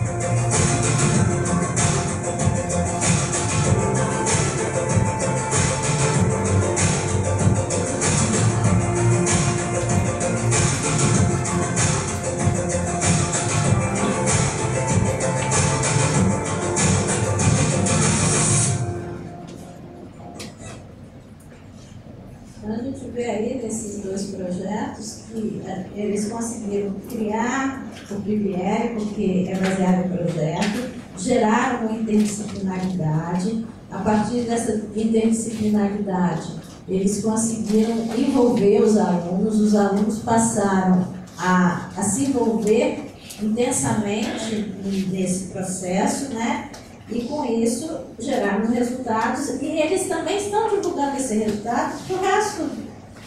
PBL, porque é baseado em projeto, geraram uma interdisciplinaridade. A partir dessa interdisciplinaridade, eles conseguiram envolver os alunos, os alunos passaram a, a se envolver intensamente nesse processo, né? E com isso geraram resultados e eles também estão divulgando esse resultado para o resto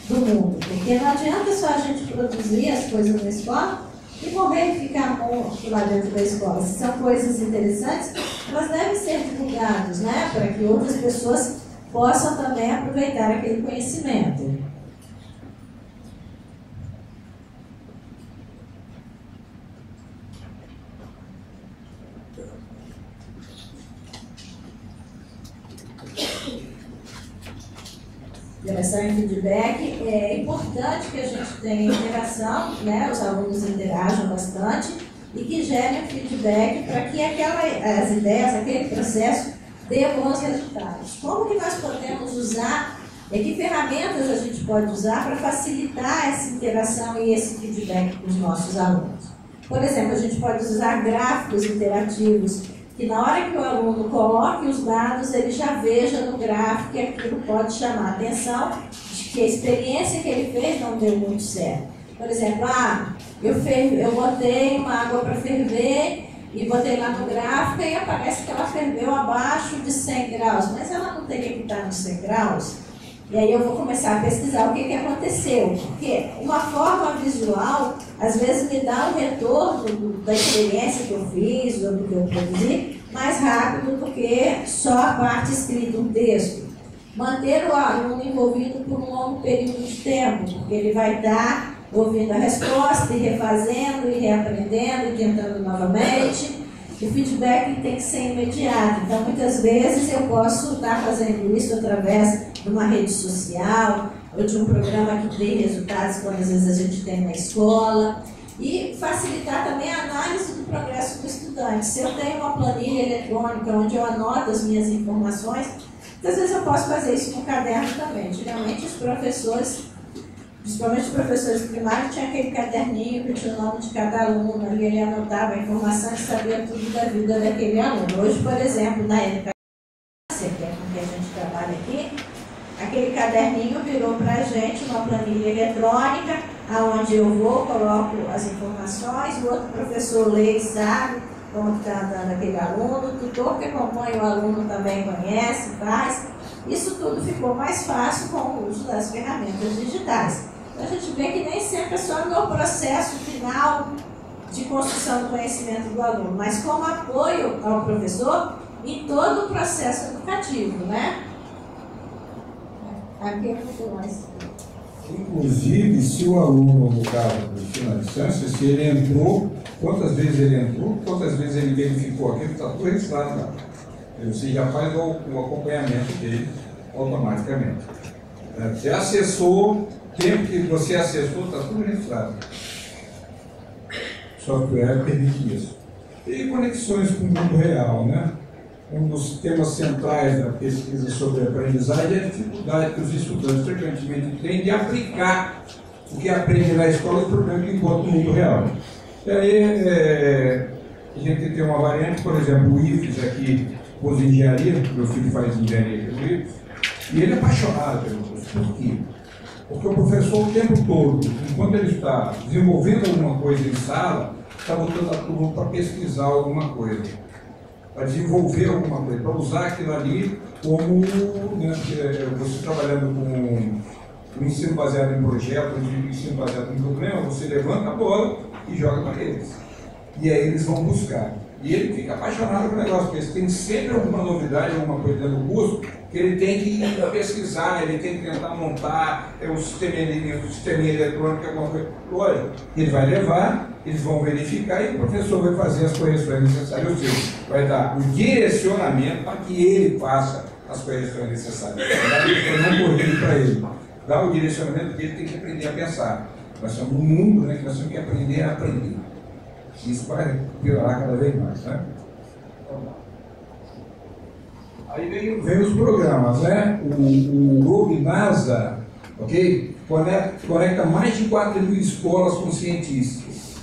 do mundo, porque não adianta só a gente produzir as coisas na escola e morrer e ficar morto lá dentro da escola. Se são coisas interessantes, elas devem ser divulgadas, né? Para que outras pessoas possam também aproveitar aquele conhecimento. Geração em feedback, é importante que a gente tenha interação, né? os alunos interajam bastante e que gerem feedback para que aquela, as ideias, aquele processo dê bons resultados. Como que nós podemos usar, e que ferramentas a gente pode usar para facilitar essa interação e esse feedback com os nossos alunos? Por exemplo, a gente pode usar gráficos interativos que na hora que o aluno coloque os dados, ele já veja no gráfico que aquilo pode chamar a atenção de que a experiência que ele fez não deu muito certo. Por exemplo, ah, eu, fer eu botei uma água para ferver e botei lá no gráfico e aparece que ela ferveu abaixo de 100 graus, mas ela não teria que estar nos 100 graus. E aí eu vou começar a pesquisar o que, que aconteceu. Porque uma forma visual, às vezes, me dá um retorno do, da experiência que eu fiz ou do que eu produzi mais rápido do que só a parte escrita, um texto. Manter o aluno envolvido por um longo período de tempo, porque ele vai estar ouvindo a resposta e refazendo e reaprendendo e tentando novamente. O feedback tem que ser imediato. Então, muitas vezes, eu posso estar fazendo isso através de uma rede social ou de um programa que dê resultados, como às vezes a gente tem na escola. E facilitar também a análise do progresso do estudante. Se eu tenho uma planilha eletrônica onde eu anoto as minhas informações, às vezes eu posso fazer isso no caderno também. Antigamente, os professores principalmente os professores primários, tinha aquele caderninho que tinha o nome de cada aluno, ali ele anotava a informação e sabia tudo da vida daquele aluno. Hoje, por exemplo, na educação, que é com que a gente trabalha aqui, aquele caderninho virou para a gente uma planilha eletrônica, aonde eu vou, coloco as informações, o outro professor lê e sabe como está andando aquele aluno, o tutor que acompanha o aluno também conhece, faz. Isso tudo ficou mais fácil com o uso das ferramentas digitais. Então, a gente vê que nem sempre é só no processo final de construção do conhecimento do aluno, mas como apoio ao professor em todo o processo educativo, né? Aqui é muito mais. Inclusive, se o aluno, no caso do ensino à distância, se ele entrou, quantas vezes ele entrou, quantas vezes ele verificou aquilo, está tudo registrado. Você já faz o, o acompanhamento dele automaticamente. É, Você acessou, tempo que você acessou, está tudo registrado. O software permite isso. E conexões com o mundo real, né? Um dos temas centrais da pesquisa sobre aprendizagem é a dificuldade que os estudantes frequentemente têm de aplicar o que aprende na escola e o problema que encontra no mundo real. E aí, é, a gente tem uma variante, por exemplo, o IFES aqui, pôs engenharia, meu filho faz engenharia IFES, e ele é apaixonado pelo curso. Por quê? Porque o professor o tempo todo, enquanto ele está desenvolvendo alguma coisa em sala, está botando a turma para pesquisar alguma coisa, para desenvolver alguma coisa, para usar aquilo ali como né, eh, você trabalhando com o ensino baseado em projeto, de ensino baseado em problema, você levanta a bola e joga para eles. E aí eles vão buscar. E ele fica apaixonado pelo negócio, porque tem sempre alguma novidade, alguma coisa dentro do curso, que ele tem que pesquisar, ele tem que tentar montar é um sistema, um sistema eletrônico, alguma coisa. Olha, ele vai levar, eles vão verificar e o professor vai fazer as correções necessárias, ou seja, vai dar o direcionamento para que ele faça as correções necessárias. Vai não corrigir para ele. Dá o direcionamento que ele tem que aprender a pensar. Nós somos um mundo né, que nós temos que aprender a aprender. Isso vai piorar cada vez mais. Né? Aí vem, vem os programas, né? O, o NASA, ok? Conecta, conecta mais de 4 mil escolas com cientistas.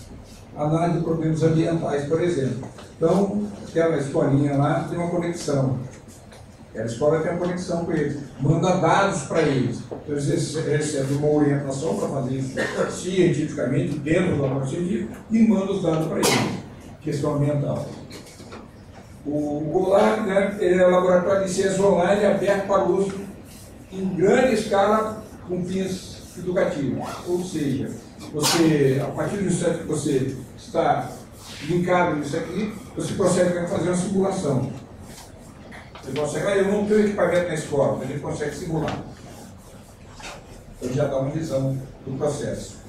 Análise de problemas ambientais, por exemplo. Então, aquela escolinha lá tem uma conexão. Aquela escola tem uma conexão com eles. Manda dados para eles. Então, eles recebem uma orientação para fazer isso cientificamente, dentro do laboratório científico, e manda os dados para eles. Questão ambiental. O GOLAC né, é um laboratório de ciências online aberto para uso em grande escala com fins educativos. Ou seja, você, a partir do instante que você está linkado nisso aqui, você consegue fazer uma simulação. Você consegue, ah, eu não tenho equipamento na escola, mas ele consegue simular. Então já dá uma visão do processo.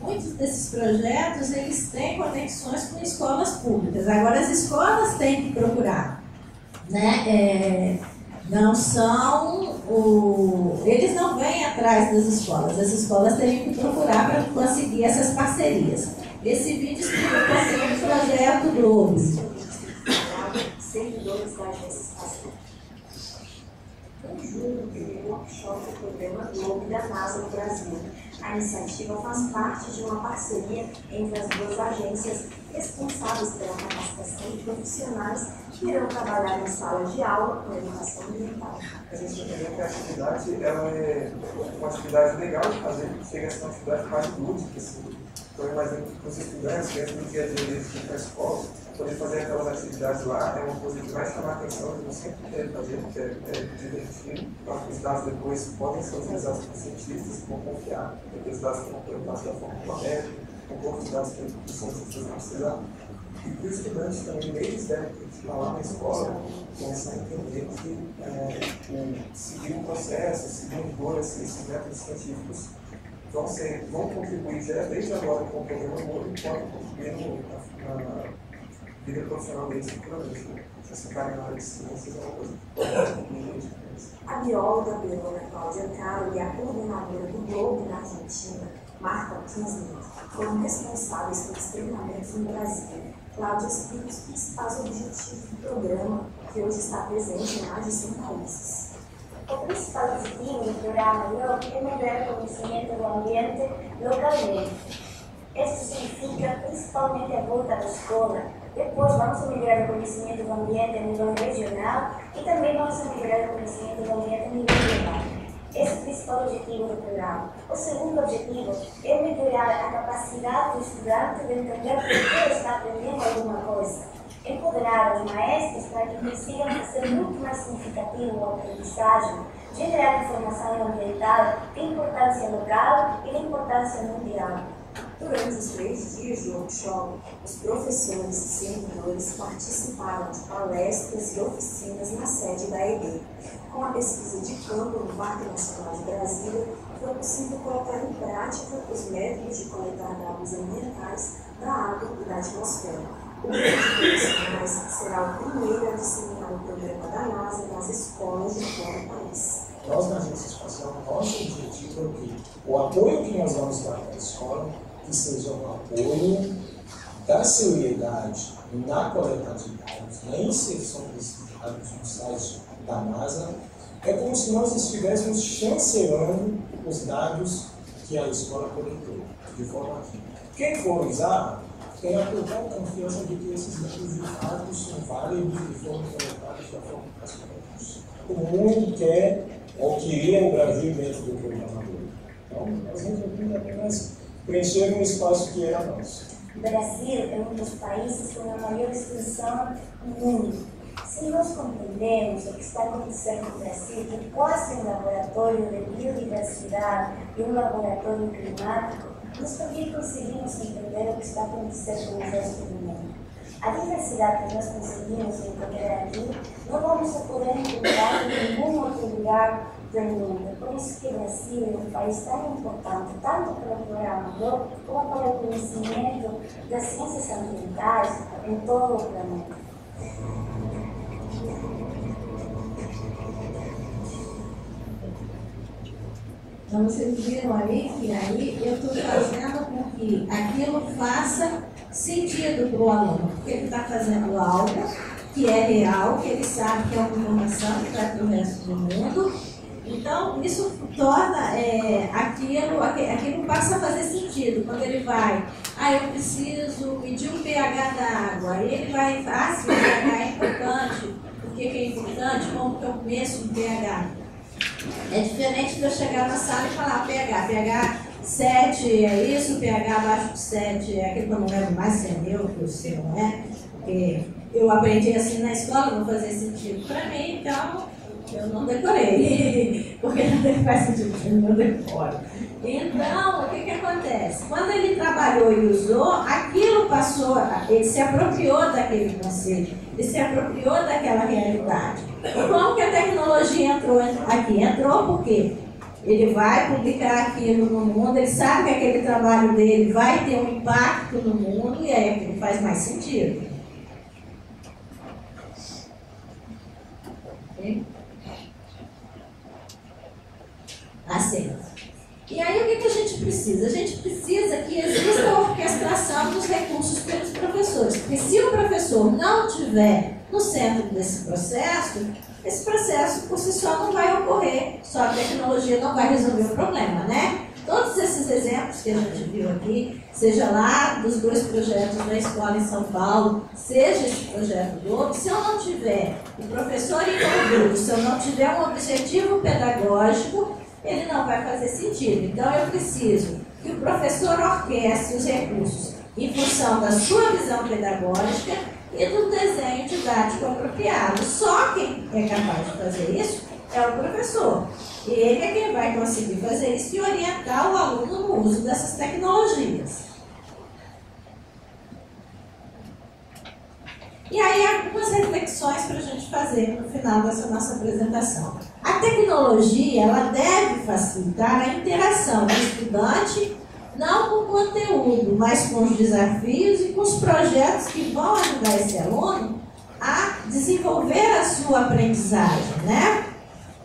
Muitos desses projetos, eles têm conexões com escolas públicas. Agora, as escolas têm que procurar. Né? É, não são o... Eles não vêm atrás das escolas. As escolas teriam que procurar para conseguir essas parcerias. Esse vídeo explica um pouquinho do projeto Globo. Servidores da Agência Espacial. Em julho, teve workshop do programa Globo da NASA no Brasil. A iniciativa faz parte de uma parceria entre as duas agências responsáveis pela capacitação de profissionais que irão trabalhar em sala de aula com educação ambiental. A gente entendeu que a atividade ela é uma atividade legal de fazer, chega a ser uma atividade mais lúdica, assim. Então, eu imagino que os estudantes, dentro do dia a dia deles a escola, poder fazer aquelas atividades lá é uma coisa que vai chamar a atenção, eles sempre querem fazer, porque é, é divertido. Os dados depois podem ser utilizados por cientistas que vão confiar, porque os dados que vão coletados da forma correta, com poucos dados que os cientistas vão precisar. E para os estudantes também, eles devem estar lá na escola, começar a entender que é, seguir o processo, seguir em rigores esses métodos científicos vão, ser, vão contribuir já desde agora com o programa Moro e podem contribuir no, na, na vida profissional deles futuramente. Né? Se eles ficarem na área de ciências, é uma coisa A bióloga bióloga Cláudia Caro e a coordenadora do Globo na Argentina, Marta Kinsman, foram responsáveis pelos treinamentos no Brasil. Cláudia explica os principais objetivos do programa, que hoje está presente em mais de 100 países. O principal objetivo do programa é melhorar o conhecimento do ambiente localmente. Isso significa principalmente a volta da escola. Depois vamos melhorar o conhecimento do ambiente a nível regional e também vamos melhorar o conhecimento do ambiente a nível global. Esse é o principal objetivo do programa. O segundo objetivo é melhorar a capacidade do estudante de entender por que está aprendendo alguma coisa empoderar os maestros para que consigam fazer muito mais significativo a aprendizagem, gerar informação ambiental de importância local e de importância mundial. Durante os três dias do workshop, os professores e servidores participaram de palestras e oficinas na sede da EB. Com a pesquisa de campo no Parque Nacional de Brasília, foi possível colocar em prática os métodos de coletar dados ambientais da água e da atmosfera. Profissionais será o primeiro a disseminar o programa da NASA nas escolas de todo o país. Nós, na Agência Espacial, nosso objetivo é que o apoio que nós vamos dar para a escola, que seja um apoio da seriedade na coleta de dados, na inserção desses dados no site da NASA, é como se nós estivéssemos chancelando os dados que a escola coletou, de forma que quem for usar tem a total confiança de que esses dados de fato são válidos e foram coletados da forma mais correta. O mundo quer ou queria o Brasil dentro do programa Então, nós resolvemos apenas preencher um espaço que era nosso. O Brasil é um dos países com a maior extensão do mundo. Se nós compreendemos o que está acontecendo no Brasil, que quase um laboratório de biodiversidade e um laboratório climático, nós também conseguimos entender o que está acontecendo no resto do mundo. A diversidade que nós conseguimos encontrar aqui, não vamos poder encontrar em nenhum outro lugar do mundo. Por isso que o Brasil é um país tão importante, tanto pelo programa como pelo conhecimento das ciências ambientais em todo o planeta. Então vocês viram aí que aí eu estou fazendo com que aquilo faça sentido para o aluno, porque ele está fazendo algo que é real, que ele sabe que é uma informação que vai para o resto do mundo. Então, isso torna é, aquilo, aquilo passa a fazer sentido. Quando ele vai, ah, eu preciso medir o pH da água, aí ele vai, ah, se o pH é importante, por que, é importante, como que eu meço o pH? É diferente de eu chegar na sala e falar pH, pH 7 é isso, pH abaixo de 7 é aquele que eu não lembro mais se é meu, que o seu não é. Porque eu aprendi assim na escola, não fazia sentido para mim, então eu não decorei. Porque não faz sentido, eu não decoro. Então, o que, que acontece? Quando ele trabalhou e usou, aquilo passou, ele se apropriou daquele conceito, ele se apropriou daquela realidade. Como que a tecnologia entrou aqui? Entrou porque ele vai publicar aquilo no mundo, ele sabe que aquele trabalho dele vai ter um impacto no mundo e aí aquilo faz mais sentido. Assim. E aí o que, que a gente precisa? A gente precisa que exista a orquestração dos recursos pelos professores. Porque se o professor não tiver no centro desse processo, esse processo por si só não vai ocorrer. Só a tecnologia não vai resolver o problema, né? Todos esses exemplos que a gente viu aqui, seja lá dos dois projetos da escola em São Paulo, seja esse projeto do outro, se eu não tiver o professor envolvido, se eu não tiver um objetivo pedagógico, ele não vai fazer sentido. Então eu preciso que o professor orquestre os recursos em função da sua visão pedagógica e do desenho didático apropriado. Só quem é capaz de fazer isso é o professor. Ele é quem vai conseguir fazer isso e orientar o aluno no uso dessas tecnologias. E aí, algumas reflexões para a gente fazer no final dessa nossa apresentação. A tecnologia ela deve facilitar a interação do estudante, não com o conteúdo, mas com os desafios e com os projetos que vão ajudar esse aluno a desenvolver a sua aprendizagem, né?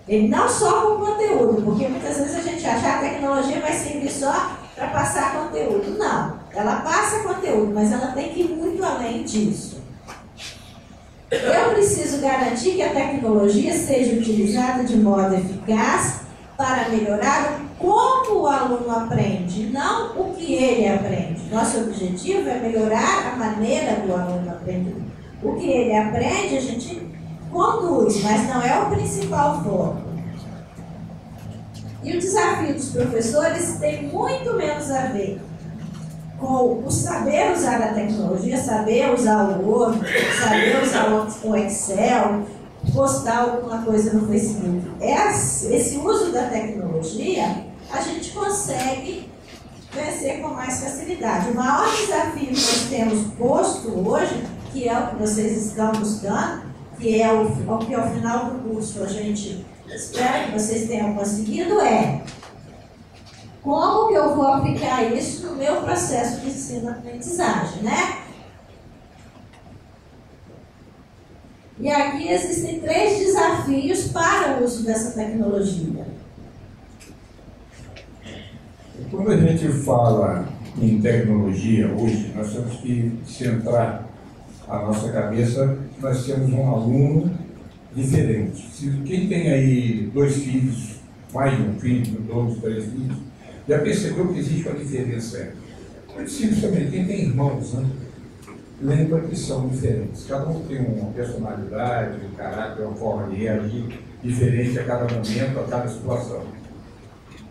Ele não só com o conteúdo, porque muitas vezes a gente acha que a tecnologia vai servir só para passar conteúdo. Não, ela passa conteúdo, mas ela tem que ir muito além disso. Eu preciso garantir que a tecnologia seja utilizada de modo eficaz para melhorar como o aluno aprende, não o que ele aprende. Nosso objetivo é melhorar a maneira do aluno aprender. O que ele aprende, a gente conduz, mas não é o principal foco. E o desafio dos professores tem muito menos a ver com o saber usar a tecnologia, saber usar o Word, saber usar o Excel, postar alguma coisa no Facebook. Esse uso da tecnologia, a gente consegue vencer com mais facilidade. O maior desafio que nós temos posto hoje, que é o que vocês estão buscando, que é o, que ao final do curso a gente espera que vocês tenham conseguido, é como que eu vou aplicar isso no meu processo de ensino-aprendizagem, né? E aqui existem três desafios para o uso dessa tecnologia. Quando a gente fala em tecnologia hoje, nós temos que centrar a nossa cabeça, nós temos um aluno diferente. Se quem tem aí dois filhos, mais de um filho, dois, três filhos, já percebeu que existe uma diferença. Muito simples também, quem tem irmãos, né? lembra que são diferentes. Cada um tem uma personalidade, um caráter, uma forma de reagir diferente a cada momento, a cada situação.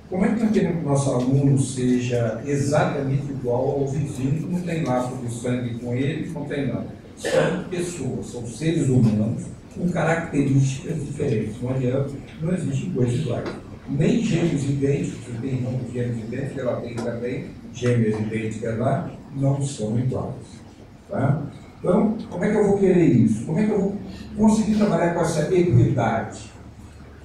Como é que nós queremos que nosso aluno seja exatamente igual ao vizinho, que não tem laço de sangue com ele, não tem nada? São pessoas, são seres humanos com características diferentes. Não adianta, não existe coisas iguais. Nem gêmeos idênticos, tem irmãos gêmeos idênticos, ela tem também gêmeas idênticas lá, não são iguais. Tá? Então, como é que eu vou querer isso? Como é que eu vou conseguir trabalhar com essa equidade?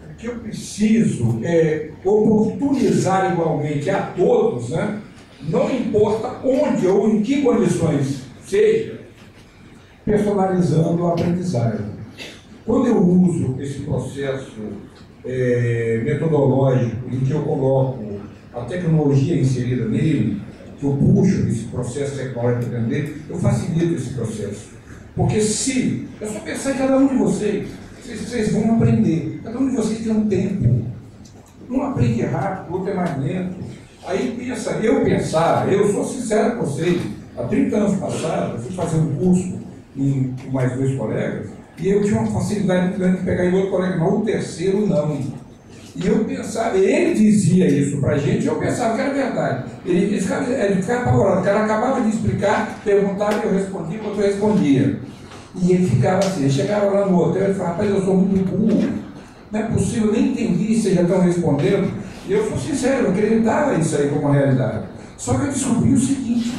O que eu preciso é oportunizar igualmente a todos, né? não importa onde ou em que condições seja, personalizando a aprendizagem. Quando eu uso esse processo é, metodológico em que eu coloco a tecnologia inserida nele, que eu puxo esse processo tecnológico para aprender, eu facilito esse processo. Porque se, é só pensar em cada um de vocês, vocês, vocês vão aprender. Cada um de vocês tem um tempo. Um aprende rápido, outro é mais lento. Aí pensa, eu pensar, eu sou sincero com vocês, há 30 anos passados, eu fui fazer um curso em, com mais dois colegas, e eu tinha uma facilidade muito grande de pegar em outro colega, mas o terceiro não. E eu pensava, ele dizia isso pra gente, eu pensava que era verdade. Ele, ele, ficava, ele ficava apavorado, o cara acabava de explicar, perguntava eu respondia, o outro respondia. E ele ficava assim, ele chegava lá no hotel e falava, rapaz, eu sou muito burro, não é possível, nem entendi, vocês já estão respondendo. E eu sou sincero, eu acreditava isso aí como realidade. Só que eu descobri o seguinte,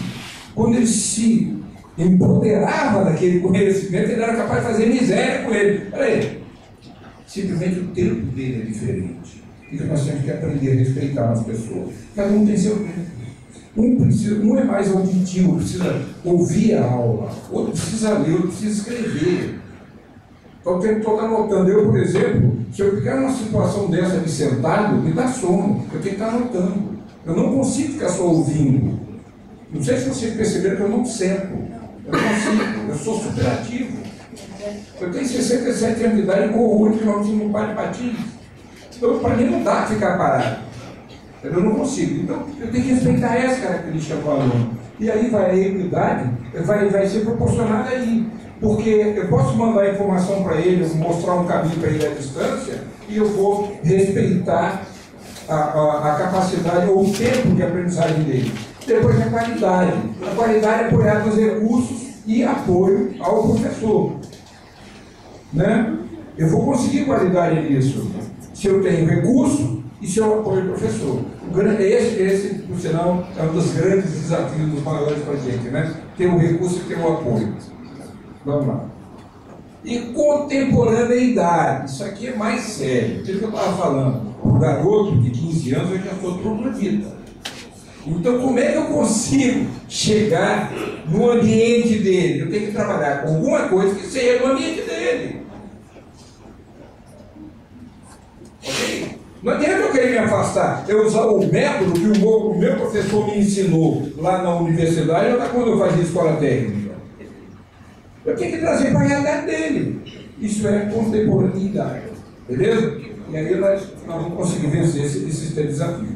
quando ele se empoderava daquele conhecimento, ele era capaz de fazer miséria com ele. Peraí, Simplesmente o tempo dele é diferente. E que nós temos que aprender a respeitar as pessoas. Cada um tem seu tempo. Um, precisa, um é mais auditivo, precisa ouvir a aula, outro precisa ler, outro precisa escrever. Então o tempo todo anotando. Eu, por exemplo, se eu ficar numa situação dessa de sentado, me dá sono. Eu tenho que estar anotando. Eu não consigo ficar só ouvindo. Não sei se vocês perceberam que eu não sento. Eu consigo. Eu sou superativo. Eu tenho 67 anos de idade e corro 8 km no par de patins. Então, para mim, não dá ficar parado. Eu não consigo. Então, eu tenho que respeitar essa característica do aluno. E aí vai a equidade, vai, vai ser proporcionada aí. Porque eu posso mandar informação para ele, mostrar um caminho para ele à distância, e eu vou respeitar a, a, a, capacidade ou o tempo de aprendizagem dele. Depois a qualidade. A qualidade é apoiada nos recursos e apoio ao professor né? Eu vou conseguir qualidade nisso se eu tenho recurso e se eu apoio o professor. Esse, esse, por sinal, é um dos grandes desafios dos maiores para a gente, né? Ter o recurso e ter o apoio. Vamos lá. E contemporaneidade, isso aqui é mais sério. O que eu estava falando? O garoto de 15 anos eu já estou vida. Então, como é que eu consigo chegar no ambiente dele? Eu tenho que trabalhar com alguma coisa que seja no ambiente dele. Ok? Não adianta eu querer me afastar. Eu usar o método que o meu, o meu professor me ensinou lá na universidade ou quando eu fazia escola técnica. Eu tenho que trazer para a realidade dele. Isso é contemporaneidade. Beleza? E aí nós, nós vamos conseguir vencer esses, esses desafios.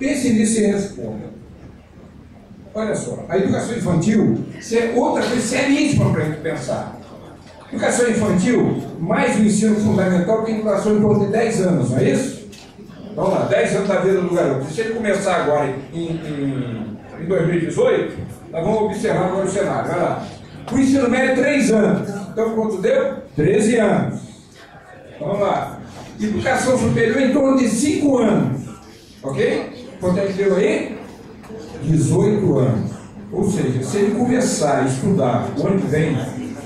Pense nisso e responda. Olha só, a educação infantil é outra coisa seríssima para a gente pensar. Educação infantil, mais o ensino fundamental, tem duração em torno de 10 anos, não é isso? Vamos lá, 10 anos da vida do garoto. Se ele começar agora em, em, em 2018, nós vamos observar agora o cenário. Vai lá. O ensino médio, 3 anos. Então, quanto deu? 13 anos. Vamos lá. Educação superior em torno de 5 anos. Ok? Quanto é que deu aí? 18 anos. Ou seja, se ele começar a estudar o ano que vem,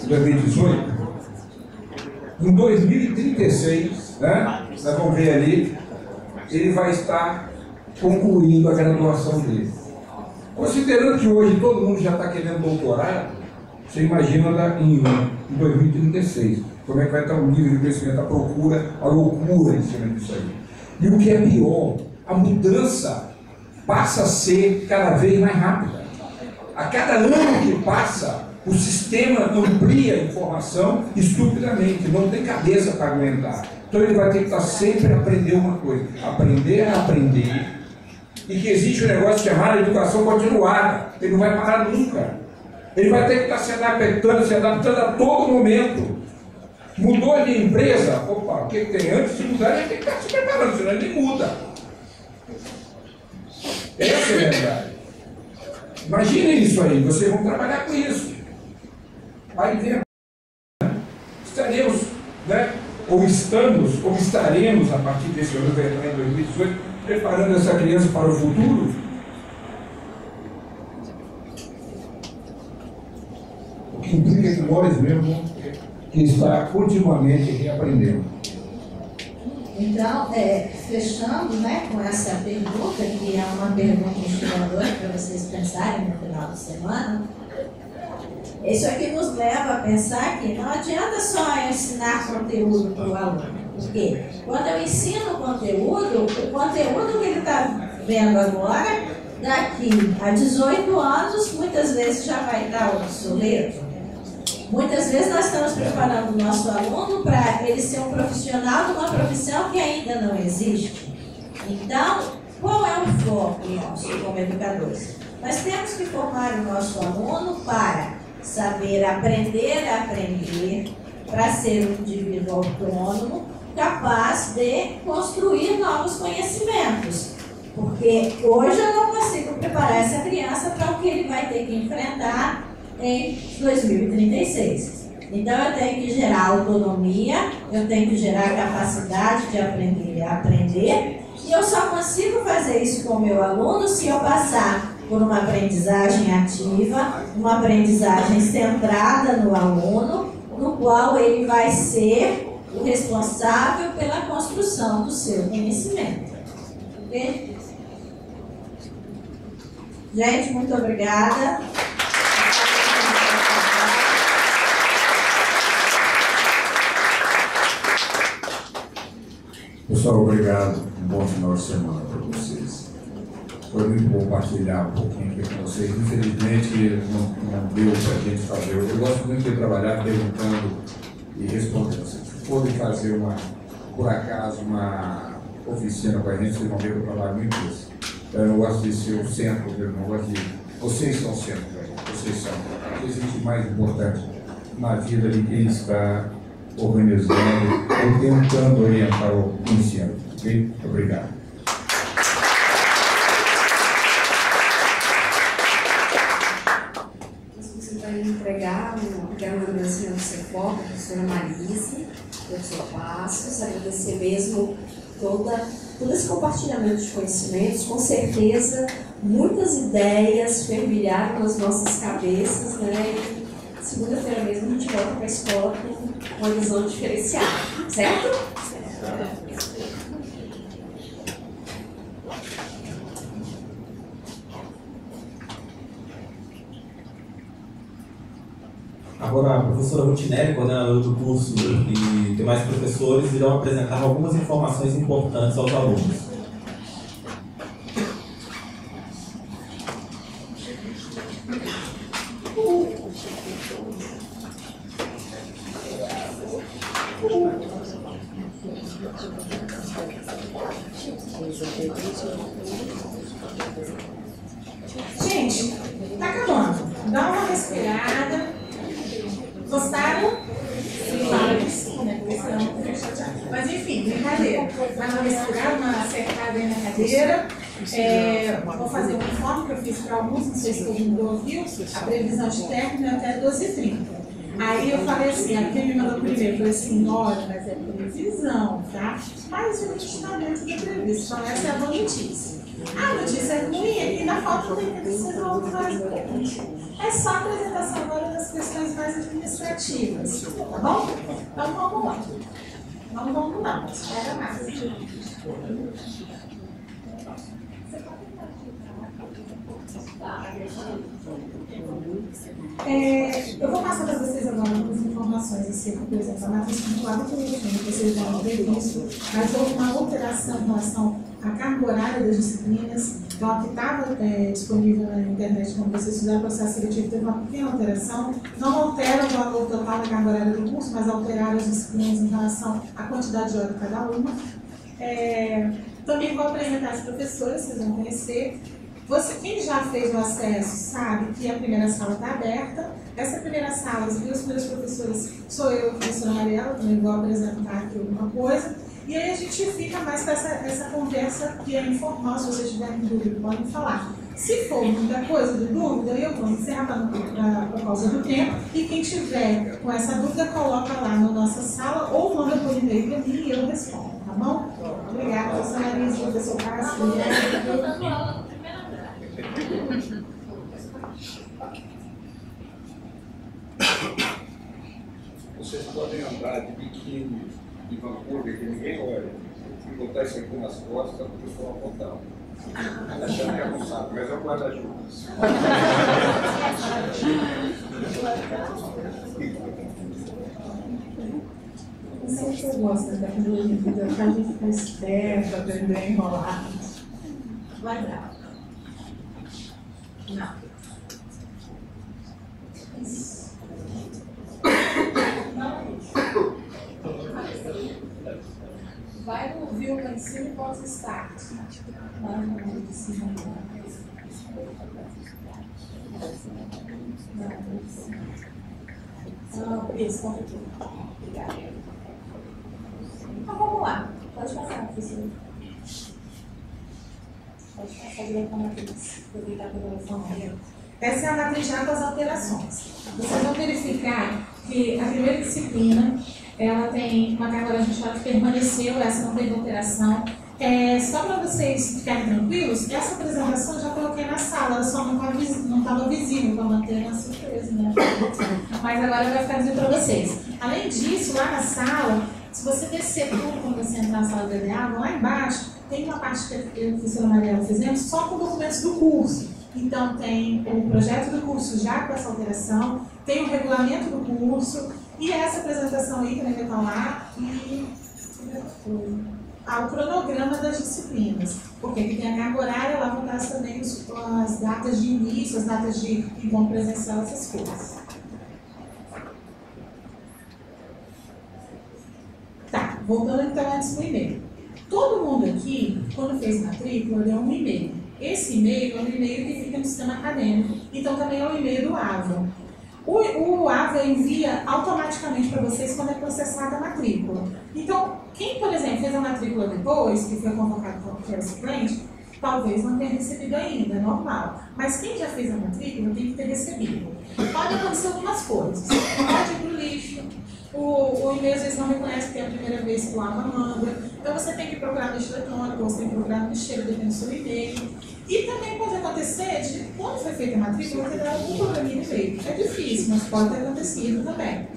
2018, em 2036, né, nós vamos ver ali, ele vai estar concluindo a graduação dele. Considerando que hoje todo mundo já está querendo doutorado, você imagina em, em 2036 como é que vai estar o nível de crescimento, a procura, a loucura em cima disso aí. E o que é pior, a mudança passa a ser cada vez mais rápida. A cada ano que passa, o sistema amplia a informação estupidamente, não tem cabeça para aguentar. Então ele vai ter que estar sempre a aprender uma coisa, aprender a aprender, e que existe um negócio chamado educação continuada, ele não vai parar nunca. Ele vai ter que estar se adaptando, se adaptando a todo momento. Mudou de empresa, opa, o que tem? Antes de mudar, ele tem que estar se preparando, senão ele muda. Essa é a verdade. Imaginem isso aí, vocês vão trabalhar com isso. Aí vem estaremos, né? Ou estamos, ou estaremos a partir desse ano, em 2018, preparando essa criança para o futuro. O que implica que nós mesmos que está continuamente reaprendendo. Então, é, fechando né, com essa pergunta, que é uma pergunta inspiradora para vocês pensarem no final de semana, isso aqui nos leva a pensar que não adianta só ensinar conteúdo para o aluno. Porque quando eu ensino conteúdo, o conteúdo que ele está vendo agora, daqui a 18 anos, muitas vezes já vai estar obsoleto. Muitas vezes nós estamos preparando o nosso aluno para ele ser um profissional de uma profissão que ainda não existe. Então, qual é o foco nosso como educadores? Nós temos que formar o nosso aluno para saber aprender a aprender, para ser um indivíduo autônomo, capaz de construir novos conhecimentos. Porque hoje eu não consigo preparar essa criança para o que ele vai ter que enfrentar em 2036. Então eu tenho que gerar autonomia, eu tenho que gerar capacidade de aprender a aprender, e eu só consigo fazer isso com o meu aluno se eu passar por uma aprendizagem ativa, uma aprendizagem centrada no aluno, no qual ele vai ser o responsável pela construção do seu conhecimento. Ok? Gente, muito obrigada. Pessoal, obrigado. Um bom final de semana para vocês. Foi muito bom compartilhar um pouquinho aqui com vocês. Infelizmente, não, não deu para a gente fazer. Eu gosto muito de trabalhar perguntando e respondendo. Se forem fazer uma, por acaso, uma oficina com a gente, vocês vão ver que eu trabalho muito isso. Então, eu não gosto de ser o centro, eu não gosto de. Vocês são o centro, vocês são. O que existe mais importante na vida de quem está organizando ou tentando orientar o iniciante. Ok? Obrigado. Você vai entregar um pequeno agradecimento ao a professora Marise, pelo seu passos, agradecer mesmo toda, todo esse compartilhamento de conhecimentos, com certeza muitas ideias fervilharam nas nossas cabeças, né? Segunda-feira mesmo a gente volta para a escola uma visão diferenciada, certo? Agora, a professora Rutinelli, coordenadora do curso, e demais professores irão apresentar algumas informações importantes aos alunos. Gente, tá acabando. Dá uma respirada. Gostaram? Sim. Mas enfim, brincadeira. Dá uma respirada, uma acertada aí na cadeira. É, vou fazer um informe que eu fiz para alguns, não sei se todo mundo ouviu, a previsão de término é até 12h30. Aí eu falei assim, a quem me mandou primeiro, falei assim, olha, mas é previsão, tá? Mas a gente está dentro da previsão, então essa é a boa notícia. A notícia é ruim ainda falta tempo que vocês vão mais É só a apresentação agora das questões mais administrativas, tá bom? Então vamos lá. Não vamos não, espera mais. É, eu vou passar para vocês agora algumas informações acerca, por exemplo, a matriz vinculada com que vocês já previsto, mas houve uma alteração em relação à carga horária das disciplinas, então, que estava é, disponível na internet quando vocês fizeram o processo seletivo, teve uma pequena alteração, não altera o valor total da carga horária do curso, mas alteraram as disciplinas em relação à quantidade de hora de cada uma. É, também vou apresentar as professoras, vocês vão conhecer. Você, quem já fez o acesso sabe que a primeira sala está aberta. Essa primeira sala, as duas primeiras professoras sou eu, a professora Mariela, também vou apresentar aqui alguma coisa. E aí a gente fica mais com essa, essa conversa que é informal, se vocês tiverem dúvida, podem falar. Se for muita coisa de dúvida, eu vou encerrar por causa do tempo. E quem tiver com essa dúvida, coloca lá na nossa sala ou manda por e-mail para mim e eu respondo, tá bom? Obrigada, professora Marisa, professor Cássio. Vocês podem andar de biquíni de Vancouver, que ninguém olha, e botar isso aqui nas costas para o pessoal apontar. Achando que é não sabe, mas é o guarda-chuva. Não sei se você gosta da tecnologia, porque a gente fica esperto, aprender a enrolar. Vai dar. Não. Isso. Não é isso. Vai no view lá em cima e bota start. Lá no de cima. Não, não, isso, conta aqui. Obrigada. Então vamos lá. Pode passar, professor. Pode passar direto para a matriz. Aproveitar para o telefone. Essa é a matriz já com as alterações. Vocês vão verificar que a primeira disciplina ela tem uma carga horária que permaneceu, essa não teve alteração. É, só para vocês ficarem tranquilos, essa apresentação eu já coloquei na sala, só não estava visível para manter uma surpresa, né? Mas agora vai ficar visível para vocês. Além disso, lá na sala, se você descer tudo quando você entrar na sala do EDA, lá embaixo tem uma parte que eu e a professora Mariela fizemos só com documentos do curso. Então, tem o projeto do curso já com essa alteração, tem o regulamento do curso, e essa apresentação aí também vai estar lá, e ah, o cronograma das disciplinas. Porque aqui tem a carga horária, lá vão estar também os, as datas de início, as datas de encontro presencial, essas coisas. Tá, voltando então antes do e-mail. Todo mundo aqui, quando fez matrícula, deu um e-mail. Esse e-mail é um e-mail que fica no sistema acadêmico, então também é o e-mail do AVA. O, o AVA envia automaticamente para vocês quando é processada a matrícula. Então, quem, por exemplo, fez a matrícula depois, que foi convocado para o suplente, talvez não tenha recebido ainda, é normal. Mas quem já fez a matrícula tem que ter recebido. Pode acontecer algumas coisas. Pode ir para o lixo, o, o e-mail às vezes não reconhece que é a primeira vez que o AVA manda. Então você tem que procurar no lixo eletrônico, você tem que procurar no lixeiro, dependendo do seu e-mail. E também pode acontecer de, quando foi feita a matrícula, você dar algum probleminha no e-mail. É difícil, mas pode ter acontecido também.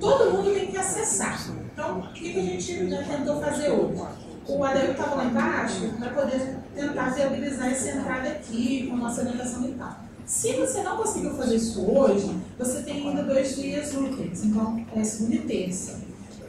Todo mundo tem que acessar. Então, o que a gente já tentou fazer hoje? O Adel estava lá embaixo para poder tentar viabilizar essa entrada aqui com nossa orientação e tal. Se você não conseguiu fazer isso hoje, você tem ainda dois dias úteis, então é segunda e terça.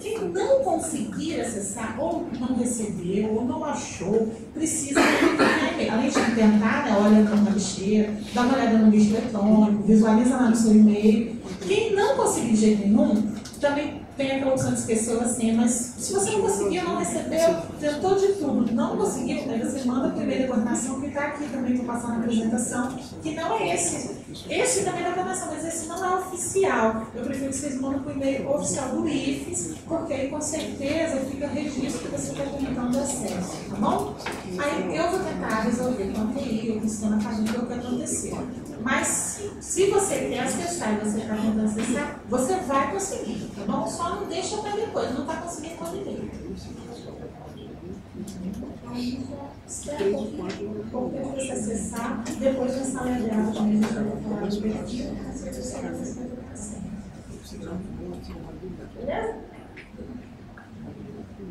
Quem não conseguir acessar, ou não recebeu, ou não achou, precisa Além de tentar, né, olha na lixeira, dá uma olhada no lixo eletrônico, visualiza lá no seu e-mail. Quem não conseguir de jeito nenhum, também tem aquela opção de esquecer a senha, mas se você não conseguiu, não recebeu, tentou de tudo, não conseguiu, aí você manda o e-mail da coordenação que está aqui também para passar na apresentação, que não é esse Esse também dá para mas esse não é oficial. Eu prefiro que vocês mandem para o e-mail oficial do IFES, porque aí com certeza fica registro que você está tentando acesso, tá bom? Aí eu vou tentar resolver com a TI, eu estou na família, o que aconteceu. Mas se, você quer acessar e você está tentando acessar, você vai conseguir, tá bom? Só não deixa para depois, não está conseguindo pouquinho, porque você acessar, depois da sala de a gente vai falar de?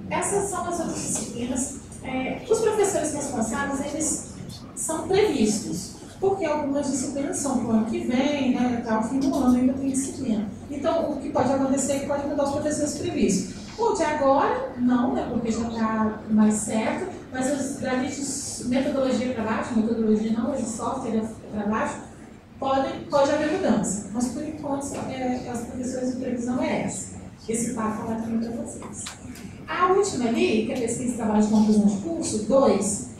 Essas são as outras disciplinas. É, os professores responsáveis, eles são previstos, porque algumas disciplinas são para o ano que vem, né, até o fim do ano ainda tem disciplina. Então, o que pode acontecer é que pode mudar os professores previstos. O de agora, não, né, porque já está mais certo, mas os gravídeos, metodologia para baixo, metodologia não, mas software para baixo, pode, pode haver mudança. Mas por enquanto, é, as professores de previsão é essa. Esse papo falar também para vocês. A última ali, que é pesquisa de trabalho de conclusão de curso, 2,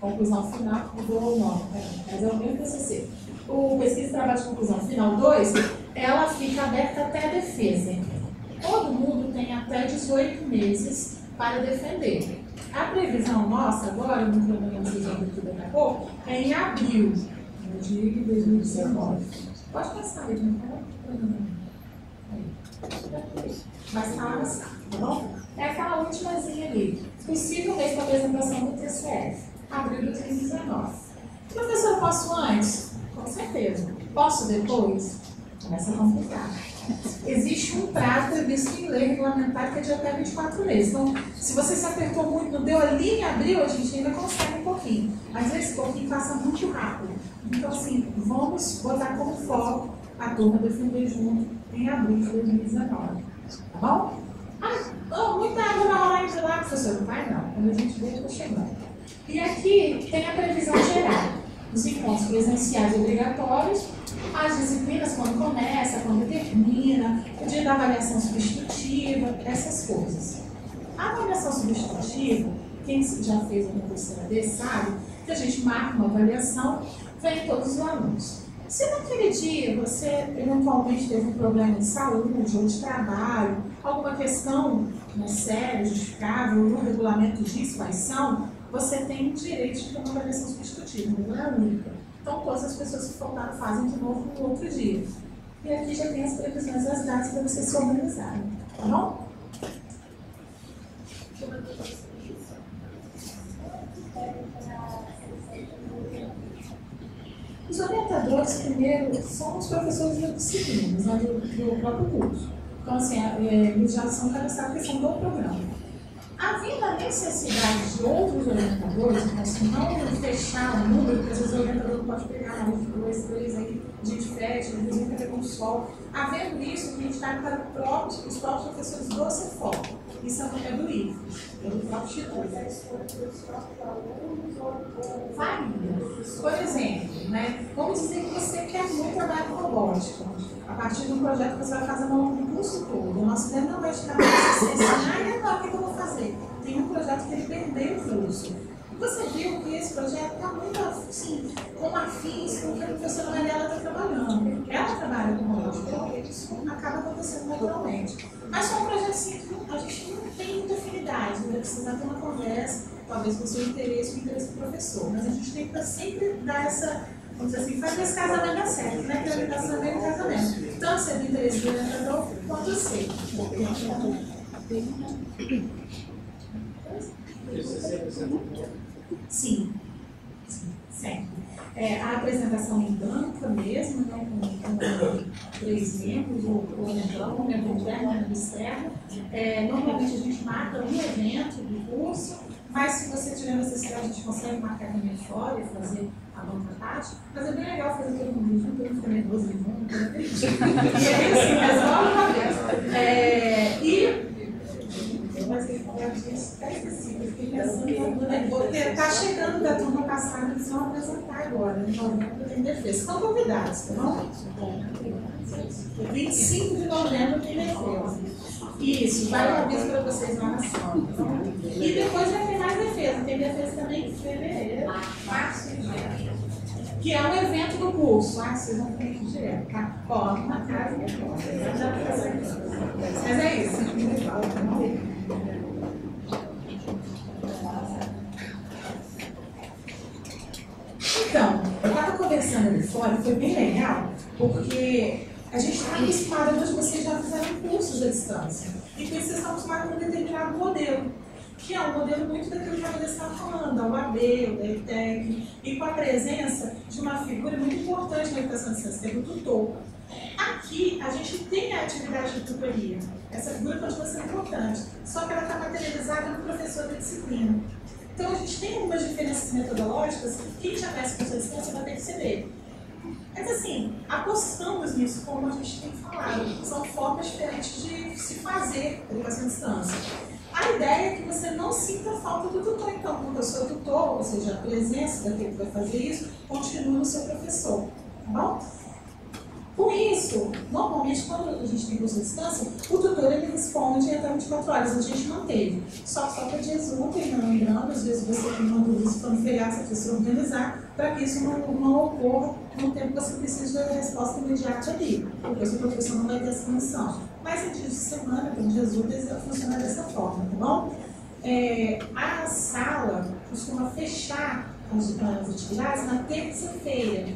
conclusão final, mudou o nome, mas é o mesmo TCC. O pesquisa de trabalho de conclusão final 2, ela fica aberta até a defesa. Todo mundo tem até 18 meses para defender. A previsão nossa agora, no programa de aqui daqui a pouco, é em abril de 2019. Pode passar aí, não Mas tá avançado, tá bom? É aquela últimazinha ali. Possível mesmo a apresentação do TCF. Abril de 2019. Professor, posso antes? Com certeza. Posso depois? Começa a complicar. Existe um prazo previsto em lei regulamentar que é de até 24 meses. Então, se você se apertou muito, não deu ali em abril, a gente ainda consegue um pouquinho. Mas esse pouquinho passa muito rápido. Então, assim, vamos botar como foco a turma defender junto em abril de 2019. Tá bom? Ah, oh, muita água vai rolar de lá, professor. Não vai não. Quando a gente vê, estou chegando. E aqui tem a previsão geral. Os encontros presenciais obrigatórios as disciplinas, quando começa, quando termina, o dia da avaliação substitutiva, essas coisas. A avaliação substitutiva, quem já fez a terceira vez sabe que a gente marca uma avaliação, vem todos os alunos. Se naquele dia você eventualmente teve um problema de saúde ou de trabalho, alguma questão né, séria, justificável, o regulamento diz quais são, você tem o direito de ter uma avaliação substitutiva, não é única. Então, todas as pessoas que faltaram fazem de novo no outro dia. E aqui já tem as previsões das datas para vocês se organizarem. Tá bom? Os orientadores, primeiro, são os professores das disciplinas, né, do, do próprio curso. Então, assim, é, eles já são cadastrados porque são do programa. Havendo a necessidade de outros orientadores, então, se não fechar o número, porque às vezes o orientador pode pegar um, dois, três aí, gente fecha, às vezes pega um sol. Havendo isso, a gente está para os próprios professores do CEFOL. Isso é do IFE, é do próprio instituto. Varia. Por exemplo, né, vamos dizer que você quer muito trabalhar com robótica. A partir de um projeto você vai fazer um curso todo. O nosso ideia não é chegar para você ensinar e agora o que eu vou fazer? Tem um projeto que ele perdeu o curso. Você viu que esse projeto está muito assim, com afins com o que a professora Mariela está trabalhando. Ela trabalha com então isso acaba acontecendo naturalmente. Mas um projeto assim, que a gente não tem muita afinidade, vai precisar ter uma conversa, talvez com o seu interesse, com o interesse do professor. Mas a gente que sempre dar essa vamos dizer assim, fazer esse casamento dar certo, né? Priorização é o casamento. Tanto ser do interesse do orientador quanto ser. Sim. Sim, sempre. É, a apresentação em banca mesmo, né, com, com três membros, ou orientador, um membro interno, um membro externo. É, normalmente a gente marca um evento do curso, mas se você tiver necessidade, a gente consegue marcar também fora e fazer a banca tática. Mas é bem legal fazer todo mundo junto, mundo fica nervoso junto, né? E aí, assim, resolve uma vez. É, e. Mas ele falou disso, até esqueci, eu fiquei pensando, né? Vou tá chegando da turma passada, eles vão apresentar agora, em novembro tem defesa. Estão convidados, tá bom? 25 de novembro tem defesa. Isso, vai um aviso para vocês lá na sala. E depois vai ter mais defesa. Tem defesa também em fevereiro, março e que é um evento do curso. Ah, vocês vão ter que ir direto, tá? Uma casa e Mas é isso. Então, conversando ali fora, foi bem legal, porque a gente está acostumado, hoje vocês já fizeram cursos à distância. E que vocês estão acostumados com um determinado modelo, que é um modelo muito daquilo que a Vanessa estava falando, a UAB, o DETEC, e com a presença de uma figura muito importante na educação de ciência, que é o tutor. Aqui, a gente tem a atividade de tutoria. Essa figura continua sendo importante, só que ela está materializada no professor da disciplina. Então, a gente tem algumas diferenças metodológicas que quem já conhece a distância vai perceber. Mas assim, apostamos nisso, como a gente tem falado, são formas diferentes de se fazer educação à distância. A ideia é que você não sinta falta do tutor, então, quando eu sou tutor, ou seja, a presença daquele que vai fazer isso, continua no seu professor, tá bom? Com isso, normalmente, quando a gente tem curso à distância, o tutor ele responde até 24 horas, a gente manteve. Só só para dias úteis, não lembrando, às vezes você tem uma dúvida se for no feriado, você precisa organizar, para que isso não, não ocorra no tempo que você precisa de resposta imediata ali, porque o professor não vai ter essa condição. Mas em dias de semana, em dias úteis, vai funcionar dessa forma, tá bom? É, a sala costuma fechar as, as atividades na terça-feira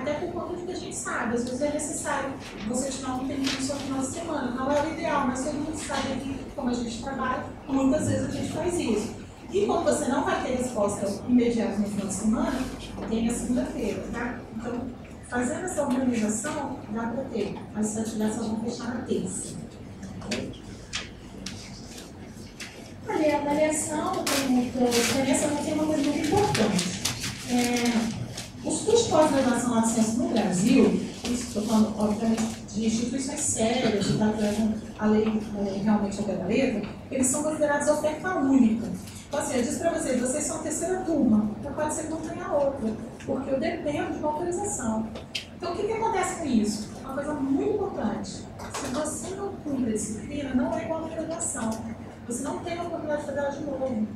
até por conta do que a gente sabe. Às vezes é necessário você tirar um tempo no seu final de semana. Não é o ideal, mas todo mundo sabe que, como a gente trabalha, muitas vezes a gente faz isso. E como você não vai ter resposta imediata no final de semana, tem a segunda-feira, tá? Então, fazendo essa organização, dá para ter. As atividades vão fechar na terça. Ali, a avaliação, a avaliação tem uma coisa muito importante. É, os cursos de pós-graduação de ciência no Brasil, estou falando, obviamente, de instituições sérias, que tratam a lei é, realmente pé da letra, eles são considerados oferta única. Então, assim, eu disse para vocês, vocês são a terceira turma, então pode ser que não tenha outra, porque eu dependo de uma autorização. Então, o que, que acontece com isso? Uma coisa muito importante. Se você não cumpre a disciplina, não é igual a graduação. Você não tem a oportunidade de fazer ela de novo.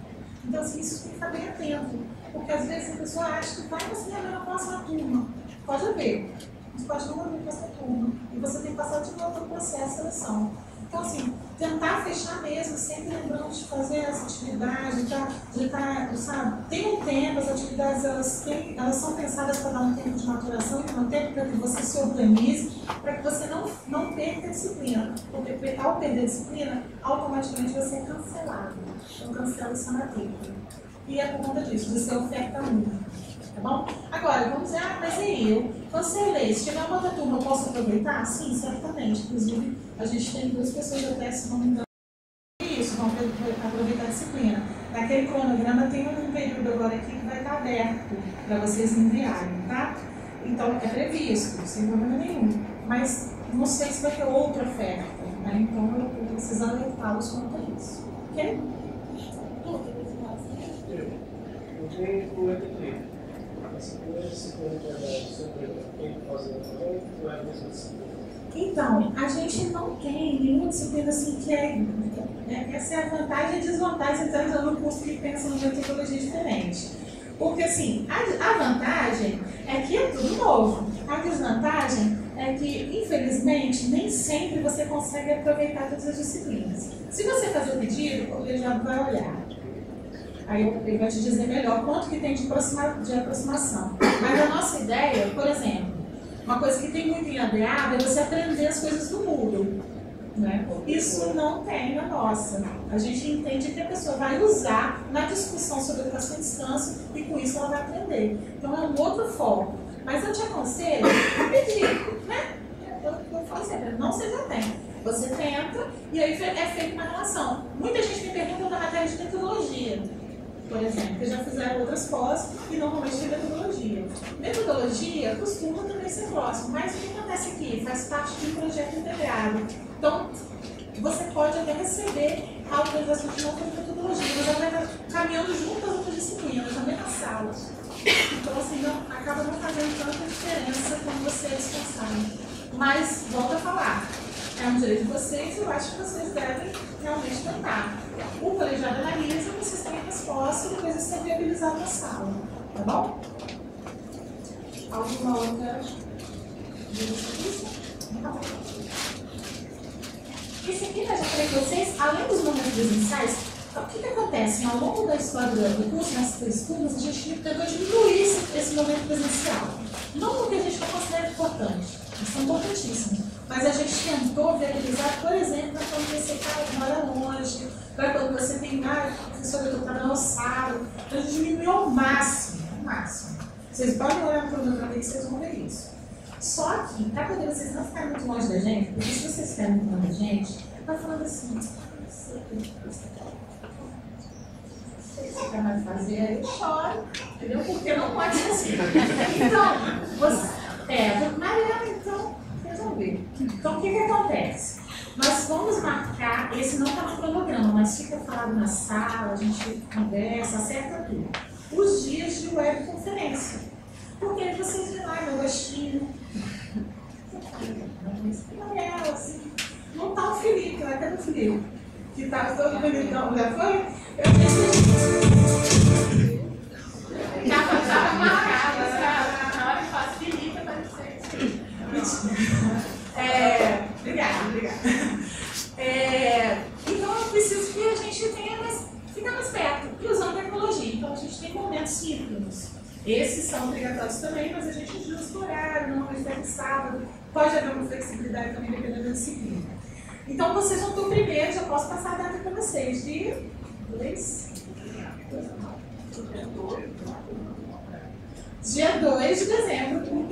Então, assim, isso tem que ficar bem atento. Porque às vezes a pessoa acha que vai conseguir na próxima turma. Pode haver, mas pode não para essa turma. E você tem que passar de novo pelo processo de seleção. Então, assim, tentar fechar mesmo, sempre lembrando de fazer essa atividade, de tá, de tá, sabe, tem um tempo, as atividades elas, têm, elas são pensadas para dar um tempo de maturação e um tempo para que você se organize, para que você não, não perca a disciplina. Porque ao perder a disciplina, automaticamente você é cancelado. Então, cancela essa matrícula. E é por conta disso, ser oferta única. Tá bom? Agora, vamos dizer, ah, mas e eu? Cancelei. Se tiver uma outra turma, eu posso aproveitar? Sim, certamente. Inclusive, a gente tem duas pessoas até, se não me engano, isso, vão aproveitar a disciplina. Naquele cronograma tem um período agora aqui que vai estar aberto para vocês enviarem, tá? Então, é previsto, sem problema nenhum. Mas não sei se vai ter outra oferta, né? Então, eu preciso alertá-los quanto a isso. Ok? Eu tenho 53. Essa coisa, 50 tem que fazer também, ou a mesma disciplina? Então, a gente não tem nenhuma disciplina assim que é. Né, essa é a vantagem e a desvantagem de estar no curso que pensa numa metodologia diferente. Porque, assim, a, a vantagem é que é tudo novo. A desvantagem é que, infelizmente, nem sempre você consegue aproveitar todas as disciplinas. Se você fazer o pedido, o colegiado vai olhar. Aí ele vai te dizer melhor quanto que tem de, aproxima, de aproximação. Mas a nossa ideia, por exemplo, uma coisa que tem muito em ADA é você aprender as coisas do mundo. Né? Isso não tem na nossa. A gente entende que a pessoa vai usar na discussão sobre educação à distância e com isso ela vai aprender. Então é um outro foco. Mas eu te aconselho a pedir, né? Eu, eu falo sempre, não seja atento. Você tenta e aí é feita uma relação. Muita gente me pergunta da matéria de metodologia por exemplo, que já fizeram outras pós e normalmente tem metodologia. Metodologia costuma também ser próximo, mas o que acontece aqui? Faz parte de um projeto integrado. Então, você pode até receber a autorização de nova metodologia, mas vai caminhando junto às outras disciplinas, na sala. Então, assim, não, acaba não fazendo tanta diferença quando você é responsável. Mas, volto a falar, é um direito de vocês eu acho que vocês devem realmente tentar. O colegiado analisa, vocês têm a resposta depois isso é viabilizado na sala. Tá bom? Alguma outra? Esse aqui, né, já falei para vocês, além dos momentos presenciais, o que, que acontece? Ao longo da história do curso, nas turmas, a gente tentou diminuir esse, esse momento presencial. Não porque a gente não considera importante, eles são importantíssimos, mas a gente tentou viabilizar, por exemplo, para quando você mora longe, para quando você tem, ah, professora, eu estou na ossado. Então a gente diminuiu ao máximo, ao máximo. Vocês podem olhar para o meu que vocês vão ver isso. Só que, para poder vocês não ficarem muito longe da gente, porque se vocês ficarem muito longe da gente, vai falando assim, você mais fazer, eu choro, entendeu? Porque não pode ser assim. Então, você, é, Mariana, então, Então, o que, que acontece? Nós vamos marcar, esse não está no cronograma, mas fica falado na sala, a gente conversa, acerta tudo. Os dias de webconferência. Porque vocês vê lá meu rostinho, Gabriela, assim. Não tá o Felipe, lá cadê o Felipe? Que tá todo bonitão, já foi? Eu pensei. Tava, tava marcado, na hora que faz Felipe, É, obrigada, obrigada. É, então eu preciso que a gente tenha mais, ficar mais perto e usando tecnologia. Então a gente tem momentos síncronos. Esses são obrigatórios também, mas a gente ajusta o horário, não é sábado. Pode haver uma flexibilidade também dependendo da disciplina. Então vocês vão ter o primeiro, já posso passar a data para vocês, de 2. Dia 2 de dezembro,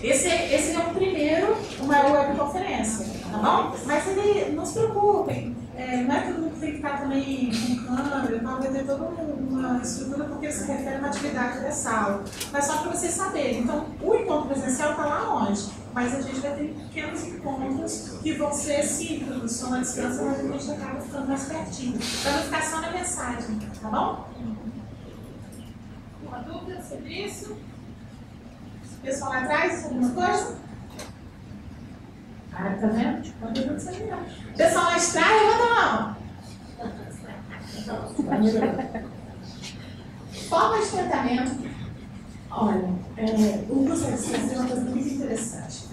esse, esse é o primeiro, uma webconferência, tá bom? Mas ele, não se preocupem, é, não é todo mundo que tem que estar também com câmera, então vai ter toda uma estrutura porque se refere a uma atividade da sala. Mas só para vocês saberem, então o encontro presencial está lá onde? Mas a gente vai ter pequenos encontros que vão ser síncronos, só na distância, mas a gente acaba ficando mais pertinho, para não ficar só na mensagem, tá bom? Uma dúvida sobre isso? Pessoal lá atrás, alguma coisa? Ah, tá vendo? Pode Pessoal lá atrás, levanta a mão. Forma de tratamento. Olha, é, o curso de é uma coisa muito interessante.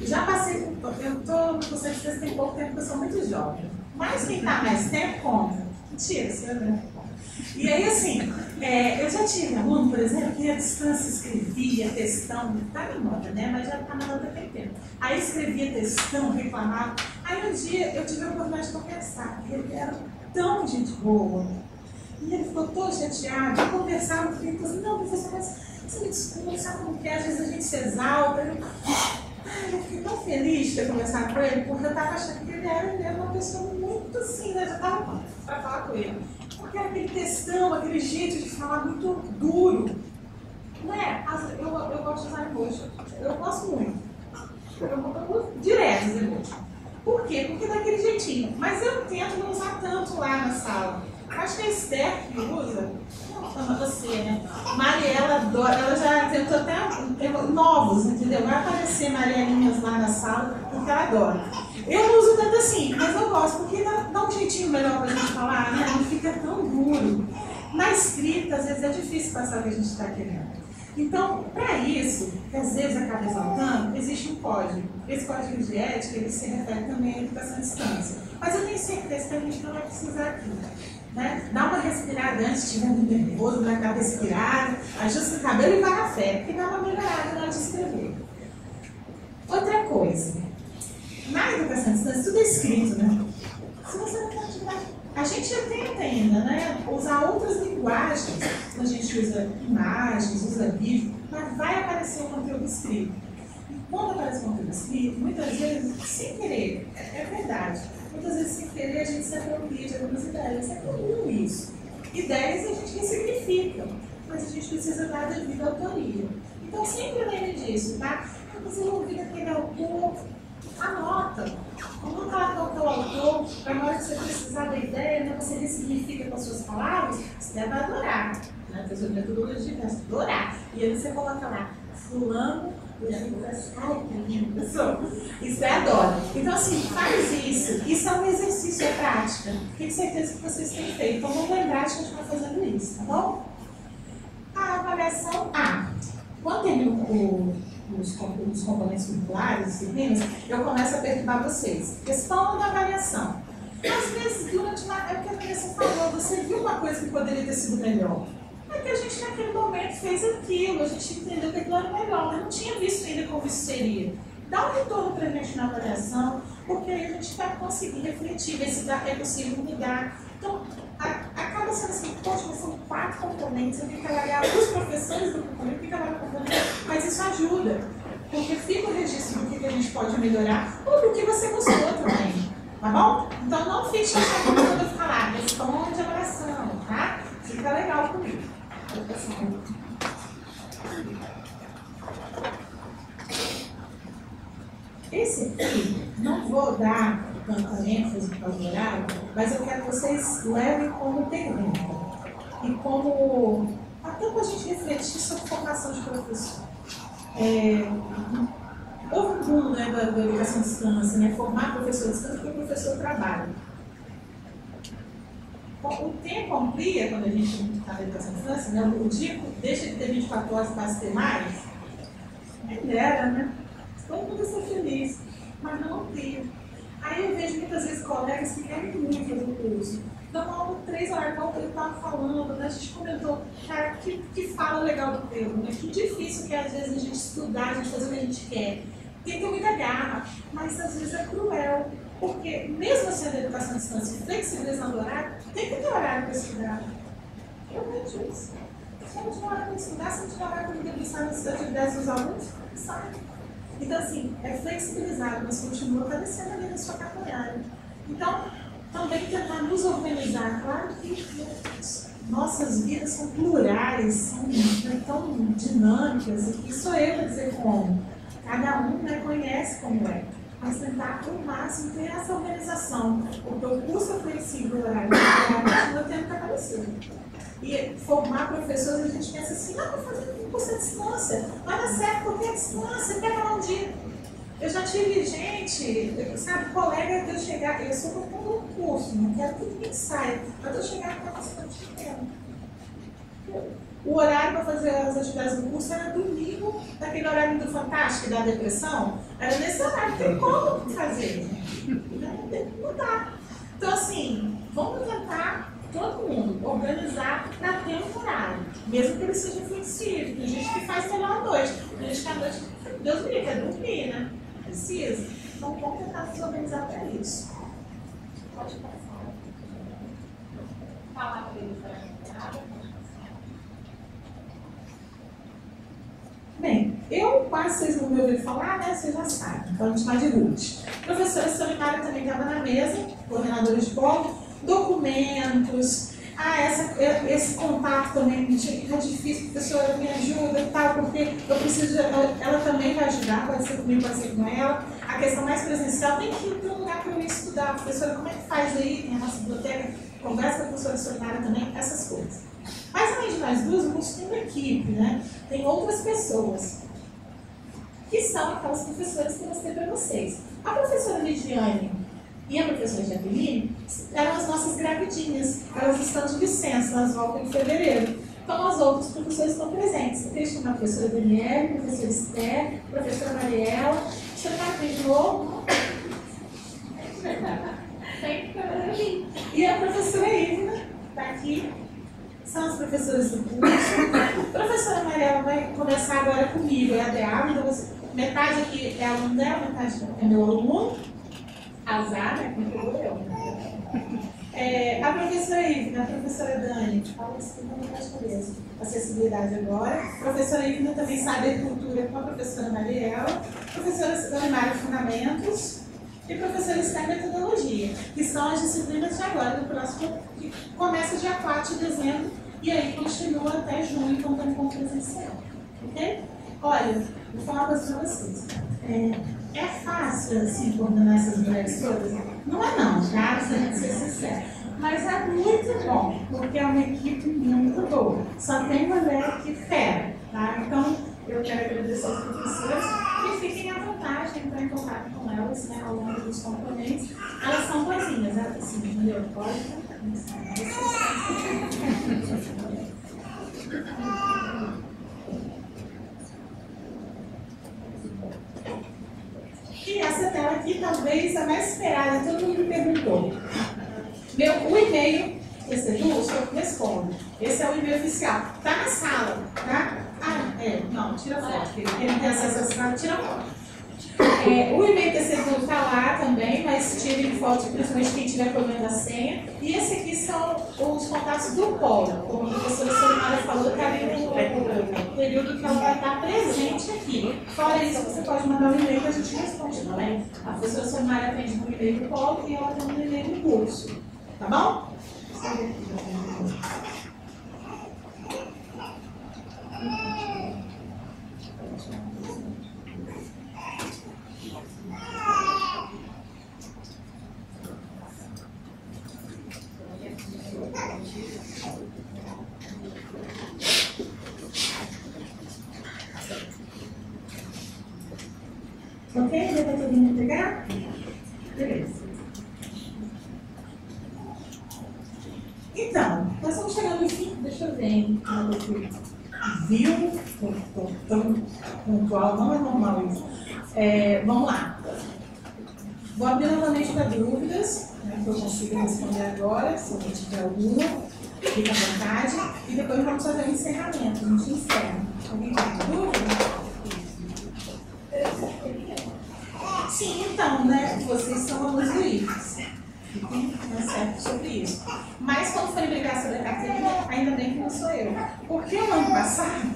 Já passei. Eu estou no curso de tem pouco tempo, porque eu sou muito jovem. Mas quem está mais tempo, conta. Mentira, você é e aí, assim, é, eu já tive aluno, por exemplo, que à distância escrevia textão, tá na moda, né? Mas já tá na moda tem tempo. Aí escrevia textão, reclamava. Aí um dia eu tive a oportunidade de conversar, porque ele era tão gente boa. E ele ficou todo chateado, eu conversava com ele, assim, não, professor, mas você me desculpa, sabe como que é? Às vezes a gente se exalta. Eu, eu fiquei tão feliz de ter conversado com ele, porque eu estava achando que ele era, ele era uma pessoa muito assim, né? Já estava para falar com ele. Porque era aquele textão, aquele jeito de falar muito duro. Não é? Eu, eu gosto de usar emoji. Eu gosto muito. Eu, eu uso direto os emojis. Por quê? Porque daquele jeitinho. Mas eu tento não usar tanto lá na sala. Acho que a Esther que usa, chama você, né? Mariela adora, ela já tentou até novos, entendeu? Vai aparecer Marielinhas lá na sala, porque ela adora. Eu uso tanto assim, mas eu gosto, porque dá, dá um jeitinho melhor pra gente falar, né? Não fica tão duro. Na escrita, às vezes é difícil passar o que a gente está querendo. Então, para isso, que às vezes acaba exaltando, existe um código. Esse código de ética, ele se refere também à educação à distância. Mas eu tenho certeza que a gente não vai precisar aqui. Né? Dá uma respirada antes, estiver muito nervoso, dá aquela respirada, ajusta o cabelo e vai a fé, porque dá uma melhorada na hora de escrever. Outra coisa, na educação à distância, tudo é escrito, né? Se você não tem atividade. A gente tenta ainda, né? Usar outras linguagens. A gente usa imagens, usa vídeo, mas vai aparecer o conteúdo escrito. E quando aparece o conteúdo escrito, muitas vezes, sem querer, é, é verdade, muitas vezes sem querer a gente se apropria de algumas ideias. É comum isso. Ideias a gente ressignifica, mas a gente precisa dar a devida autoria. Então sempre lembre disso, tá? Você ouvir aquele autor, anota. Coloca lá qual é o autor, para na hora que você precisar da ideia, né, você ressignifica com as suas palavras, você deve adorar. Né? Tem sua metodologia, vai adorar. E aí você coloca lá, fulano. Isso é adoro. Então, assim, faz isso. Isso é um exercício, é prática. Tenho certeza que vocês têm feito. Então, vamos lembrar de continuar fazendo isso, tá bom? A avaliação. Ah, quando tem o, o, os, os componentes curriculares, disciplinas, eu começo a perguntar vocês. Questão da avaliação. Às vezes, durante uma. É o que a Vanessa falou, você viu uma coisa que poderia ter sido melhor. É que a gente, naquele momento, fez aquilo, a gente entendeu que aquilo era melhor, mas não tinha visto ainda como isso seria. Dá um retorno para a gente na avaliação, porque aí a gente vai conseguir refletir, ver se é possível mudar. Então, a, acaba sendo assim, poxa, mas são quatro componentes, eu tenho que avaliar os professores do componente, eu tenho que avaliar o componente, mas isso ajuda, porque fica o registro do que a gente pode melhorar ou do que você gostou também. Tá bom? Então não fique chateado quando eu falar questão de avaliação, tá? Fica legal comigo. Esse aqui, não vou dar tanta ênfase horário, mas eu quero que vocês levem como pergunta. E como. até para a gente refletir sobre formação de professor. É, houve um boom né, da, da educação à distância, né, formar professor à distância porque o professor trabalha. O tempo amplia quando a gente está na educação à distância, né, o dia deixa de ter 24 horas para ter mais. Quem dera, né? Todo mundo está feliz, mas não amplia. Aí eu vejo muitas vezes colegas que querem muito fazer o curso. Então, aula três horas, como eu estava falando, né, a gente comentou, cara, que, que fala legal do termo, né? Que difícil que é, às vezes a gente estudar, a gente fazer o que a gente quer. Tem que ter muita garra, mas às vezes é cruel. Porque mesmo sendo educação à distância flexibilizando o horário, tem que ter horário para estudar. Eu vejo isso. Se não tiver horário para estudar, se não tiver horário para debruçar nas atividades dos alunos, sai. Então, assim, é flexibilizado, mas continua aparecendo ali na sua carga horária. Então, também tentar nos organizar. Claro que nossas vidas são plurais, são né, tão dinâmicas, e sou eu para dizer como. Cada um né, conhece como é. Mas tentar ao máximo ter essa organização. Porque o curso é flexível, horário continua tendo que aparecer. E formar professores, a gente pensa assim, não, vou fazer um curso à distância. Vai dar certo porque é distância, pega lá um dia. Eu já tive gente, sabe, colega de eu chegar, eu sou por um curso, não quero que ninguém saia, mas eu chegar com a bastante tempo. O horário para fazer as atividades do curso era domingo, daquele horário do Fantástico, da depressão, era nesse horário, tem como fazer. Tem que mudar. Então, assim, vamos tentar, todo mundo, organizar para horário, mesmo que ele seja flexível. Tem gente que faz melhor à noite, tem gente que à noite, Deus me livre, é dormir, né? Precisa. Então, vamos tentar se organizar para isso. Pode passar. Falar para ele Bem, eu quase vocês não me ouviram falar, né? Vocês já sabem. Então a gente vai de Ruth. Professora Solimária também estava na mesa, coordenadora de polo, documentos. Ah, essa, esse contato também é difícil, professora, me ajuda e tal, porque eu preciso. Ela, ela, também vai ajudar, pode ser comigo, pode ser com ela. A questão mais presencial tem que ter um lugar para eu ir estudar. Professora, como é que faz aí? Tem a nossa biblioteca, conversa com a professora Solimária também, essas coisas. Mas além de nós duas, a gente tem uma equipe, né? Tem outras pessoas que são aquelas professoras que eu mostrei para vocês. A professora Lidiane e a professora Jaqueline eram as nossas gravidinhas. Elas estão de licença, elas voltam em fevereiro. Então, as outras professoras estão presentes. Eu chamar a professora Daniela, a professora Esther, professora Mariela. Deixa eu ficar de novo. E a professora Ivna está aqui são as professoras do curso. A professora Mariela vai começar agora comigo, é a Deada, então você, metade aqui é aluno dela, metade é meu aluno. Azar, né? É, a professora Ivna, a professora Dani, fala isso não. Acessibilidade agora. A professora Ivna também sabe a cultura com a professora Mariela. A professora Dani Mário Fundamentos. E professora Esther Metodologia, que são as disciplinas de agora, do próximo, que começa dia 4 de dezembro e aí continua até junho, tem como presencial. Ok? Olha, vou falar uma coisa para vocês. É, é fácil, assim, coordenar essas mulheres todas? Não é não, tá? Se a gente ser sincero. Mas é muito bom, porque é uma equipe muito boa. Só tem mulher que fera, tá? Então, eu quero agradecer aos professores e fiquem à vontade de entrar em contato com elas né, ao longo dos componentes. Elas são boazinhas, né? assim, entendeu? Pode aquela aqui, talvez a mais esperada, todo mundo me perguntou. Meu, o e-mail, esse é do, o senhor responde. Esse é o e-mail oficial. Tá na sala, tá? Ah, é, não, tira foto, não tem acesso à sala, tira foto. É, o terceiro está lá também, mas tirem fotos, principalmente quem tiver problema da senha. E esse aqui são os contatos do polo. Como a professora Solimara falou, está ali no período que ela vai estar presente aqui. Fora isso, você pode mandar um e-mail que a gente responde também. A professora Solimara atende no e-mail do polo e ela tem um e-mail no curso. Tá bom? Ok? Deu para todo mundo pegar? Beleza. Então, nós estamos chegando fim. Deixa eu ver? Viu? Tão pontual, não é normal isso. É, vamos lá. Vou abrir novamente para dúvidas, né, que eu consiga responder agora, se alguém tiver alguma. Fica à vontade. E depois vamos fazer o um encerramento. A gente encerra. Alguém tem dúvida? Sim, então, né? Vocês são alunos livres. Fiquem mais certo sobre isso. Mas quando for brigar sobre a carteirinha, ainda bem que não sou eu. Porque o ano passado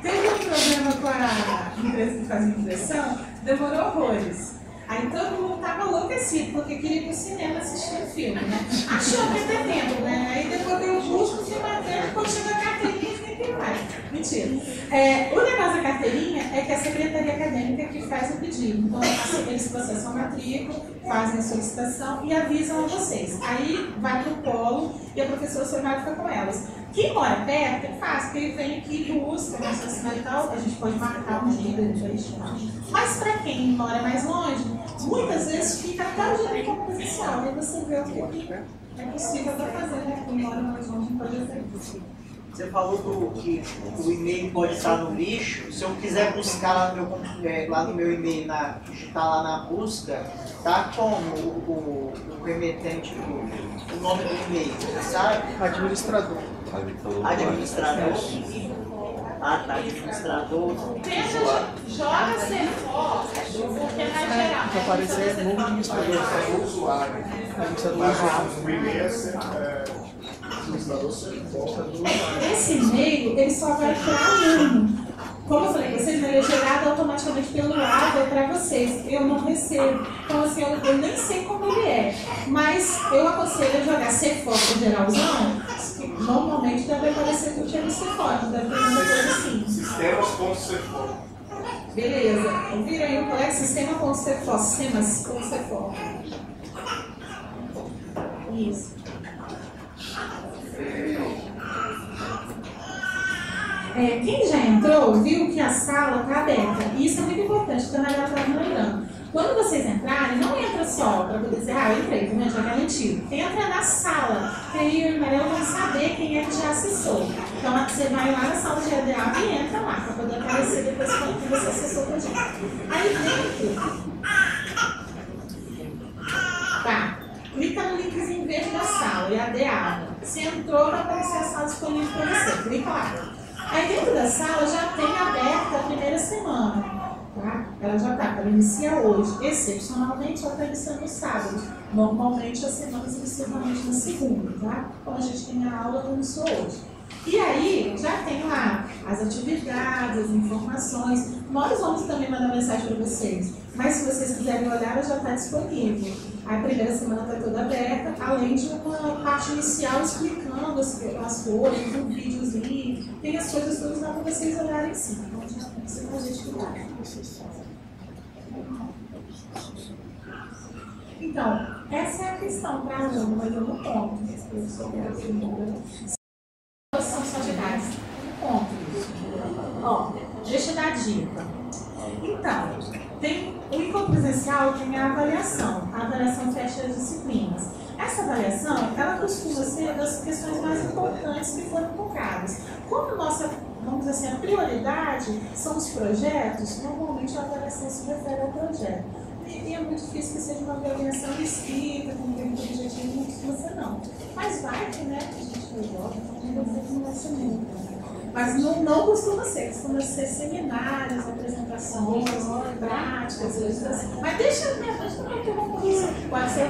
teve um problema com a empresa que fazia impressão, demorou horrores. Aí todo mundo estava enlouquecido, porque queria ir para o cinema assistir o filme, né? Achou que ia ter tempo, né? Aí depois deu busco, fui bater, quando chegou a carteirinha. Mentira. É, o negócio da carteirinha é que a secretaria acadêmica que faz o pedido. Então, eles processam a matrícula, fazem a solicitação e avisam a vocês. Aí vai para o polo e a professora Sormar fica com elas. Quem mora perto é fácil, porque ele vem aqui, busca, na sua e tal, a gente pode marcar um dia, gente Mas para quem mora mais longe, muitas vezes fica até o dia como presencial. Aí você vê o que é possível para fazer, né? Quem mora mais longe pode fazer. Você falou do, que o e-mail pode estar no lixo. Se eu quiser buscar lá no meu, é, lá no meu e-mail, na, digitar lá na busca, tá como o, o, o remetente, do, o nome do e-mail, você sabe? Administrador. Administrador. Ah, tá, administrador. Tenta, joga CFO, porque na geral. Vai aparecer novo administrador. usuário. Administrador. O é administrador Esse e-mail, ele só vai para aluno. Como eu falei, vocês vai gerado automaticamente pelo Ava para vocês. Eu não recebo. Então, assim, eu, eu, nem sei como ele é. Mas eu aconselho a jogar CFOP geralzão. Normalmente deve aparecer que eu tinha CFOP. Deve ter uma coisa assim. Sistemas.cfop. Beleza. Vira aí o colega sistema.cfop. Sistemas.cfop. Isso. É, quem já entrou viu que a sala está aberta. E isso é muito importante, então galera está lembrando. Quando vocês entrarem, não entra só para poder dizer, ah, eu entrei, né, já garantiu. Entra na sala, que aí o amarelo vai saber quem é que já acessou. Então você vai lá na sala de EDA e entra lá, para poder aparecer depois que você acessou com a gente. Aí dentro. Tá. Clica no linkzinho verde da sala, EADA. Você entrou, vai aparecer a sala disponível para você. Clica lá. Aí dentro da sala já tem aberta a primeira semana. Tá? Ela já está, ela inicia hoje. Excepcionalmente, ela está iniciando no sábado. Normalmente, as semanas iniciam na segunda, tá? Como a gente tem a aula, iniciou hoje. E aí, já tem lá as atividades, as informações. Nós vamos também mandar mensagem para vocês. Mas se vocês quiserem olhar, ela já está disponível. A primeira semana está toda aberta, além de uma parte inicial explicando as, as coisas, um videozinho. Tem as coisas todas lá para vocês olharem sim. Então, já tem a gente Então, essa é a questão para aluno, mas eu não conto. Eu sou só de idade. Ponto. Ó, deixa eu dar dica. Então, tem o encontro presencial tem a avaliação. A avaliação fecha as disciplinas. Essa avaliação, ela costuma ser das questões mais importantes que foram tocadas. Como nossa, vamos dizer assim, a prioridade são os projetos, normalmente a avaliação se refere ao projeto. e é muito difícil que seja uma avaliação escrita, com um objetivo, muito você não. Mas vai que, né, a gente resolve, então não vai ser muito. Mas não, não costuma ser, costuma ser seminários, apresentações, práticas, coisas assim. Mas deixa, né, deixa eu interromper isso. Pode ser.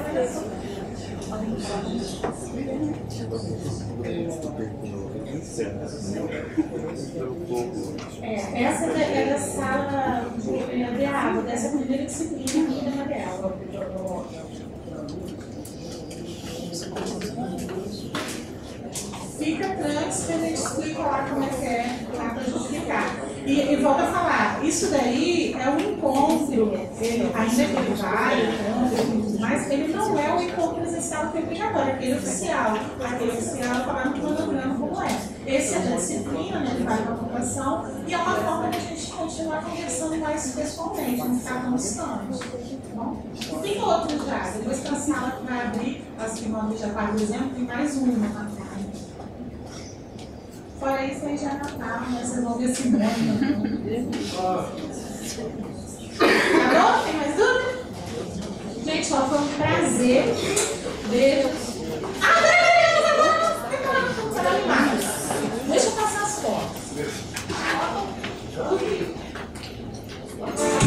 É, essa é da sala de, de água, dessa primeira disciplina da Mariela. Fica tranquilo que a gente explica lá como é que é, lá para justificar. E, e volta a falar, isso daí é um encontro, ele, ainda que ele vai, mas ele não é o encontro presencial que é obrigatório, aquele oficial. Aquele oficial falar no cronograma como é. Esse é da disciplina, né, ele vai para a ocupação, e é uma forma de a gente continuar conversando mais pessoalmente, não ficar tão distante. Tá tem outros já, depois que a sala que vai abrir, as que vão já para exemplo, tem mais uma. Fora isso, aí já é Natal, né? Você não ver se nome. Tá bom? Tem mais dúvida? Gente, ó, foi um prazer ver. Ah, peraí, peraí, peraí, peraí, peraí, Deixa eu passar as fotos. Thank you.